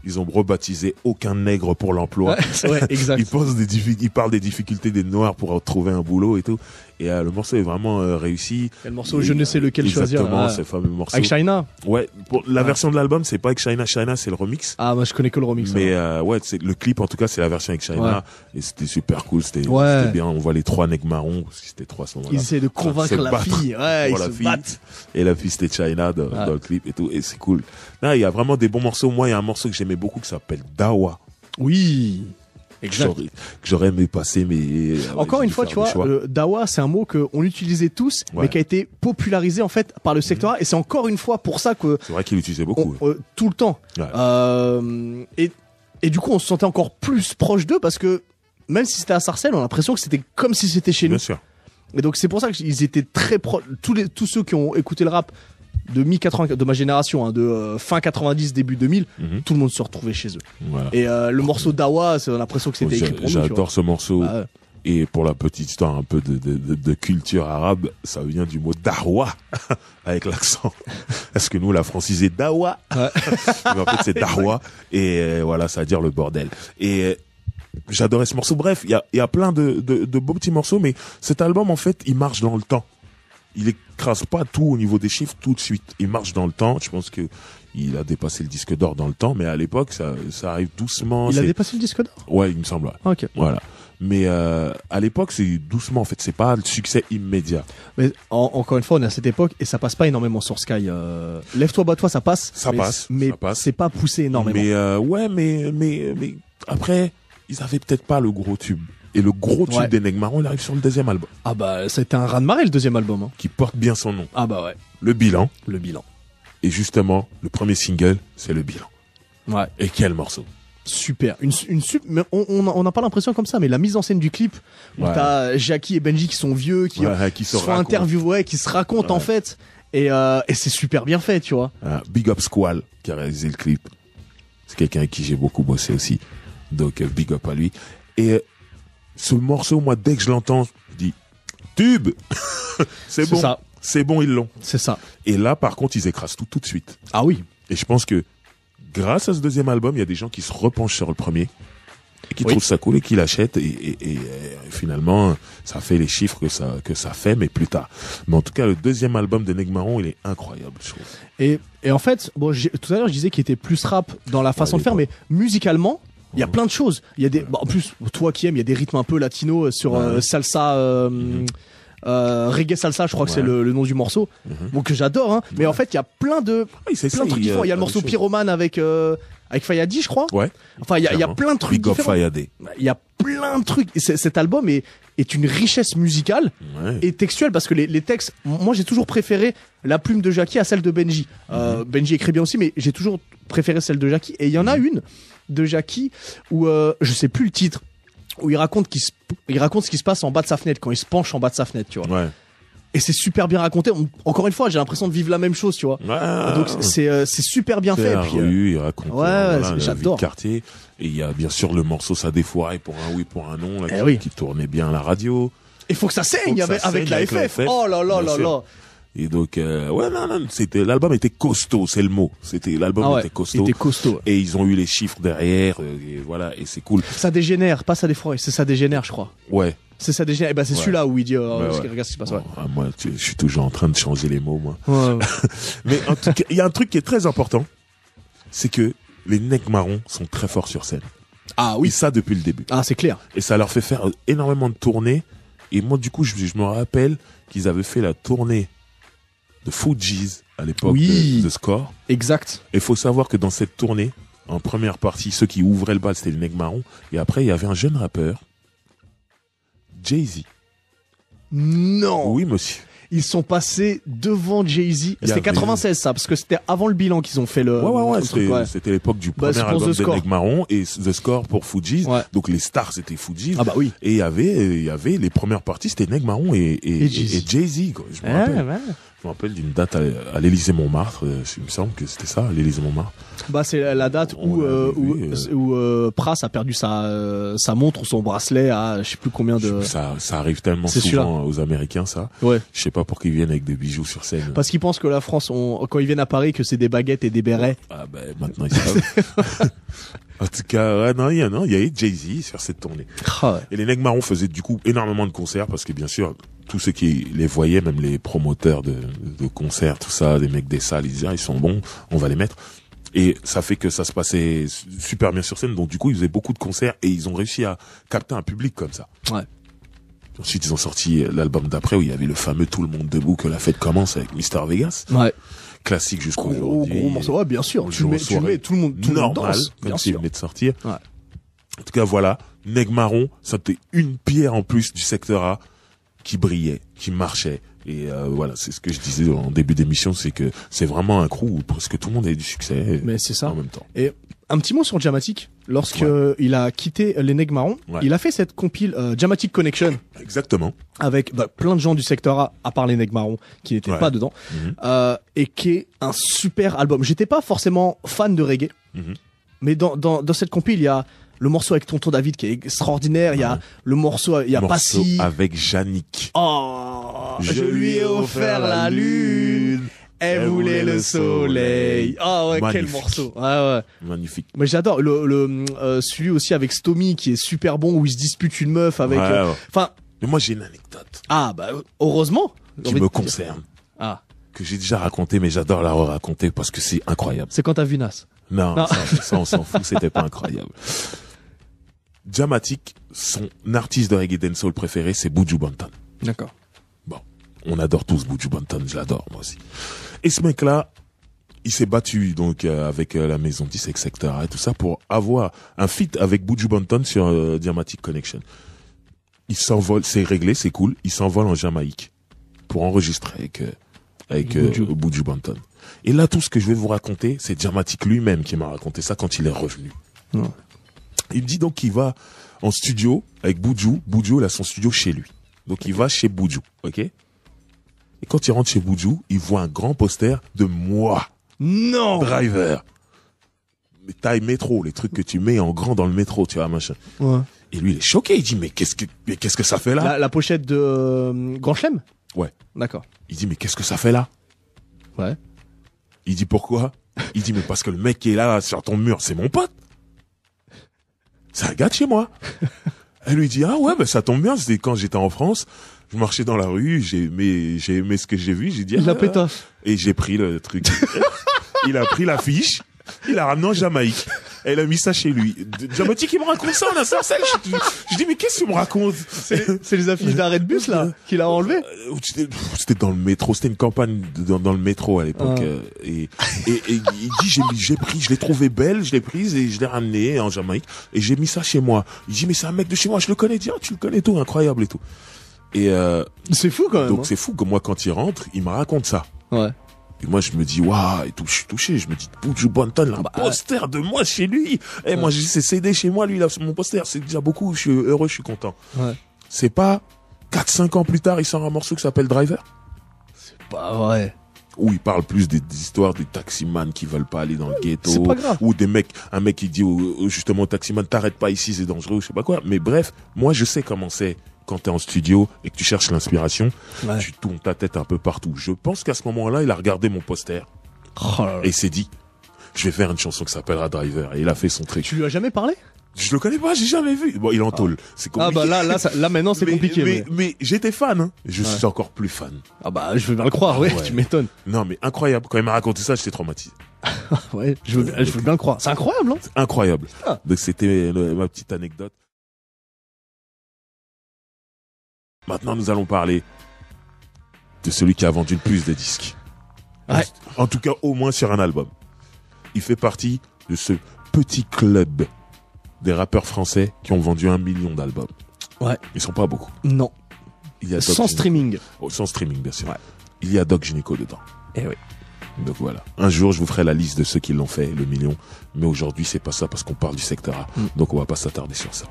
Ils ont rebaptisé Aucun nègre pour l'emploi. Ouais, ouais, exact. il, pose des diffi- il parle des difficultés des noirs pour trouver un boulot et tout. Et euh, le morceau est vraiment euh, réussi. Et le morceau Je ne sais lequel choisir. Exactement, c'est le fameux morceau. Avec China. Ouais, pour la Ouais. version de l'album, c'est pas avec China China, c'est le remix. Ah moi je connais que le remix. Mais euh, ouais, c'est le clip en tout cas, c'est la version avec China et c'était super cool, c'était Ouais. bien. On voit les trois nègres marrons parce que c'était trois ce moment-là. Ils essaient de convaincre la battre fille. Ouais, ils se fille. battent. Et la fille c'était China dans, dans le clip et tout et c'est cool. Là, il y a vraiment des bons morceaux. Moi, il y a un morceau que j'aimais beaucoup qui s'appelle Dawa. Oui. Exact. que j'aurais aimé passer mais euh, Encore une fois, tu vois, euh, Dawa, c'est un mot qu'on utilisait tous, Ouais. mais qui a été popularisé en fait par le secteur A. Et c'est encore une fois pour ça que c'est vrai qu'il l'utilisait on- beaucoup. euh, tout le temps. Ouais. Euh, et, et du coup, on se sentait encore plus proche d'eux parce que même si c'était à Sarcelles, on a l'impression que c'était comme si c'était chez Bien nous. sûr. Et donc c'est pour ça qu'ils étaient très proches. Tous les tous ceux qui ont écouté le rap de mi 80 de ma génération, hein, de euh, fin 90 début 2000, Mhm. tout le monde se retrouvait chez eux. Voilà. Et euh, le morceau Dawa, c'est- on a l'impression que c'était J'a- écrit pour. J'adore ce morceau. Bah ouais. Et pour la petite histoire un peu de, de, de, de culture arabe, ça vient du mot darwa, avec l'accent. Est-ce que nous, la francisé dawa Mais en fait, c'est darwa. Et euh, voilà, ça veut dire le bordel. Et j'adorais ce morceau. Bref, il y a, y a plein de, de, de beaux petits morceaux, mais cet album, en fait, il marche dans le temps. Il écrase pas tout au niveau des chiffres tout de suite. Il marche dans le temps. Je pense que il a dépassé le disque d'or dans le temps, mais à l'époque, ça, ça arrive doucement. Il a dépassé le disque d'or? Ouais, il me semble. Ah, Ok. Voilà. Mais euh, à l'époque, c'est doucement en fait. C'est pas le succès immédiat. Mais en- encore une fois, on est à cette époque et ça passe pas énormément sur Sky. euh, Lève-toi, bats-toi, ça passe. Ça mais, passe, Mais ça passe. c'est pas poussé énormément. Mais euh, ouais, mais mais mais après, ils avaient peut-être pas le gros tube. Et le gros tube Ouais. Marrons, il arrive sur le deuxième album, Ah bah, été un raz de marée le deuxième album. hein. qui porte bien son nom. Ah bah ouais, Le bilan. le bilan. Et justement, le premier single, c'est le bilan. Ouais, Et quel morceau super. Une, une mais on on a- on n'a pas l'impression comme ça, mais la mise en scène du clip, où Ouais. t'as Jackie et Benji qui sont vieux, qui, Ouais, qui se interviewés, qui se racontent en fait. Et, euh, et c'est super bien fait, tu vois. Ah, Big Up Squall qui a réalisé le clip. C'est quelqu'un avec qui j'ai beaucoup bossé aussi. Donc euh, big up à lui. Et ce morceau, moi, dès que je l'entends, je dis tube. c'est bon. ça. C'est bon, ils l'ont. C'est ça. Et là, par contre, ils écrasent tout tout de suite. Ah oui. Et je pense que grâce à ce deuxième album, il y a des gens qui se repenchent sur le premier et qui Oui. trouvent ça cool et qui l'achètent. Et, et- et, euh, finalement, ça fait les chiffres que ça que ça fait, mais plus tard. Mais en tout cas, le deuxième album de Negmaron, il est incroyable, je trouve. Et, et en fait, bon, tout à l'heure je disais qu'il était plus rap dans la façon Ouais, de faire, mais musicalement, il y a plein de choses. Il y a des, bah, en plus, toi qui aimes, il y a des rythmes un peu latinos sur Ouais. euh, salsa, euh, euh, reggae salsa, je crois que c'est le, le nom du morceau, Mhm. bon que j'adore. Hein, mais en fait, il y a plein de, Oui, c'est plein de trucs différents. Il y a le morceau Pyromane avec euh, avec Fayadi, je crois. Ouais. Enfin, il y a, y plein de trucs Big différents. Il y a plein de trucs. Et cet album est est une richesse musicale Ouais. et textuelle parce que les, les textes, moi j'ai toujours préféré la plume de Jackie à celle de Benji. Euh, Benji écrit bien aussi, mais j'ai toujours préféré celle de Jackie. Et il y en a Mhm. une de Jackie où euh, je sais plus le titre. où il raconte qu'il il raconte ce qui se passe en bas de sa fenêtre quand il se penche en bas de sa fenêtre, tu vois. Ouais. Et c'est super bien raconté. On- Encore une fois, j'ai l'impression de vivre la même chose, tu vois. Ouais. Donc c'est euh, c'est super bien fait. la puis, euh, rue, il raconte ouais, euh, voilà, la vie j'adore. de quartier. Et il y a bien sûr le morceau Ça défouraille pour un oui, pour un non, là, Eh qui, oui. qui tournait bien à la radio. il faut que ça saigne que ça avec, la avec la FF. Oh là là là là. Et donc, euh, ouais, non, non, c'était, l'album était costaud, c'est le mot. C'était, l'album Ah ouais, était costaud. était costaud. Et ils ont eu les chiffres derrière, et voilà, et c'est cool. Ça dégénère, pas ça défroie, c'est ça dégénère, je crois. Ouais. C'est ça dégénère. Et ben c'est Ouais. celui-là où il dit, Ouais, regarde ce qui se passe. Ah, moi, je suis toujours en train de changer les mots, moi. Mais en tout cas, il y a un truc qui est très important, c'est que les necks marrons sont très forts sur scène. Ah Oui, oui. ça depuis le début. Ah c'est clair. Et ça leur fait faire énormément de tournées. Et moi, du coup, je, je me rappelle qu'ils avaient fait la tournée de Fugees à l'époque Oui. de, de Score. Exact. Et il faut savoir que dans cette tournée, en première partie, ceux qui ouvraient le bal, c'était les necks marrons. Et après, il y avait un jeune rappeur, Jay-Z. Non. Oui, monsieur. Ils sont passés devant Jay-Z. C'était avait- 96 ça, parce que c'était avant le bilan qu'ils ont fait le. Ouais, ouais, ouais. C'était ouais. l'époque du Bah, premier album Score. necks marrons et The Score pour Fugees. Ouais. Donc les stars, c'était Fugees. Ah bah oui. Et il y avait, il y avait les premières parties, c'était Neg Marron et, et, Et Jay-Z. et Jay-Z. quoi. Je me Ouais, rappelle, ouais. Je me rappelle d'une date à, à l'Élysée Montmartre. euh, Il me semble que c'était ça, à l'Élysée Montmartre. Bah c'est la- date où euh, où, euh. où, Pras a perdu sa euh, sa montre ou son bracelet à je sais plus combien de. Ça, ça arrive tellement souvent aux Américains, ça. Ouais. Je sais pas pour qu'ils viennent avec des bijoux sur scène. Parce qu'ils pensent que la France, on, quand ils viennent à Paris, que c'est des baguettes et des bérets. Ah ben maintenant ils savent. en tout cas, ouais, non, il y a non, il y avait Jay-Z sur cette tournée. Ah ouais. Et les Marrons faisaient du coup énormément de concerts parce que bien sûr, tous ceux qui les voyaient, même les promoteurs de, de concerts, tout ça, les mecs des salles, ils disaient, ah, ils sont bons, on va les mettre. Et ça fait que ça se passait su- super bien sur scène. Donc du coup, ils faisaient beaucoup de concerts et ils ont réussi à capter un public comme ça. Ouais. Ensuite, ils ont sorti l'album d'après où il y avait le fameux Tout le monde debout que la fête commence avec Mister Vegas. Ouais. Classique jusqu'au Gros, morceau. Ouais, bien sûr. Tu le mets, tu le mets, tout le monde, tout le monde normal, danse. comme s'il venait de sortir. Ouais. En tout cas, voilà, Neg Marron, c'était une pierre en plus du secteur A qui brillait, qui marchait. Et euh, voilà, c'est ce que je disais en début d'émission, c'est que c'est vraiment un crew où presque tout le monde a eu du succès Mais c'est ça. en même temps. Et un petit mot sur Jamatic. Lorsque Ouais. euh, il a quitté les Neg Marrons, Ouais. il a fait cette compile euh, Jamatic Connection Exactement. avec bah, plein de gens du secteur A, à part les Neg Marrons, qui n'étaient Ouais. pas dedans, Mhm. euh, et qui est un super album. J'étais pas forcément fan de reggae, Mhm. mais dans, dans, dans cette compile, il y a le morceau avec Tonton David qui est extraordinaire, il y a le morceau, il y a Passy. avec Yannick. Oh, je, lui ai offert la lune. Elle voulait le soleil. Ah ouais, quel Magnifique. morceau. Ouais, ouais. Magnifique. Mais j'adore le, le euh, celui aussi avec Stomy qui est super bon où il se dispute une meuf avec. Ouais, euh, ouais. Enfin, Mais moi, j'ai une anecdote ah bah heureusement. J'ai qui envie me de te dire. concerne, Ah, que j'ai déjà raconté, mais j'adore la raconter parce que c'est incroyable. c'est quand t'as vu Nas. Non, Non. Ça, ça, on s'en fout, c'était pas incroyable. Jamatic, son artiste de reggae dancehall préféré, c'est Buju Banton. D'accord. On adore tous Buju Banton, je l'adore moi aussi. Et ce mec-là, il s'est battu donc euh, avec euh, la maison 10 etc et tout ça pour avoir un feat avec Buju Banton sur euh, Diamatic Connection. Il s'envole, c'est réglé, c'est cool. Il s'envole en Jamaïque pour enregistrer avec euh, avec Buju. Banton. Et là, tout ce que je vais vous raconter, c'est Diamatic lui-même qui m'a raconté ça quand il est revenu. Ouais. Il me dit donc qu'il va en studio avec Buju. Buju, il a son studio chez lui. Donc il va chez Buju, ok? Et quand il rentre chez Buju, il voit un grand poster de moi, Non. driver. Mais Taille métro, les trucs que tu mets en grand dans le métro, tu vois, machin. Ouais. Et lui, il est choqué. Il dit, mais qu'est-ce que, mais qu'est-ce que ça fait là? La, la pochette de euh, Grand Chelem? Ouais. D'accord. Il dit, mais qu'est-ce que ça fait là? Ouais. Il dit, pourquoi? Il dit, mais parce que le mec qui est là sur ton mur, c'est mon pote. C'est un gars de chez moi. Elle lui dit, ah ouais, bah, ça tombe bien. C'était quand j'étais en France. Je marchais dans la rue, j'ai aimé, j'ai aimé ce que j'ai vu. J'ai dit, Il ah, l'a pétasse. Et j'ai pris le truc. il a pris l'affiche, il a ramené en Jamaïque. Elle a mis ça chez lui. Jamaïque, il me raconte ça en ascenseur. Je, je dis, mais qu'est-ce qu'il me raconte C'est les affiches d'arrêt de bus là qu'il a enlevé. Euh, C'était dans le métro, c'était une campagne dans, dans le métro à l'époque. Ah. euh, Et, et, et il dit, j'ai pris, je l'ai trouvé belle, je l'ai prise et je l'ai ramenée en Jamaïque. Et j'ai mis ça chez moi. Il dit, mais c'est un mec de chez moi, je le connais. Il dit, ah, tu le connais tout, incroyable et tout. Et euh, C'est fou quand même. donc c'est fou que moi, quand il rentre, il me raconte ça. hein. Ouais. Et moi, je me dis, waouh, et tout, je suis touché. Je me dis, Buju Banton, un Bah, poster de moi chez lui. Et moi, j'ai ces CD chez moi, lui, il a mon poster. C'est déjà beaucoup. Je suis heureux, je suis content. Ouais. C'est pas 4-5 ans plus tard, il sort un morceau qui s'appelle Driver? Pas vrai. Où il parle plus des, des histoires des taximans qui veulent pas aller dans le ghetto. C'est pas grave. Ou des mecs, un mec qui dit au- justement au taximan, t'arrêtes pas ici, c'est dangereux, je sais pas quoi. Mais bref, moi, je sais comment c'est quand t'es en studio et que tu cherches l'inspiration. Ouais. Tu tournes ta tête un peu partout. Je pense qu'à ce moment-là, il a regardé mon poster Oh là là. et s'est dit, je vais faire une chanson qui s'appellera Driver. Et il a fait son truc. Tu lui as jamais parlé? Je le connais pas, j'ai jamais vu. Bon, il est en tôle. C'est Ah compliqué. bah là, là, ça- là maintenant c'est compliqué. Mais, Mais, mais j'étais fan, hein. Je suis encore plus fan. Ah bah je veux bien le croire, ouais, Ouais. tu m'étonnes. Non, mais incroyable. Quand il m'a raconté ça, j'étais traumatisé. Ouais, je veux, bien- je veux bien le croire. C'est incroyable, hein Incroyable. Ah. Donc c'était le- ma petite anecdote. Maintenant, nous allons parler de celui qui a vendu le plus de disques. Ouais. En tout cas, au moins sur un album. Il fait partie de ce petit club des rappeurs français qui ont vendu un million d'albums. Ouais. Ils sont pas beaucoup. Non. Il y a Doc Sans Gynéco- streaming. Oh, sans streaming, bien sûr. Ouais. Il y a Doc Gynéco dedans. Eh oui. Donc voilà. Un jour, je vous ferai la liste de ceux qui l'ont fait, le million. Mais aujourd'hui, c'est pas ça parce qu'on parle du secteur A. Mm. Donc on va pas s'attarder sur ça.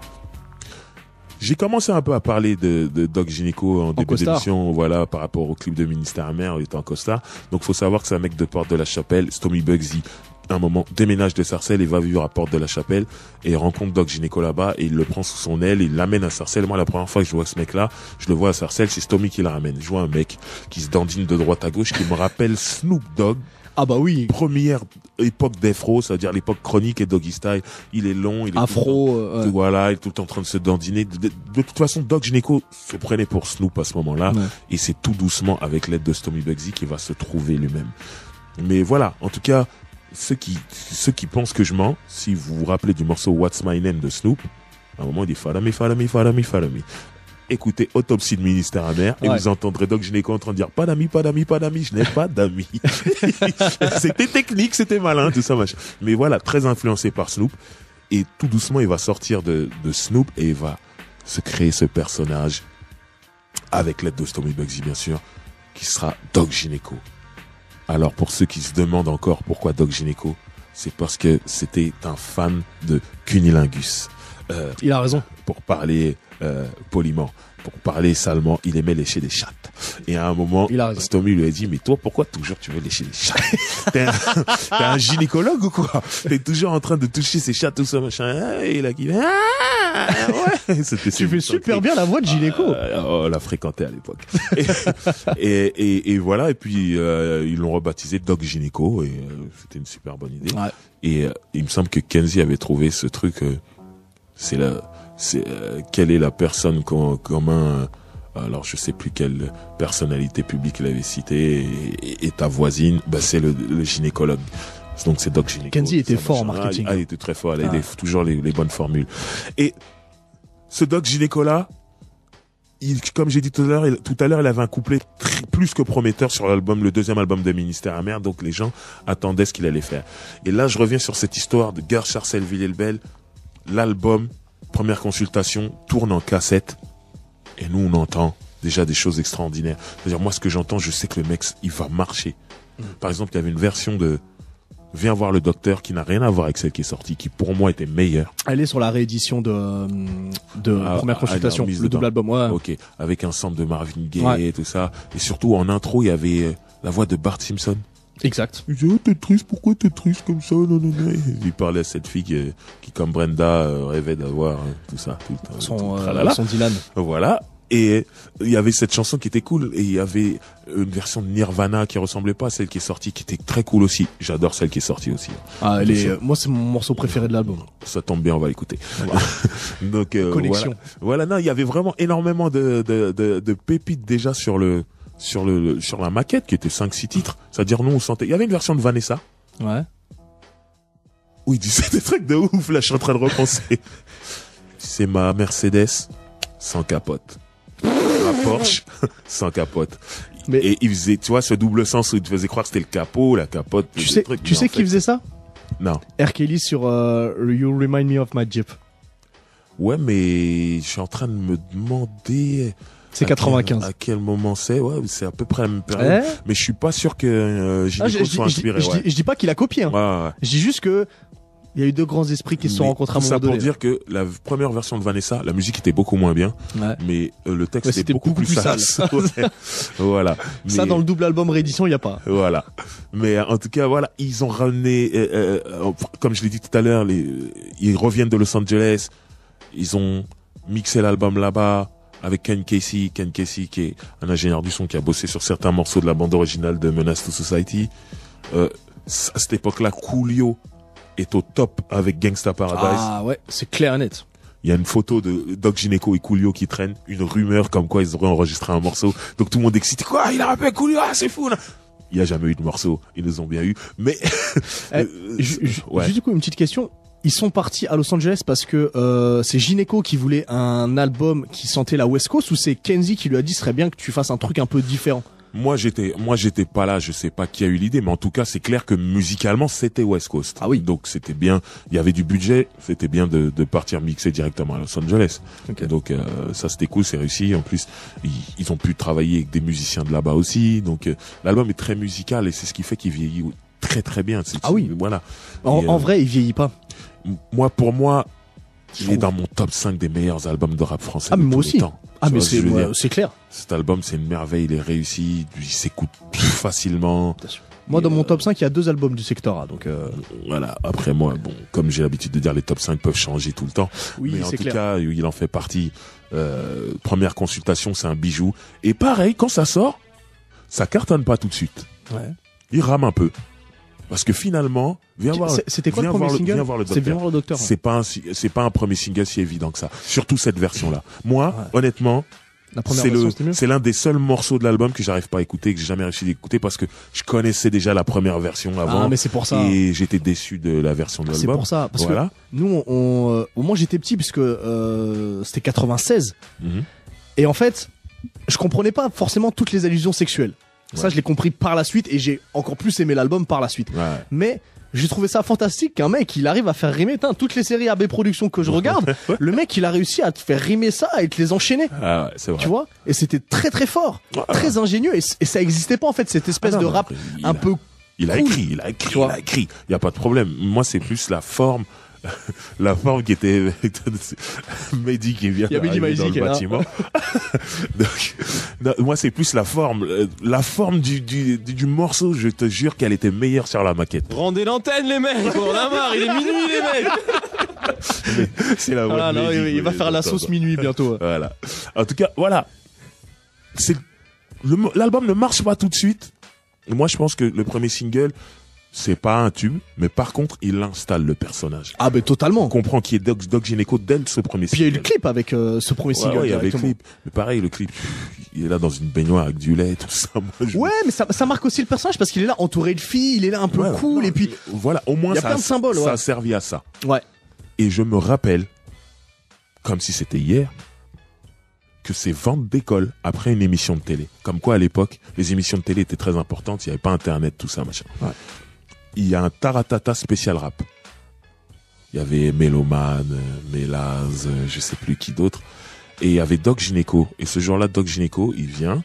J'ai commencé un peu à parler de, de Doc Gynéco en, début d'émission, voilà, par rapport au clip de Ministère Mère, il était en costard. Donc faut savoir que c'est un mec de Porte de la Chapelle, Stomy Bugsy. Un moment, déménage de Sarcelles et va vivre à Porte de la Chapelle et il rencontre Doc Gynéco là-bas et il le prend sous son aile, il l'amène à Sarcelles. Moi, la première fois que je vois ce mec-là, je le vois à Sarcelles, c'est Stomy qui le ramène. Je vois un mec qui se dandine de droite à gauche, qui me rappelle Snoop Dogg, Ah bah oui. première époque d'Efro, c'est-à-dire l'époque chronique et Doggy Style. Il est long, il est tout le temps- Afro. euh, ouais. voilà, il est tout le temps en train de se dandiner. De, de- de toute façon, Doc Gynéco se prenait pour Snoop à ce moment-là. Ouais. Et c'est tout doucement, avec l'aide de Stomy Bugsy, qu'il va se trouver lui-même. Mais voilà, en tout cas, ceux qui, ceux qui pensent que je mens, si vous vous rappelez du morceau What's My Name de Snoop, à un moment, il dit Follow me, follow me, follow me, follow me. Écoutez Autopsie de ministère amer et Ouais. vous entendrez Doc Gynéco en train de dire pas d'amis, pas d'amis, pas d'amis, je n'ai pas d'amis. c'était technique, c'était malin, tout ça, machin. Mais voilà, très influencé par Snoop. Et tout doucement, il va sortir de, de Snoop et il va se créer ce personnage avec l'aide de Stomy Bugsy, bien sûr, qui sera Doc Gynéco. Alors, pour ceux qui se demandent encore pourquoi Doc Gynéco, c'est parce que c'était un fan de Cunilingus. Euh, Il a raison. Pour parler euh, poliment, pour parler salement, il aimait lécher des chattes. Et à un moment. Stomy lui a dit, mais toi, pourquoi toujours tu veux lécher des chattes? T'es un, gynécologue ou quoi? T'es toujours en train de toucher ces chattes, tout ça, machin. Et il a dit, ah, ouais. Tu fais super bien la voix de Gynéco. euh, on l'a fréquenté à l'époque. et, et, et, et voilà, et puis euh, ils l'ont rebaptisé Doc Gynéco, et euh, c'était une super bonne idée. Ouais. Et il me semble que Kenzie avait trouvé ce truc. c'est la, c'est euh, quelle est la personne com- commun. euh, alors je sais plus quelle personnalité publique il avait cité et, et- et ta voisine, bah c'est le, le gynécologue. Donc c'est Doc Gynéco. Kenzie était fort en marketing. Ah, il était très fort. Elle Ah. avait toujours les, les bonnes formules. Et ce Doc Gynéco là, il, comme j'ai dit tout à l'heure, il- tout à l'heure, il avait un couplet très- plus que prometteur sur l'album, le deuxième album de Ministère Amer, donc les gens attendaient ce qu'il allait faire. Et là, je reviens sur cette histoire de Gare Charcel le bel L'album, première consultation, tourne en cassette, et nous, on entend déjà des choses extraordinaires. C'est-à-dire, moi, ce que j'entends, je sais que le mec, il va marcher. Par exemple, il y avait une version de Viens voir le docteur qui n'a rien à voir avec celle qui est sortie, qui pour moi était meilleure. Elle est sur la réédition de, euh, de Ah, première ah, consultation, le double album. Ouais. Ok, avec un sample de Marvin Gaye Ouais. et tout ça. Et surtout, en intro, il y avait euh, la voix de Bart Simpson. Exact. Il disait, oh, t'es triste, pourquoi t'es triste comme ça, non, non, non. Il parlait à cette fille qui, qui comme Brenda, euh, rêvait d'avoir hein, tout ça, tout le temps. Son, tout, euh, son Dylan. Voilà. Et il y avait cette chanson qui était cool. Et il y avait une version de Nirvana qui ressemblait pas à celle qui est sortie, qui était très cool aussi. J'adore celle qui est sortie aussi. Ah, elle est, euh, moi, c'est mon morceau préféré de l'album. Ça tombe bien, on va l'écouter. Donc, euh, Connexion. Voilà. voilà, non, il y avait vraiment énormément de, de, de, de pépites déjà sur le, sur le, sur la maquette qui était 5-6 titres. C'est-à-dire, nous, on sentait, il y avait une version de Vanessa. Ouais. où il dit c'est des trucs de ouf, là, je suis en train de repenser. c'est ma Mercedes sans capote. Ma Porsche sans capote. Mais- Et il faisait, tu vois, ce double sens où il te faisait croire que c'était le capot, la capote. Tu sais, trucs, tu sais qui fait, faisait ça? Non. R. Kelly sur euh, You Remind Me of My Jeep. Ouais, mais je suis en train de me demander. C'est à quel- 95. À quel moment c'est? Ouais, c'est à peu près la même période. Mais je suis pas sûr que euh, Ah, je, soit je- inspiré. je ouais. dis, je dis pas qu'il a copié. Hein. Ouais, ouais, ouais. Je dis juste que il y a eu deux grands esprits qui se sont Mais rencontrés à un moment ça pour dire que la première version de Vanessa, la musique était beaucoup moins bien, Ouais. mais euh, le texte Ouais, était beaucoup, beaucoup plus plus sale. Voilà. Ça, dans le double album réédition, il y a pas. Voilà. Mais euh, en tout cas, voilà, ils ont ramené, euh, comme je l'ai dit tout à l'heure, les, ils reviennent de Los Angeles. Ils ont mixé l'album là-bas avec Ken Casey, Ken Casey qui est un ingénieur du son qui a bossé sur certains morceaux de la bande originale de Menace to Society. Euh, à cette époque-là, Coolio est au top avec Gangsta Paradise. Ah ouais, c'est clair et net. Il y a une photo de Doc Gineco et Coolio qui traîne, une rumeur comme quoi ils auraient enregistré un morceau. Donc tout le monde est excité. Quoi Il a rappelé Coolio? Ah, c'est fou Il n'y a jamais eu de morceau. Ils nous ont bien eu. Mais... Eh, Euh, ouais. Juste du coup, une petite question. Ils sont partis à Los Angeles parce que euh, c'est Gineco qui voulait un album qui sentait la West Coast ou c'est Kenzie qui lui a dit serait bien que tu fasses un truc un peu différent? Moi j'étais moi j'étais pas là, je sais pas qui a eu l'idée mais en tout cas c'est clair que musicalement c'était West Coast. Ah oui. Donc c'était bien, il y avait du budget, c'était bien de, de partir mixer directement à Los Angeles. Ok. Donc euh, ça c'était cool, c'est réussi. En plus ils, ils ont pu travailler avec des musiciens de là-bas aussi. Donc euh, l'album est très musical et c'est ce qui fait qu'il vieillit très très bien. Ah oui. Voilà. En, Et, en euh, vrai, il vieillit pas. Moi pour moi Je il est dans mon top 5 des meilleurs albums de rap français Ah, de moi tous les aussi. temps. Ah Tu mais ce c'est clair. Cet album c'est une merveille, il est réussi, il s'écoute facilement. Moi, dans mon euh, top 5, il y a deux albums du Sector A, donc euh, Voilà. Après moi, bon, comme j'ai l'habitude de dire, les top 5 peuvent changer tout le temps. oui, mais en tout clair. cas, il en fait partie. Euh, première consultation, c'est un bijou. Et pareil, quand ça sort, ça cartonne pas tout de suite. Ouais. Il rame un peu. Parce que finalement, viens voir. C'est- C'était quoi le premier le- single voir le C'est docteur. Voir le docteur. C'est pas un, c'est pas un premier single si évident que ça. Surtout cette version-là. Moi, Ouais. honnêtement, c'est le, c'est l'un des seuls morceaux de l'album que j'arrive pas à écouter, que j'ai jamais réussi d'écouter parce que je connaissais déjà la première version avant. Ah, mais c'est pour ça. Et j'étais déçu de la version de C'est l'album. pour ça. Parce voilà. que nous, on, euh, moi, j'étais petit puisque euh, c'était 96. Mhm. Et en fait, je comprenais pas forcément toutes les allusions sexuelles. Ça, je l'ai compris par la suite et j'ai encore plus aimé l'album par la suite. Ouais. Mais j'ai trouvé ça fantastique qu'un mec, il arrive à faire rimer Tain, toutes les séries AB Productions que je regarde. le mec, il a réussi à te faire rimer ça et te les enchaîner. Ah ouais, c'est vrai. Tu vois? Et c'était très très fort, Ouais. très ingénieux et, ça existait pas en fait cette espèce Ah non, de rap un a- peu Il a écrit, il a écrit, il a écrit. Il y a pas de problème. Moi, c'est plus la forme, la forme qui était Mehdi qui vient d'arriver dans le bâtiment. Donc, non, moi, c'est plus la forme, euh, la forme du, du, du, du morceau. Je te jure qu'elle était meilleure sur la maquette. Rendez l'antenne, les mecs On en a marre, il est minuit, les mecs C'est la voix Voilà, de non, Mehdi, il, va faire la sauce minuit bientôt. Voilà. En tout cas, voilà. C'est l'album ne marche pas tout de suite. Moi, je pense que le premier single, c'est pas un tube, mais par contre, il installe le personnage. Ah ben totalement. On comprend qui est Doc, Doc Gineco dès ce premier Puis il y a eu single. le clip avec euh, ce premier Ouais, single. ouais, il y avait le clip. Mais pareil, le clip, il est là dans une baignoire avec du lait, tout ça. Moi, je- Ouais, mais ça, ça marque aussi le personnage parce qu'il est là entouré de filles, il est là un peu Ouais, cool non, et puis Voilà, au moins, y a ça, plein de symboles, ça a servi à ça. ouais. Et je me rappelle, comme si c'était hier, que c'est vente d'école après une émission de télé. Comme quoi, à l'époque, les émissions de télé étaient très importantes, il n'y avait pas Internet, tout ça, machin. Ouais. Il y a un Taratata spécial rap. Il y avait Méloman, euh, Mélaz, je sais plus qui d'autre. Et il y avait Doc Gineco. Et ce jour-là, Doc Gineco, il vient.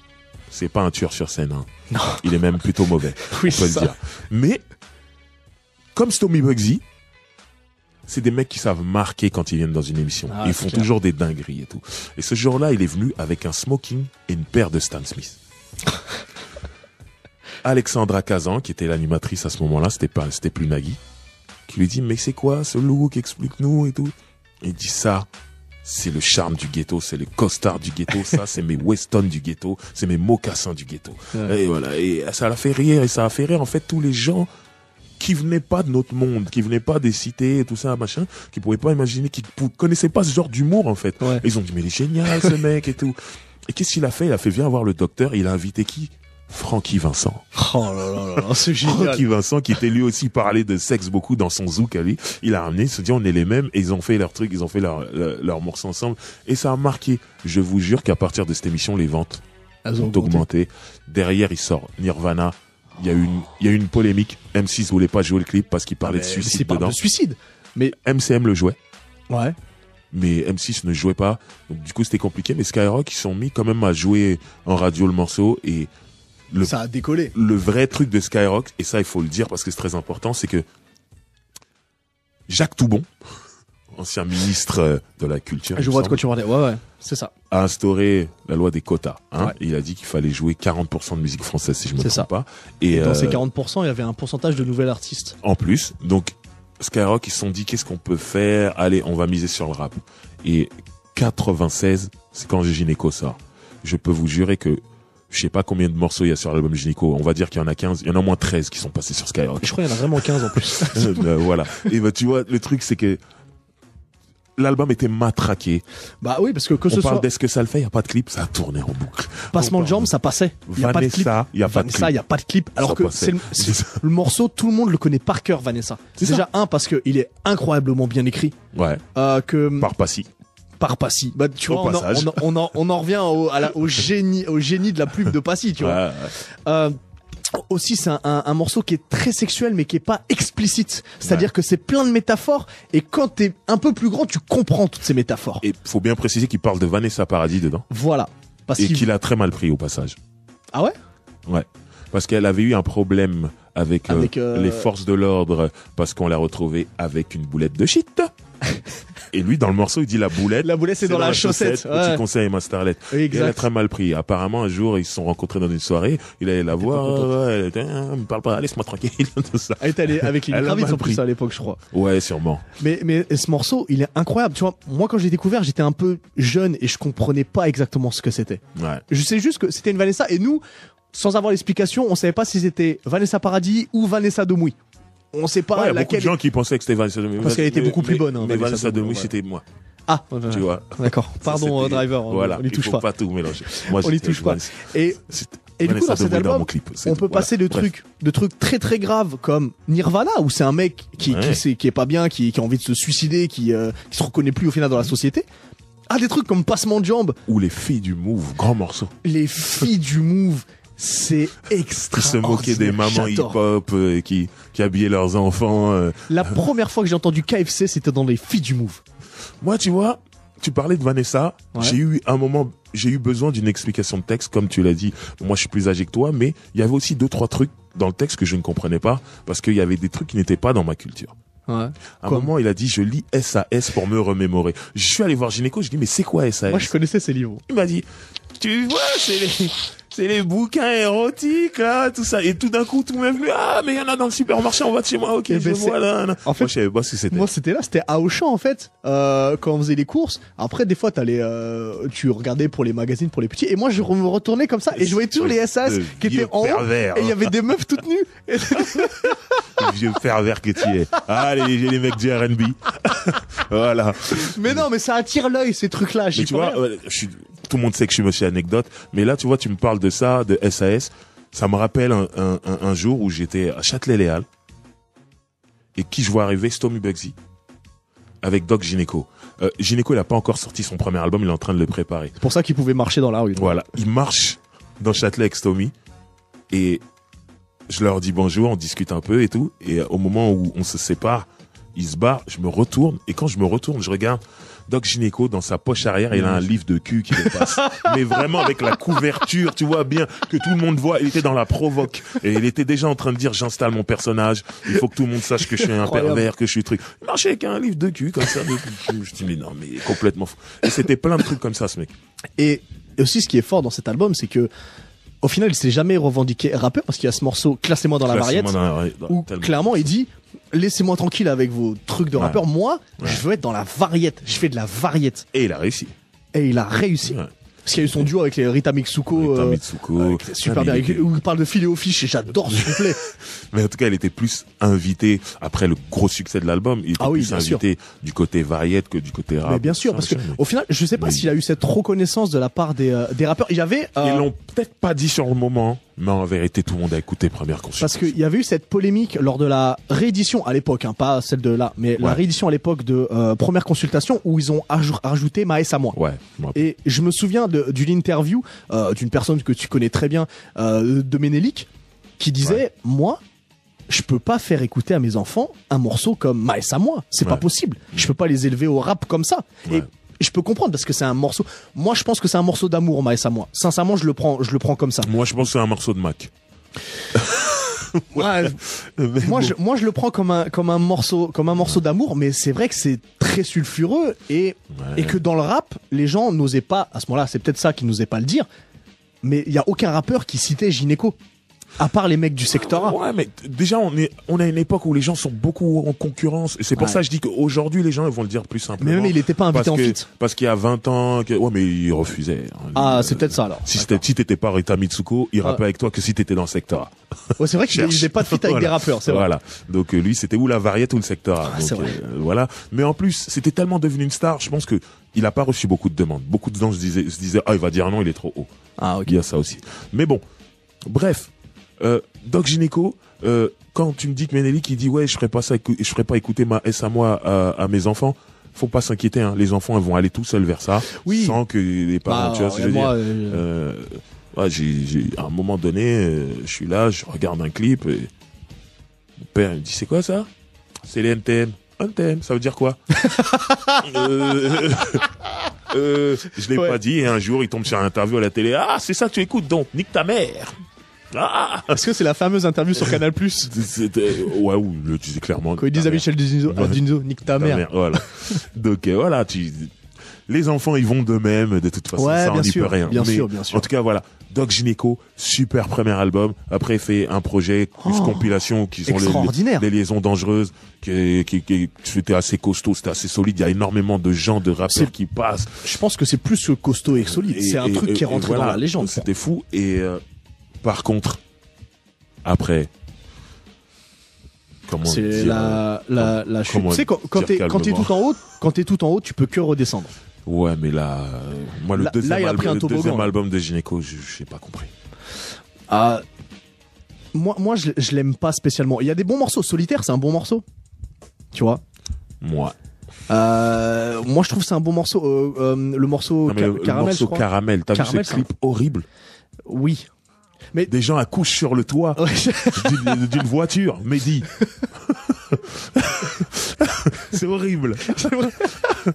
C'est pas un tueur sur scène. hein. Non. Il est même plutôt mauvais Oui, on peut le dire. Mais, comme Stomy Bugsy, c'est des mecs qui savent marquer quand ils viennent dans une émission. Ah, ils font clair. toujours des dingueries et tout. Et ce jour-là, il est venu avec un smoking et une paire de Stan Smith. Alexandra Kazan, qui était l'animatrice à ce moment-là, c'était pas, c'était plus Nagui, qui lui dit, mais c'est quoi ce look, explique-nous et tout? Il dit ça, c'est le charme du ghetto, c'est le costard du ghetto, ça, c'est mes Weston du ghetto, c'est mes mocassins du ghetto. Ouais. Et voilà, et ça l'a fait rire, et ça a fait rire en fait tous les gens qui venaient pas de notre monde, qui venaient pas des cités et tout ça, machin, qui pouvaient pas imaginer, qui connaissaient pas ce genre d'humour en fait. Ouais. Ils ont dit mais il est génial ce mec et tout. Et qu'est-ce qu'il a fait? Il a fait viens voir le docteur. Il a invité qui? Francky Vincent. Oh là là là là, c'est génial. Francky Vincent qui était lui aussi parlé de sexe beaucoup dans son zouk à lui. Il a ramené, il se dit on est les mêmes et ils ont fait leur truc, ils ont fait leur, leur, leur morceau ensemble et ça a marqué. Je vous jure qu'à partir de cette émission, les ventes Elles ont ont augmenté. Derrière, il sort Nirvana. Il y a eu une, il y a une polémique. M6 voulait pas jouer le clip parce qu'il parlait de Ah, Mais- mais suicide dedans. de suicide. MCM le jouait. Ouais. mais M6 ne jouait pas. Donc du coup c'était compliqué, mais Skyrock ils sont mis quand même à jouer en radio le morceau et le, Ça a décollé. le vrai truc de Skyrock, et ça il faut le dire parce que c'est très important, c'est que Jacques Toubon, ancien ministre euh, de la culture, il Je vois de quoi tu parlais. Ouais, ouais, c'est ça. a instauré la loi des quotas. Hein, Ouais. Et il a dit qu'il fallait jouer 40% de musique française si je me trompe ça. pas. Et Dans euh, ces 40%, il y avait un pourcentage de nouvel artistes. en plus, donc Skyrock ils se sont dit qu'est-ce qu'on peut faire? Allez, on va miser sur le rap. Et 96, c'est quand Gynéco sort. Je peux vous jurer que je sais pas combien de morceaux il y a sur l'album Gynéco. On va dire qu'il y en a 15, il y en a au moins 13 qui sont passés sur Skyrock. Je crois qu'il y en a vraiment 15 en plus. Euh, voilà. Et bah tu vois, le truc c'est que l'album était matraqué. bah oui, parce que que on ce parle soit d'est-ce que ça le fait, il y a pas de clip, ça a tourné en boucle. passement de jambes, ça passait. Il y a pas de clip. Vanessa, il y a pas de il clip. y a pas de clip. Alors Ça que passait. c'est le, c'est- le morceau, tout le monde le connaît par cœur, Vanessa. C'est Déjà un parce que il est incroyablement bien écrit. Ouais, Euh, que par Passy. Par Passy. Bah, tu vois, on en, passage. on, en, on en- on en revient au, à la- au génie, au génie de la plume de Passy, tu vois. Ouais, ouais. Euh, aussi, c'est un, un- un morceau qui est très sexuel, mais qui est pas explicite. C'est-à-dire que c'est plein de métaphores, et quand t'es un peu plus grand, tu comprends toutes ces métaphores. Et faut bien préciser qu'il parle de Vanessa Paradis dedans. Voilà. Parce Et qu'il- qu'il a très mal pris au passage. Ah ouais? Ouais. Parce qu'elle avait eu un problème avec, euh, euh, les forces de l'ordre parce qu'on l'a retrouvée avec une boulette de shit. Et lui, dans le morceau, il dit la boulette. La boulette, c'est dans, la chaussette. Petit Ouais. conseil à Emma Starlet. Oui, Et elle a très mal pris. Apparemment, un jour, ils se sont rencontrés dans une soirée. Il allait la voir. elle était, Ah, me parle pas, laisse-moi tranquille. tout ça. Elle était allée avec les mal en plus à l'époque, je crois. Ouais, sûrement. Mais, mais ce morceau, il est incroyable. Tu vois, moi, quand je l'ai découvert, j'étais un peu jeune et je comprenais pas exactement ce que c'était. Ouais. Je sais juste que c'était une Vanessa et nous, sans avoir l'explication, on savait pas si c'était Vanessa Paradis ou Vanessa Demouy. On sait pas Ouais, il y a beaucoup de laquelle. gens qui pensaient que c'était Vanessa Demouy. Parce qu'elle était Mais- beaucoup plus bonne, hein, mais Vanessa c'était moi. Ah, Tu vois. D'accord. Pardon, Ça, euh, Driver. Voilà. On n'y il touche faut pas. pas tout mélanger. Moi, On n'y touche pas. Vanessa- Et, et du coup, dans cet album, mon clip. c'est on tout. peut Voilà. passer de Bref. trucs, de trucs très très graves comme Nirvana où c'est un mec qui Ouais. qui, sait- qui est pas bien, qui, qui a envie de se suicider, qui euh, qui se reconnaît plus au final dans la société. Ah des trucs comme passement de jambes, Ou les filles du Move, grand morceau. les filles du move, c'est Qui extra. se moquaient des mamans hip-hop, euh, qui, qui habillaient leurs enfants. euh. La première fois que j'ai entendu KFC, c'était dans les filles du move. Moi, tu vois, tu parlais de Vanessa. Ouais. J'ai eu un moment, j'ai eu besoin d'une explication de texte, comme tu l'as dit. Moi, je suis plus âgé que toi, mais il y avait aussi deux, trois trucs dans le texte que je ne comprenais pas, parce qu'il y avait des trucs qui n'étaient pas dans ma culture. Ouais. À un Comme? moment, il a dit, je lis SAS pour me remémorer. Je suis allé voir Gynéco, je dis, mais c'est quoi SAS Moi, je connaissais ces livres. Il m'a dit, tu vois, c'est les, c'est les bouquins érotiques, là, tout ça. Et tout d'un coup, tout m'est venu, ah, mais il y en a dans le supermarché, on va de chez moi, ok, Eh je ben, vois là, là. En fait, Moi, je savais pas ce que c'était. Moi, c'était là, c'était à Auchan en fait, euh, quand on faisait les courses. Après, des fois, t'allais, euh, tu regardais pour les magazines pour les petits, et moi, je me retournais comme ça, et je voyais toujours les SAS Le qui étaient en haut, et il y avait des meufs toutes nues. Et- Le vieux pervers que tu es. Ah, les, les mecs du R&B. voilà. mais non, mais ça attire l'œil ces trucs-là. j'y Mais tu vois, euh, je suis, tout le monde sait que je suis monsieur anecdote, mais là, tu vois, tu me parles de ça, de SAS. Ça me rappelle un, un, un- un jour où j'étais à Châtelet-Léal et qui je vois arriver, Stomy Bugsy, avec Doc Gynéco. Euh, Gynéco, il a pas encore sorti son premier album, il est en train de le préparer. C'est pour ça qu'ils pouvaient marcher dans la rue. Voilà, il marche dans Châtelet avec Stomy et je leur dis bonjour, on discute un peu et tout. Et au moment où on se sépare, il se barre, je me retourne et quand je me retourne, je regarde Doc Gynéco dans sa poche arrière, il a un livre de cul qui dépasse. Mais vraiment avec la couverture, tu vois bien que tout le monde voit, il était dans la provoque et il était déjà en train de dire j'installe mon personnage, il faut que tout le monde sache que je suis un pervers, que je suis truc. Il marchait avec un livre de cul comme ça. de- Je dis mais non, mais complètement fou. Et c'était plein de trucs comme ça ce mec. Et aussi, ce qui est fort dans cet album, c'est que, au final, il s'est jamais revendiqué rappeur parce qu'il y a ce morceau Classez-moi dans la dans variette, où clairement il dit laissez-moi tranquille avec vos trucs de Ouais. rappeur moi Ouais. je veux être dans la variette je fais de la variette Et il a réussi. et il a réussi Ouais. Parce qu'il y a eu son duo avec les Rita Mitsuko Rita Mitsuko. euh, super Ah, bien il était- où il parle de filet aux fiches et j'adore ce couplet Mais en tout cas, il était plus invité après le gros succès de l'album. Il était Ah oui, plus bien sûr. invité du côté variette que du côté rap. mais bien sûr parce que au final je sais pas s'il a eu cette reconnaissance de la part des, euh, des rappeurs il y avait euh, Ils l'ont peut-être pas dit sur le moment, mais en vérité, tout le monde a écouté première parce consultation. qu'il y avait eu cette polémique lors de la réédition à l'époque, hein, pas celle de là, mais la réédition à l'époque de euh, première consultation où ils ont aj- rajouté Maës à moi. Ouais. Et je me souviens d'une interview euh, d'une personne que tu connais très bien, euh, de Ménélique, qui disait Moi, je peux pas faire écouter à mes enfants un morceau comme Maes à moi. C'est pas possible. Je peux pas les élever au rap comme ça. Ouais. Et je peux comprendre parce que c'est un morceau. Moi, je pense que c'est un morceau d'amour, Maes à moi. Sincèrement, je le prends, je le prends comme ça. Moi, je pense que c'est un morceau de Mac. Ouais, moi, bon. je, moi, je le prends comme un, comme un morceau, comme un morceau d'amour, mais c'est vrai que c'est très sulfureux et, Ouais. et que dans le rap, les gens n'osaient pas, à ce moment-là, c'est peut-être ça qu'ils n'osaient pas le dire, mais il y a aucun rappeur qui citait Gynéco. À part les mecs du secteur A. Ouais, mais déjà, on est, on a une époque où les gens sont beaucoup en concurrence. Et c'est pour Ouais. ça que je dis qu'aujourd'hui, les gens, ils vont le dire plus simplement. Mais même il était pas invité en que, feat. Parce qu'il y a 20 ans, que, ouais, mais il refusait. hein. Ah, c'est peut-être ça alors. Si c'était, si t'étais pas Rita Mitsuko, il Ouais. rappait avec toi que si t'étais dans le secteur A. Ouais, c'est vrai qu'il faisait pas de feat avec Voilà. des rappeurs, c'est vrai. Voilà. Donc euh, lui, c'était ou la variette ou le secteur A. Ah, Donc, c'est vrai. euh, voilà. Mais en plus, c'était tellement devenu une star. Je pense que il a pas reçu beaucoup de demandes. Beaucoup de gens se disaient, se disaient, ah, il va dire non, il est trop haut. Ah, ok. Il y a ça aussi. Mais bon, bref, euh, Doc Gynéco, euh, quand tu me dis que Ménélique il dit ouais, je ferai pas ça, je ferai pas écouter ma S à moi à, à mes enfants. Faut pas s'inquiéter, hein. les enfants ils vont aller tout seuls vers ça, Oui. sans que les parents, Bah, tu vois ce que je veux moi, dire. euh, Euh, ouais, j'ai, j'ai- à un moment donné, euh, je suis là, je regarde un clip et mon père il me dit c'est quoi ça? C'est les NTM. NTM, ça veut dire quoi? Euh, euh, Je l'ai Ouais. pas dit et un jour il tombe sur une interview à la télé. Ah, c'est ça que tu écoutes donc, nique ta mère. Ah Est-ce que c'est la fameuse interview sur Canal Plus C'était ouais, ou le disait clairement. quand ils disent à. Michel oh, Dinzo, nique ta Ta mère. mère, Voilà. Donc euh, voilà, tu les enfants ils vont d'eux-mêmes de toute façon, Ouais, ça on n'y peut rien. bien Mais sûr, bien sûr. En tout cas voilà, Doc Gynéco, super premier album. Après il fait un projet, une Oh, compilation qui sont les, extraordinaire. les liaisons dangereuses, qui, qui, qui c'était assez costaud, c'était assez solide. Il y a énormément de gens, de rappeurs qui passent. Je pense que c'est plus que costaud et solide. C'est un et- truc et- qui est rentré voilà, dans la légende. C'était fou. Et euh, par contre, après, comment C'est dire, la, la, la chute. Tu sais, quand, quand t'es, quand t'es calmement tout en haut, quand t'es tout en haut, tu peux que redescendre. Ouais, mais là, euh, moi le Là- deuxième, là, il a album, un le deuxième album de Gynéco, je j'ai pas compris. Ah, moi, moi, je, je l'aime pas spécialement. Il y a des bons morceaux. Solitaire, c'est un bon morceau. Tu vois? Moi, Euh, moi, je trouve que c'est un bon morceau. Euh, euh, le morceau Non, mais Ca- le, le Caramel, je morceau crois. Caramel, t'as vu ce c'est clip horrible? Oui. Des gens accouchent sur le toit Ouais. d'une voiture, Mehdi. c'est horrible.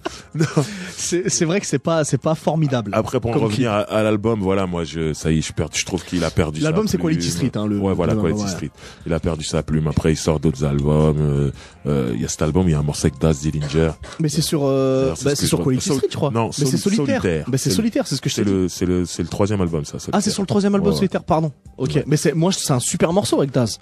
c'est vrai que c'est pas c'est pas formidable. Après, pour en revenir à, à l'album, voilà, moi, je, ça y est, je, perds, je trouve qu'il a perdu. L'album, c'est Quality. Street, hein, le- Ouais, voilà, le- Quality ouais. Street. Il a perdu sa plume. Après, il sort d'autres albums. euh, euh, Il y a cet album, il y a un morceau avec Daz Dillinger. Mais c'est sur euh, c'est bah, ce sur Quality. Street, je crois. Non, mais c'est solitaire. Solitaire. Mais c'est solitaire, c'est ce que je C'est le, c'est le, c'est le troisième album, ça. Ah, c'est sur le troisième album Ouais, solitaire, pardon. Ok, mais c'est moi c'est un super morceau avec Daz.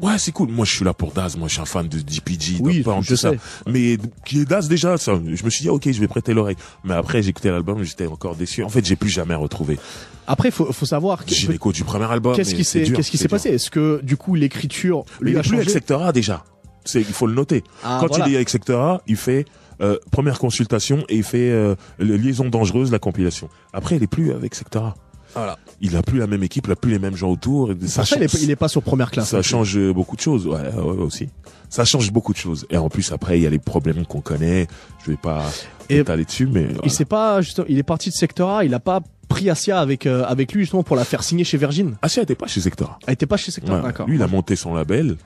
Ouais, c'est cool. Moi, je suis là pour Daz. Moi, je suis un fan de DPG, Oui, Pound, je tout ça. sais. Mais qui est Daz déjà, ça. Je me suis dit, ok, je vais prêter l'oreille. Mais après, j'ai écouté l'album, j'étais encore déçu. En fait, j'ai plus jamais retrouvé Après, faut faut savoir que- Gynéco du premier album. qu'est-ce qui s'est qu'est-ce qui s'est passé? Est-ce que du coup l'écriture lui il a est plus avec Sector A déjà. C'est, il faut le noter. Ah, Quand voilà. il est avec Sector A, il fait euh, première consultation et il fait euh, liaison dangereuse, la compilation. Après, il est plus avec Sector A. Voilà. Il a plus la même équipe, il a plus les mêmes gens autour. Et ça il est, change- il est pas sur première classe. ça plus. change euh, beaucoup de choses. Ouais, ouais, ouais, aussi. Ça change beaucoup de choses. Et en plus, après, il y a les problèmes qu'on connaît. Je vais pas étaler dessus, mais voilà. Il s'est pas justement, il est parti de Sector A, il a pas pris Asia avec euh, avec lui justement pour la faire signer chez Virgin. Si, elle était pas chez Sector. Elle était pas chez Sector, Ouais. d'accord. Lui, il a monté son label.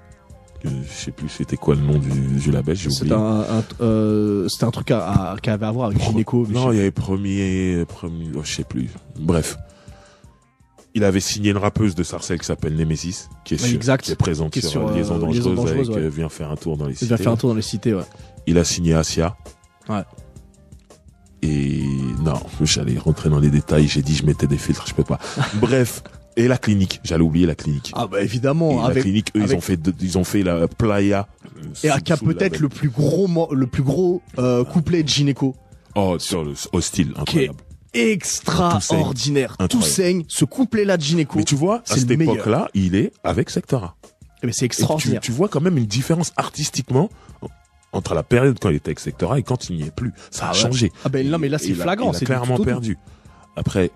que Je sais plus c'était quoi le nom du, du label, j'ai C'était oublié. un, un, euh, c'était un truc à, à, qui avait à voir avec je Non, il y avait premier, premier, oh, je sais plus. Bref. Il avait signé une rappeuse de Sarcelles qui s'appelle Nemesis, qui est, sur- exact. qui est présente Qui est sur, sur, Liaison euh, Dangereuse, Liaison Dangereuse, avec ouais. euh, Viens faire un tour dans les Il cités. va faire un tour dans les cités, ouais. Il a signé Asia. Ouais. Et non, j'allais rentrer dans les détails. J'ai dit je mettais des filtres, je peux pas. Bref. Et la clinique, j'allais oublier la clinique. Ah bah Et évidemment, la clinique, eux, ils ont fait, de- ils ont fait la playa. euh, et qui a peut-être le plus gros le plus gros euh, couplet de Gynéco. Oh, sur le hostile, incroyable. Extraordinaire. Tout, saigne. Ce couplet-là de Gynéco. Mais tu vois, à c'est cette époque-là, il est avec Sectora. Eh ben, c'est tu, extraordinaire. tu vois quand même une différence artistiquement entre la période quand il était avec Sectora et quand il n'y est plus. Ça a Ah ouais. changé. Ah ben là, mais là, c'est il a- flagrant. Il a clairement perdu. Après,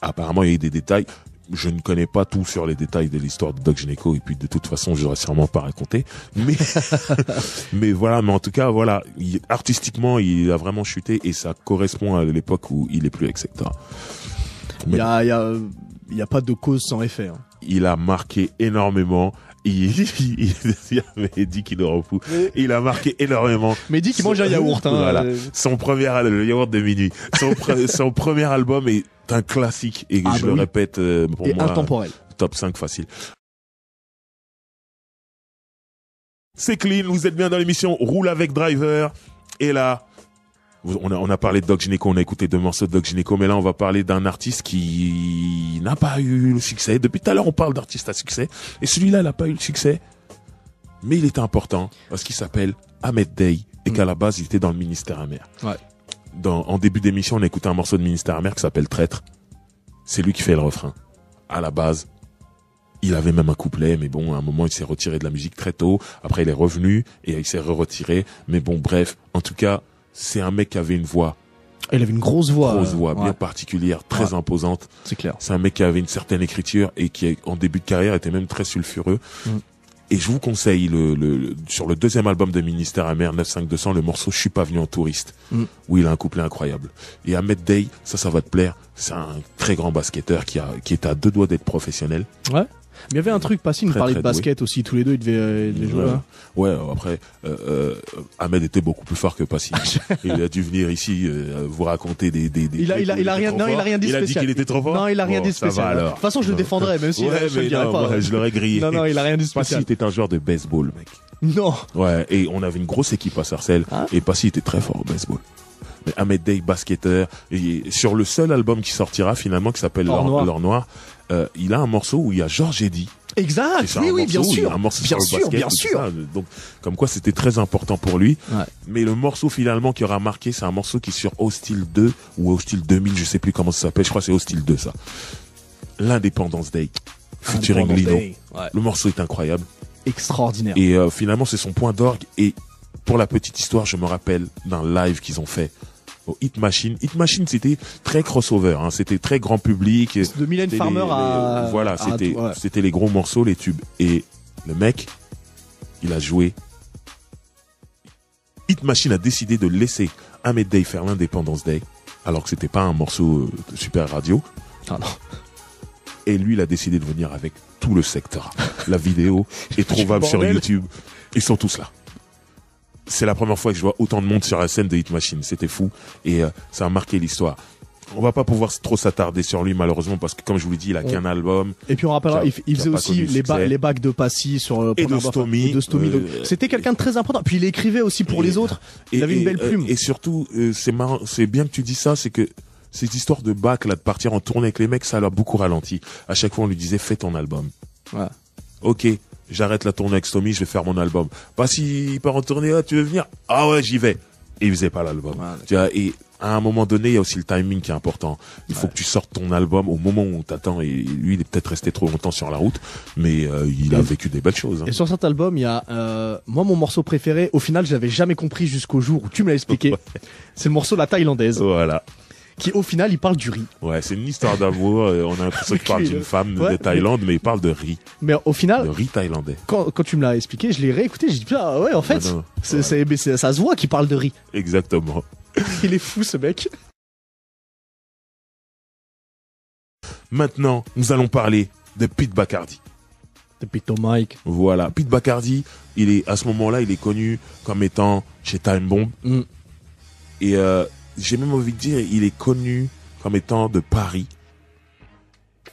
apparemment, il y a eu des détails. Je ne connais pas tout sur les détails de l'histoire de Doc Gynéco et puis de toute façon, je n'aurais sûrement pas raconté. Mais, mais voilà, mais en tout cas, voilà, il- artistiquement, il a vraiment chuté et ça correspond à l'époque où il est plus avec. Il y a, y pas de cause sans effet. hein. Il a marqué énormément. Il, il, il avait dit qu'il aurait fou. Il a marqué énormément. Mais dit qu'il mange un yaourt. Hein, Voilà. euh, Son premier, le yaourt de minuit. Son, pre- son premier album est un classique et Ah je bah le oui. répète euh, pour et moi intemporel. top 5 facile. C'est clean, vous êtes bien dans l'émission Roule avec Driver. Et là, on a, on a parlé de Doc Gineco, on a écouté deux morceaux de Doc Gineco, mais là on va parler d'un artiste qui n'a pas eu le succès. Depuis tout à l'heure on parle d'artiste à succès, et celui-là il n'a pas eu le succès. Mais il était important, parce qu'il s'appelle Ahmed Day, et Mm. qu'à la base il était dans le ministère amer. Ouais. Dans, en début d'émission on a écouté un morceau de ministère amer qui s'appelle Traître. C'est lui qui fait le refrain. À la base, il avait même un couplet, mais bon, à un moment, il s'est retiré de la musique très tôt. Après, il est revenu et il s'est re-retiré. Mais bon, bref, en tout cas, c'est un mec qui avait une voix, Il avait une grosse voix. grosse euh, voix, ouais, bien particulière, très imposante. c'est clair. C'est un mec qui avait une certaine écriture et qui, en début de carrière, était même très sulfureux. Mm. Et je vous conseille le, sur le deuxième album de Ministère Amer 95200 le morceau Je suis pas venu en touriste Mm. où il a un couplet incroyable. Et Ahmed Day, ça ça va te plaire, c'est un très grand basketteur qui a qui est à deux doigts d'être professionnel. Mais il y avait un truc, Passy, il nous parlait de basket aussi, tous les deux, ils devaient, euh, ils devaient jouer. Ouais. hein. Ouais, après, euh, euh, Ahmed était beaucoup plus fort que Passy. il a dû venir ici euh, vous raconter des, des, des Il a, il a, il rien, non, il a rien dit Il a dit spécial. qu'il était trop fort. Non, il a rien Bon, dit va spécial. De toute façon, je le défendrais, même si ouais, je le dirais pas. ouais, je l'aurais grillé. Non, non, il a rien dit Passy spécial. était un joueur de baseball, mec. Non. Ouais, et on avait une grosse équipe à Sarcelles. Ah. Et Passy était très fort au baseball. Ahmed Day, basketteur, et sur le seul album qui sortira finalement, qui s'appelle Or L'Or Noir. L'Or Noir, euh, il a un morceau où il y a Georges Eddy. Exact. Oui, oui, bien sûr. un morceau Bien sur sûr, basket, bien sûr. ça. Donc, comme quoi c'était très important pour lui. Ouais. Mais le morceau finalement qui aura marqué, c'est un morceau qui est sur Hostile 2 ou Hostile 2000, je sais plus comment ça s'appelle. Je crois que c'est Hostile 2 ça. L'Indépendance Day. Featuring Lino. Day. Ouais. Le morceau est incroyable. Extraordinaire. Et euh, finalement, c'est son point d'orgue. Et pour la petite histoire, je me rappelle d'un live qu'ils ont fait au Hit Machine. Hit Machine, c'était très crossover. Hein. C'était très grand public. De Mylène Farmer les- à. les- voilà, c'était ouais. c'était les gros morceaux, les tubes. Et le mec, il a joué. Hit Machine a décidé de laisser Ahmed Day faire l'Independence Day, alors que c'était pas un morceau euh, de super radio. Ah non. Et lui, il a décidé de venir avec tout le secteur. La vidéo est trouvable sur. YouTube. Ils sont tous là. C'est la première fois que je vois autant de monde sur la scène de Hit Machine. C'était fou. Et euh, ça a marqué l'histoire. On va pas pouvoir trop s'attarder sur lui, malheureusement, parce que comme je vous l'ai dit, il a qu'un album. Et puis on rappellera, il, faisait aussi les, ba- succès. les bacs de Passy sur le Et de. Stomy. Et de Stomy. Euh, C'était quelqu'un de très important. Puis il écrivait aussi pour Et- les autres. Il avait une belle euh, plume. Et, surtout, euh, c'est marrant, c'est bien que tu dis ça, c'est que cette histoire de bac, là, de partir en tournée avec les mecs, ça l'a beaucoup ralenti. À chaque fois, on lui disait, fais ton album. Ouais. Ok, j'arrête la tournée avec Stomy, je vais faire mon album. Pas s'il part en tournée, ah, tu veux venir? Ah ouais, j'y vais. Et il faisait pas l'album. Tu vois, et à un moment donné, il y a aussi le timing qui est important. Il faut que tu sortes ton album au moment où on t'attend. Et lui, il est peut-être resté trop longtemps sur la route, mais euh, il a vécu des belles choses. hein. Et sur cet album, il y a euh, moi mon morceau préféré. Au final, j'avais jamais compris jusqu'au jour où tu me l'as expliqué. C'est le morceau La Thaïlandaise, Voilà. Qui au final il parle du riz. Ouais, c'est une histoire d'amour. euh, On a l'impression qu'il parle d'une femme Ouais. de Thaïlande, mais il parle de riz, Mais au de final, riz thaïlandais. quand, quand tu me l'as expliqué, je l'ai réécouté. J'ai dit ah ouais, en fait, Ah c'est, c'est- ça se voit qu'il parle de riz. Exactement. Il est fou ce mec. Maintenant, nous allons parler de Pete Bacardi. Depuis ton Mike. Voilà, Pete Bacardi, il est à ce moment-là, il est connu comme étant chez Time Bomb. Mm. Et euh, j'ai même envie de dire, il est connu comme étant de Paris.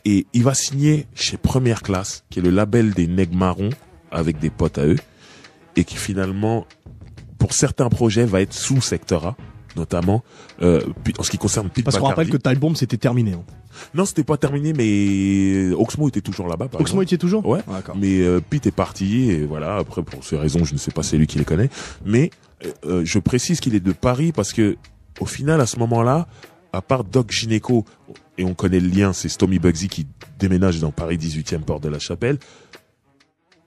Et il va signer chez Première Classe, qui est le label des Nègres Marrons, avec des potes à eux, et qui finalement, pour certains projets, va être sous secteur A, notamment euh, en ce qui concerne Pete Parce qu'on rappelle que Time Bomb c'était terminé. Hein. Non, c'était pas terminé, mais Oxmo était toujours là-bas. Oxmo exemple. était toujours Ouais. D'accord. Mais euh, Pete est parti et voilà. Après, pour ces raisons, je ne sais pas, c'est lui qui les connaît. Mais euh, je précise qu'il est de Paris parce que au final, à ce moment-là, à part Doc Gineco et on connaît le lien, c'est Stomy Bugsy qui déménage dans Paris 18e port de la Chapelle.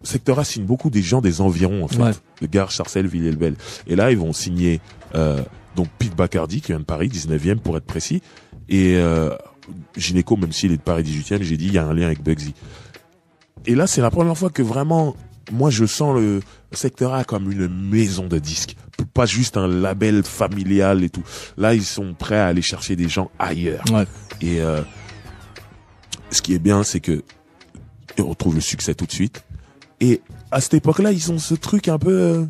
Secteur A signe beaucoup des gens des environs en fait, Ouais. de Gare, Sarcelles, Villers-le-Bel. Et là, ils vont signer euh, donc Pete Bacardi qui vient de Paris 19e pour être précis et euh, Gineco, même s'il est de Paris 18e, j'ai dit il y a un lien avec Bugsy. Et là, c'est la première fois que vraiment, moi, je sens le secteur A comme une maison de disques. Pas juste un label familial et tout. Là, ils sont prêts à aller chercher des gens ailleurs. Ouais. Et euh, ce qui est bien, c'est que on retrouve le succès tout de suite. Et à cette époque-là, ils ont ce truc un peu, euh,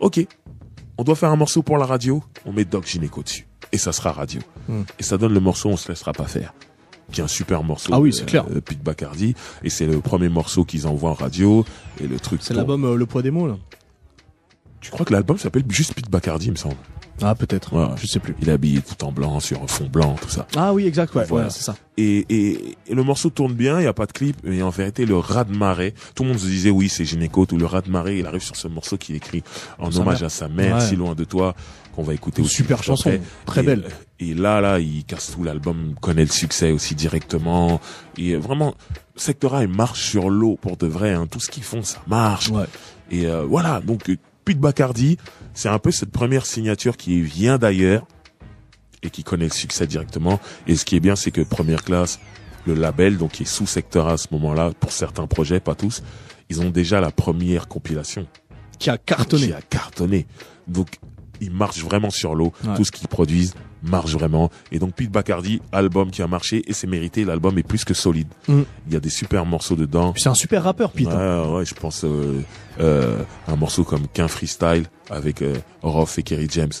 ok, on doit faire un morceau pour la radio, on met Doc Gynéco dessus. Et ça sera radio. Hmm. Et ça donne le morceau, on se laissera pas faire. Qui est un super morceau. Ah oui, c'est clair. Euh, Pete Bacardi. Et c'est le premier morceau qu'ils envoient en radio. Et le truc. C'est l'album euh, Le poids des mots là. Tu crois que l'album s'appelle juste Pete Bacardi, il me semble. Ah peut-être. Ouais. Je sais plus. Il est habillé tout en blanc sur un fond blanc, tout ça. Ah oui, exact. Ouais, Voilà. ouais, c'est ça. Et, et, et le morceau tourne bien, il y a pas de clip, mais en vérité, le rat de marée, tout le monde se disait oui, c'est Gynéco, tout le rat de marée, il arrive sur ce morceau qu'il écrit en Sa hommage mère. à sa mère, Ouais. si loin de toi, qu'on va écouter Une aussi. super chanson, après. très Et- belle. Et là, là, il casse tout l'album, connaît le succès aussi directement. Et vraiment, Sectora, il marche sur l'eau pour de vrai, hein. Tout ce qu'ils font, ça marche. Ouais. Et euh, voilà, donc euh, Pete Bacardi, c'est un peu cette première signature qui vient d'ailleurs et qui connaît le succès directement. Et ce qui est bien, c'est que Première Classe, le label, donc qui est sous Sectora à ce moment-là, pour certains projets, pas tous, ils ont déjà la première compilation Qui a cartonné. qui a cartonné. Donc ils marchent vraiment sur l'eau. Ouais. Tout ce qu'ils produisent marche vraiment. Et donc Pete Bacardi, album qui a marché et c'est mérité. L'album est plus que solide. Mm. Il y a des super morceaux dedans. Puis c'est un super rappeur, Pete. hein. Ouais, ouais, je pense euh, euh, un morceau comme Qu'un freestyle avec euh, Roth et Kerry James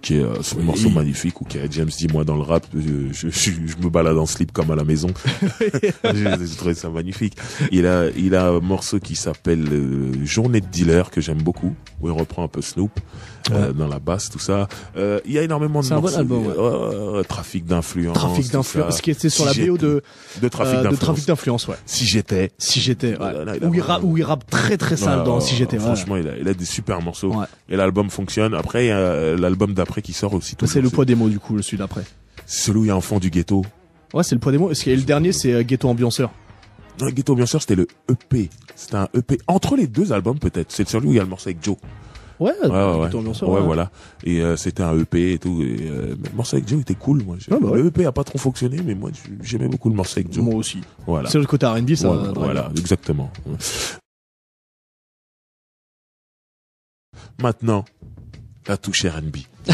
qui est euh, ce Oui. morceau magnifique où Kerry James dit moi dans le rap je, je, je, je me balade en slip comme à la maison j'ai j'ai trouvé ça magnifique il a il a un morceau qui s'appelle euh, Journée de dealer que j'aime beaucoup où il reprend un peu Snoop euh, dans la basse tout ça euh, il y a énormément de C'est un bon morceaux album, ouais. trafic d'influence Trafic d'influence, ça. qui était sur Si la BO de, de trafic euh, d'influence Trafic d'influence, ouais. si j'étais Si j'étais, ouais. A Où il rappe, où il rappe très très sale Ouais, dans ouais, Si j'étais, ouais. Franchement, il a, il a des super morceaux. Ouais. Et l'album fonctionne. Après, il y a l'album d'après qui sort aussi. Ça, C'est le poids des mots, du coup, le celui d'après. C'est celui où il y a Enfant du Ghetto. Ouais, c'est le poids des mots. Que le dernier, c'est Ghetto Ambianceur. Non, Ghetto, sûr, c'était le EP. C'était un EP. Entre les deux albums, peut-être. C'est celui où il y a le morceau avec Joe. Ouais, Ouais, ouais, ouais. Ouais, voilà. Et euh, c'était un EP et tout. Et, euh, mais le morceau avec Joe était cool, moi. Ah, bah. Le EP a pas trop fonctionné, mais moi, j'aimais beaucoup le morceau avec Joe. Moi aussi. Voilà. C'est le côté R&B, ça. Voilà, drive. voilà, exactement. Maintenant, la touche R&B.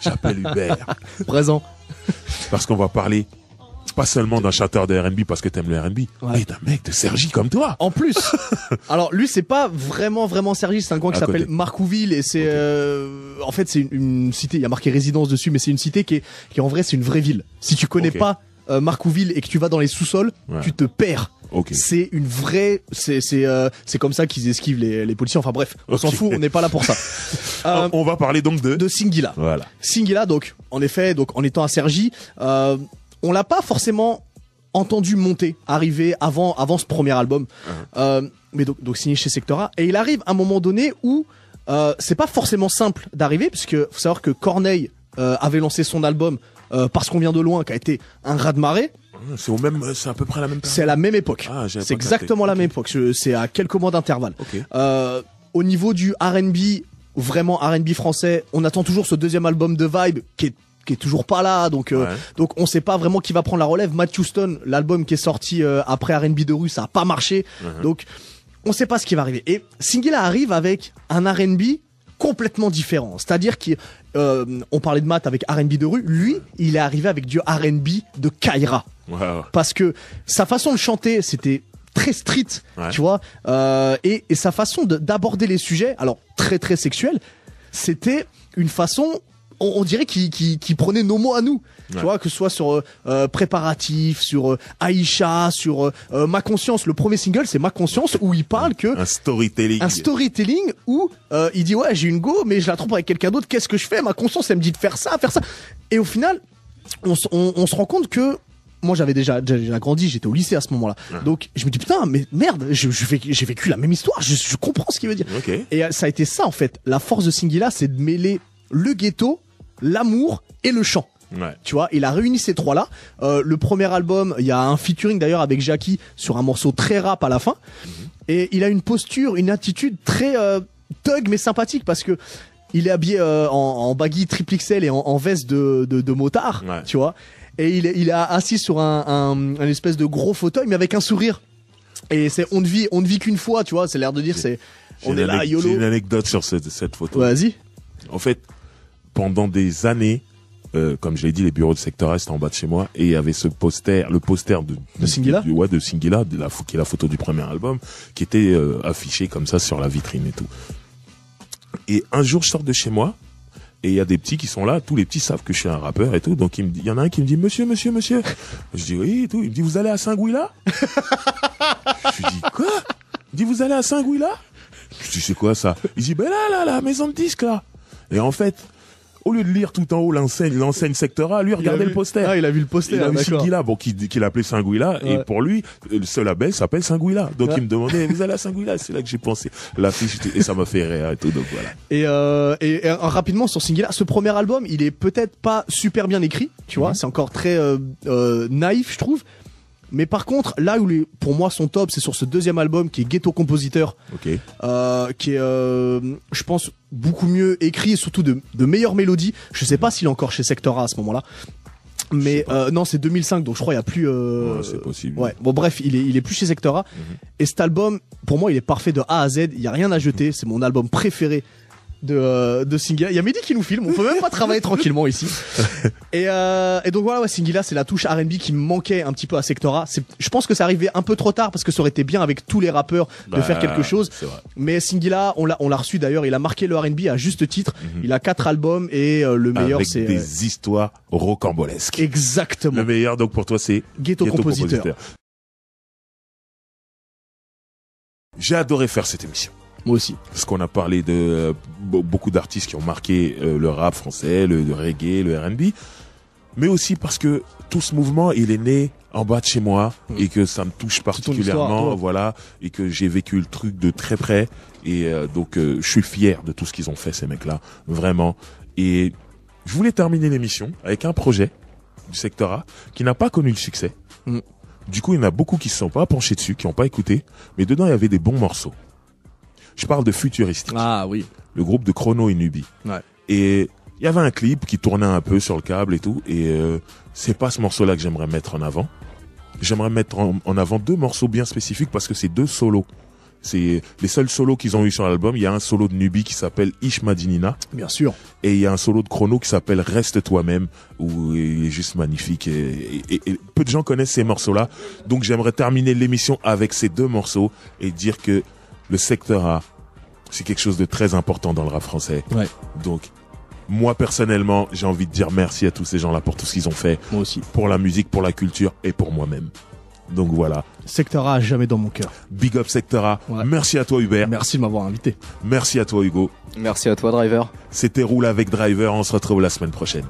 J'appelle Hubert. Présent. Parce qu'on va parler pas seulement d'un chanteur de R&B parce que t'aimes le R&B, Ouais. mais d'un mec de Sergi comme toi. En plus, alors lui c'est pas vraiment vraiment Sergi, c'est un coin qui s'appelle. Marcouville et c'est euh, en fait c'est une, une cité, il y a marqué résidence dessus, mais c'est une cité qui est qui en vrai c'est une vraie ville. Si tu connais pas euh, Marcouville et que tu vas dans les sous-sols, Ouais. tu te perds. C'est une vraie, c'est c'est euh, c'est comme ça qu'ils esquivent les, les policiers. Enfin bref, on s'en fout, on n'est pas là pour ça. Euh, On va parler donc de... de Singila. Voilà. Singila, donc, en effet, donc en étant à Sergi, euh, on l'a pas forcément entendu monter, arriver avant avant ce premier album, Euh, mais donc donc signé chez Sectora, et il arrive à un moment donné où euh, c'est pas forcément simple d'arriver, puisque faut savoir que Corneille euh, avait lancé son album parce qu'on vient de loin, qui a été un raz de marée. C'est au même, c'est à peu près la même C'est à la même époque. Ah, c'est exactement la même époque. C'est à quelques mois d'intervalle. Au niveau du R&B, vraiment R&B français, on attend toujours ce deuxième album de Vibe qui est qui est toujours pas là, donc euh, Ouais. donc on sait pas vraiment qui va prendre la relève. Matt Houston, l'album qui est sorti euh, après R&B de rue, ça a pas marché, Mhm. donc on sait pas ce qui va arriver. Et Singila arrive avec un R&B complètement différent, c'est-à-dire qu'on on parlait de Matt avec R&B de rue, lui il est arrivé avec du R&B de Kaira parce que sa façon de chanter c'était très street Ouais. tu vois euh, et, et sa façon de- d'aborder les sujets alors très très sexuels c'était une façon on, on dirait qu'il prenait nos mots à nous. Tu vois que ce soit sur euh, euh, préparatif sur euh, Aïcha sur euh, ma conscience. Le premier single c'est ma conscience où il parle que Un storytelling. un storytelling où il dit ouais j'ai une go mais je la trompe avec quelqu'un d'autre. Qu'est-ce que je fais? Ma conscience elle me dit de faire ça faire ça. Et au final on, s- on, on se rend compte que moi j'avais déjà grandi j'étais au lycée à ce moment-là. Donc je me dis putain mais merde je, je fais- j'ai vécu la même histoire je, je comprends ce qu'il veut dire. Et ça a été ça en fait. La force de Singila c'est de mêler le ghetto l'amour et le chant Ouais. tu vois, il a réuni ces trois-là. Euh, le premier album, il y a un featuring d'ailleurs avec Jackie sur un morceau très rap à la fin. Et il a une posture, une attitude très euh, thug mais sympathique parce que il est habillé euh, en, en baggy triple XL et en, en veste de, de, de motard, Ouais. tu vois. Et il est, il est assis sur un, un, un espèce de gros fauteuil mais avec un sourire. Et c'est on ne vit, on ne vit qu'une fois, tu vois. C'est l'air de dire c'est on est là, anec- J'ai une yolo. anecdote sur cette, cette photo. Vas-y. En fait, pendant des années, euh, comme je l'ai dit, les bureaux de secteur Est en bas de chez moi, et il y avait ce poster, le poster de De Singila du- ouais, de Singila, de la, pho- qui est la photo du premier album, qui était euh, affiché comme ça sur la vitrine et tout. Et un jour, je sors de chez moi, et il y a des petits qui sont là, tous les petits savent que je suis un rappeur et tout, donc il me dit- y en a un qui me dit, monsieur, monsieur, monsieur. Je dis, oui, et tout. Il me dit, vous allez à Saint-Gouila? je dis, quoi? Il dit, vous allez à Saint-Gouila? Je dis, c'est quoi ça? Il dit, ben là, là, la maison de disque, là. Et en fait, au lieu de lire tout en haut l'enseigne, l'enseigne secteur A, lui, vu- le poster. Ah, il a vu le poster, Il a ah, vu bon, qu'il qu'il appelait Saint-Gouila, et pour lui, euh, ce label s'appelle Saint-Gouila. Donc Ouais. il me demandait, vous allez à Saint-Gouila? C'est là que j'ai pensé. L'affiche, et ça m'a fait rire et tout, donc voilà. Et, euh, et, et, euh, rapidement sur Singila, ce premier album, il est peut-être pas super bien écrit, tu vois, c'est encore très euh, euh, naïf, je trouve. Mais par contre, là où les, pour moi son top, c'est sur ce deuxième album qui est Ghetto Compositeur, Ok. euh, qui est, euh, je pense, beaucoup mieux écrit et surtout de, de meilleures mélodies. Je sais pas s'il est encore chez Sector A à ce moment-là. Mais euh, non, c'est 2005, donc je crois il y a plus. Euh, Ouais, c'est possible. Ouais. Bon bref, il est il est plus chez Sectora. Et cet album, pour moi, il est parfait de A à Z. Il y a rien à jeter. C'est mon album préféré de euh, de Singila. Il y a Mehdi qui nous filme. On peut même pas travailler tranquillement ici. Et euh, et donc voilà, ouais, Singila, c'est la touche R&B qui me manquait un petit peu à Sectora. Je pense que ça arrivait un peu trop tard parce que ça aurait été bien avec tous les rappeurs de Bah, faire quelque chose. Mais Singila, on l'a on l'a reçu d'ailleurs. Il a marqué le R&B à juste titre. Il a quatre albums et euh, le meilleur c'est euh, des histoires rocambolesques. exactement Le meilleur, donc pour toi, c'est Ghetto, Ghetto Compositeur. Compositeur. J'ai adoré faire cette émission. Moi aussi. Parce qu'on a parlé de euh, be- beaucoup d'artistes qui ont marqué euh, le rap français, le, le reggae, le R&B, mais aussi parce que tout ce mouvement, il est né en bas de chez moi et que ça me touche particulièrement, voilà, et que j'ai vécu le truc de très près et euh, donc euh, je suis fier de tout ce qu'ils ont fait ces mecs-là, vraiment. Et je voulais terminer l'émission avec un projet du secteur A qui n'a pas connu le succès. Mm. Du coup, il y en a beaucoup qui se sont pas penchés dessus, qui n'ont pas écouté, mais dedans il y avait des bons morceaux. Je parle de Futuristique Ah oui. le groupe de Chrono et Nubi. Ouais. Et il y avait un clip qui tournait un peu sur le câble et tout. Et euh, c'est pas ce morceau-là que j'aimerais mettre en avant. J'aimerais mettre en, en avant deux morceaux bien spécifiques parce que c'est deux solos. C'est les seuls solos qu'ils ont eu sur l'album. Il y a un solo de Nubi qui s'appelle Ish Madinina Bien sûr. et il y a un solo de Chrono qui s'appelle Reste toi-même où il est juste magnifique et, et- et peu de gens connaissent ces morceaux-là. Donc j'aimerais terminer l'émission avec ces deux morceaux et dire que le secteur A, c'est quelque chose de très important dans le rap français. Ouais. Donc moi personnellement, j'ai envie de dire merci à tous ces gens-là pour tout ce qu'ils ont fait Moi aussi. pour la musique, pour la culture et pour moi-même. Donc voilà, Secteur A, jamais dans mon cœur. big up secteur A. Ouais. Merci à toi Hubert, Merci de m'avoir invité. merci à toi Hugo. Merci à toi, Driver. C'était Roule avec Driver, on se retrouve la semaine prochaine.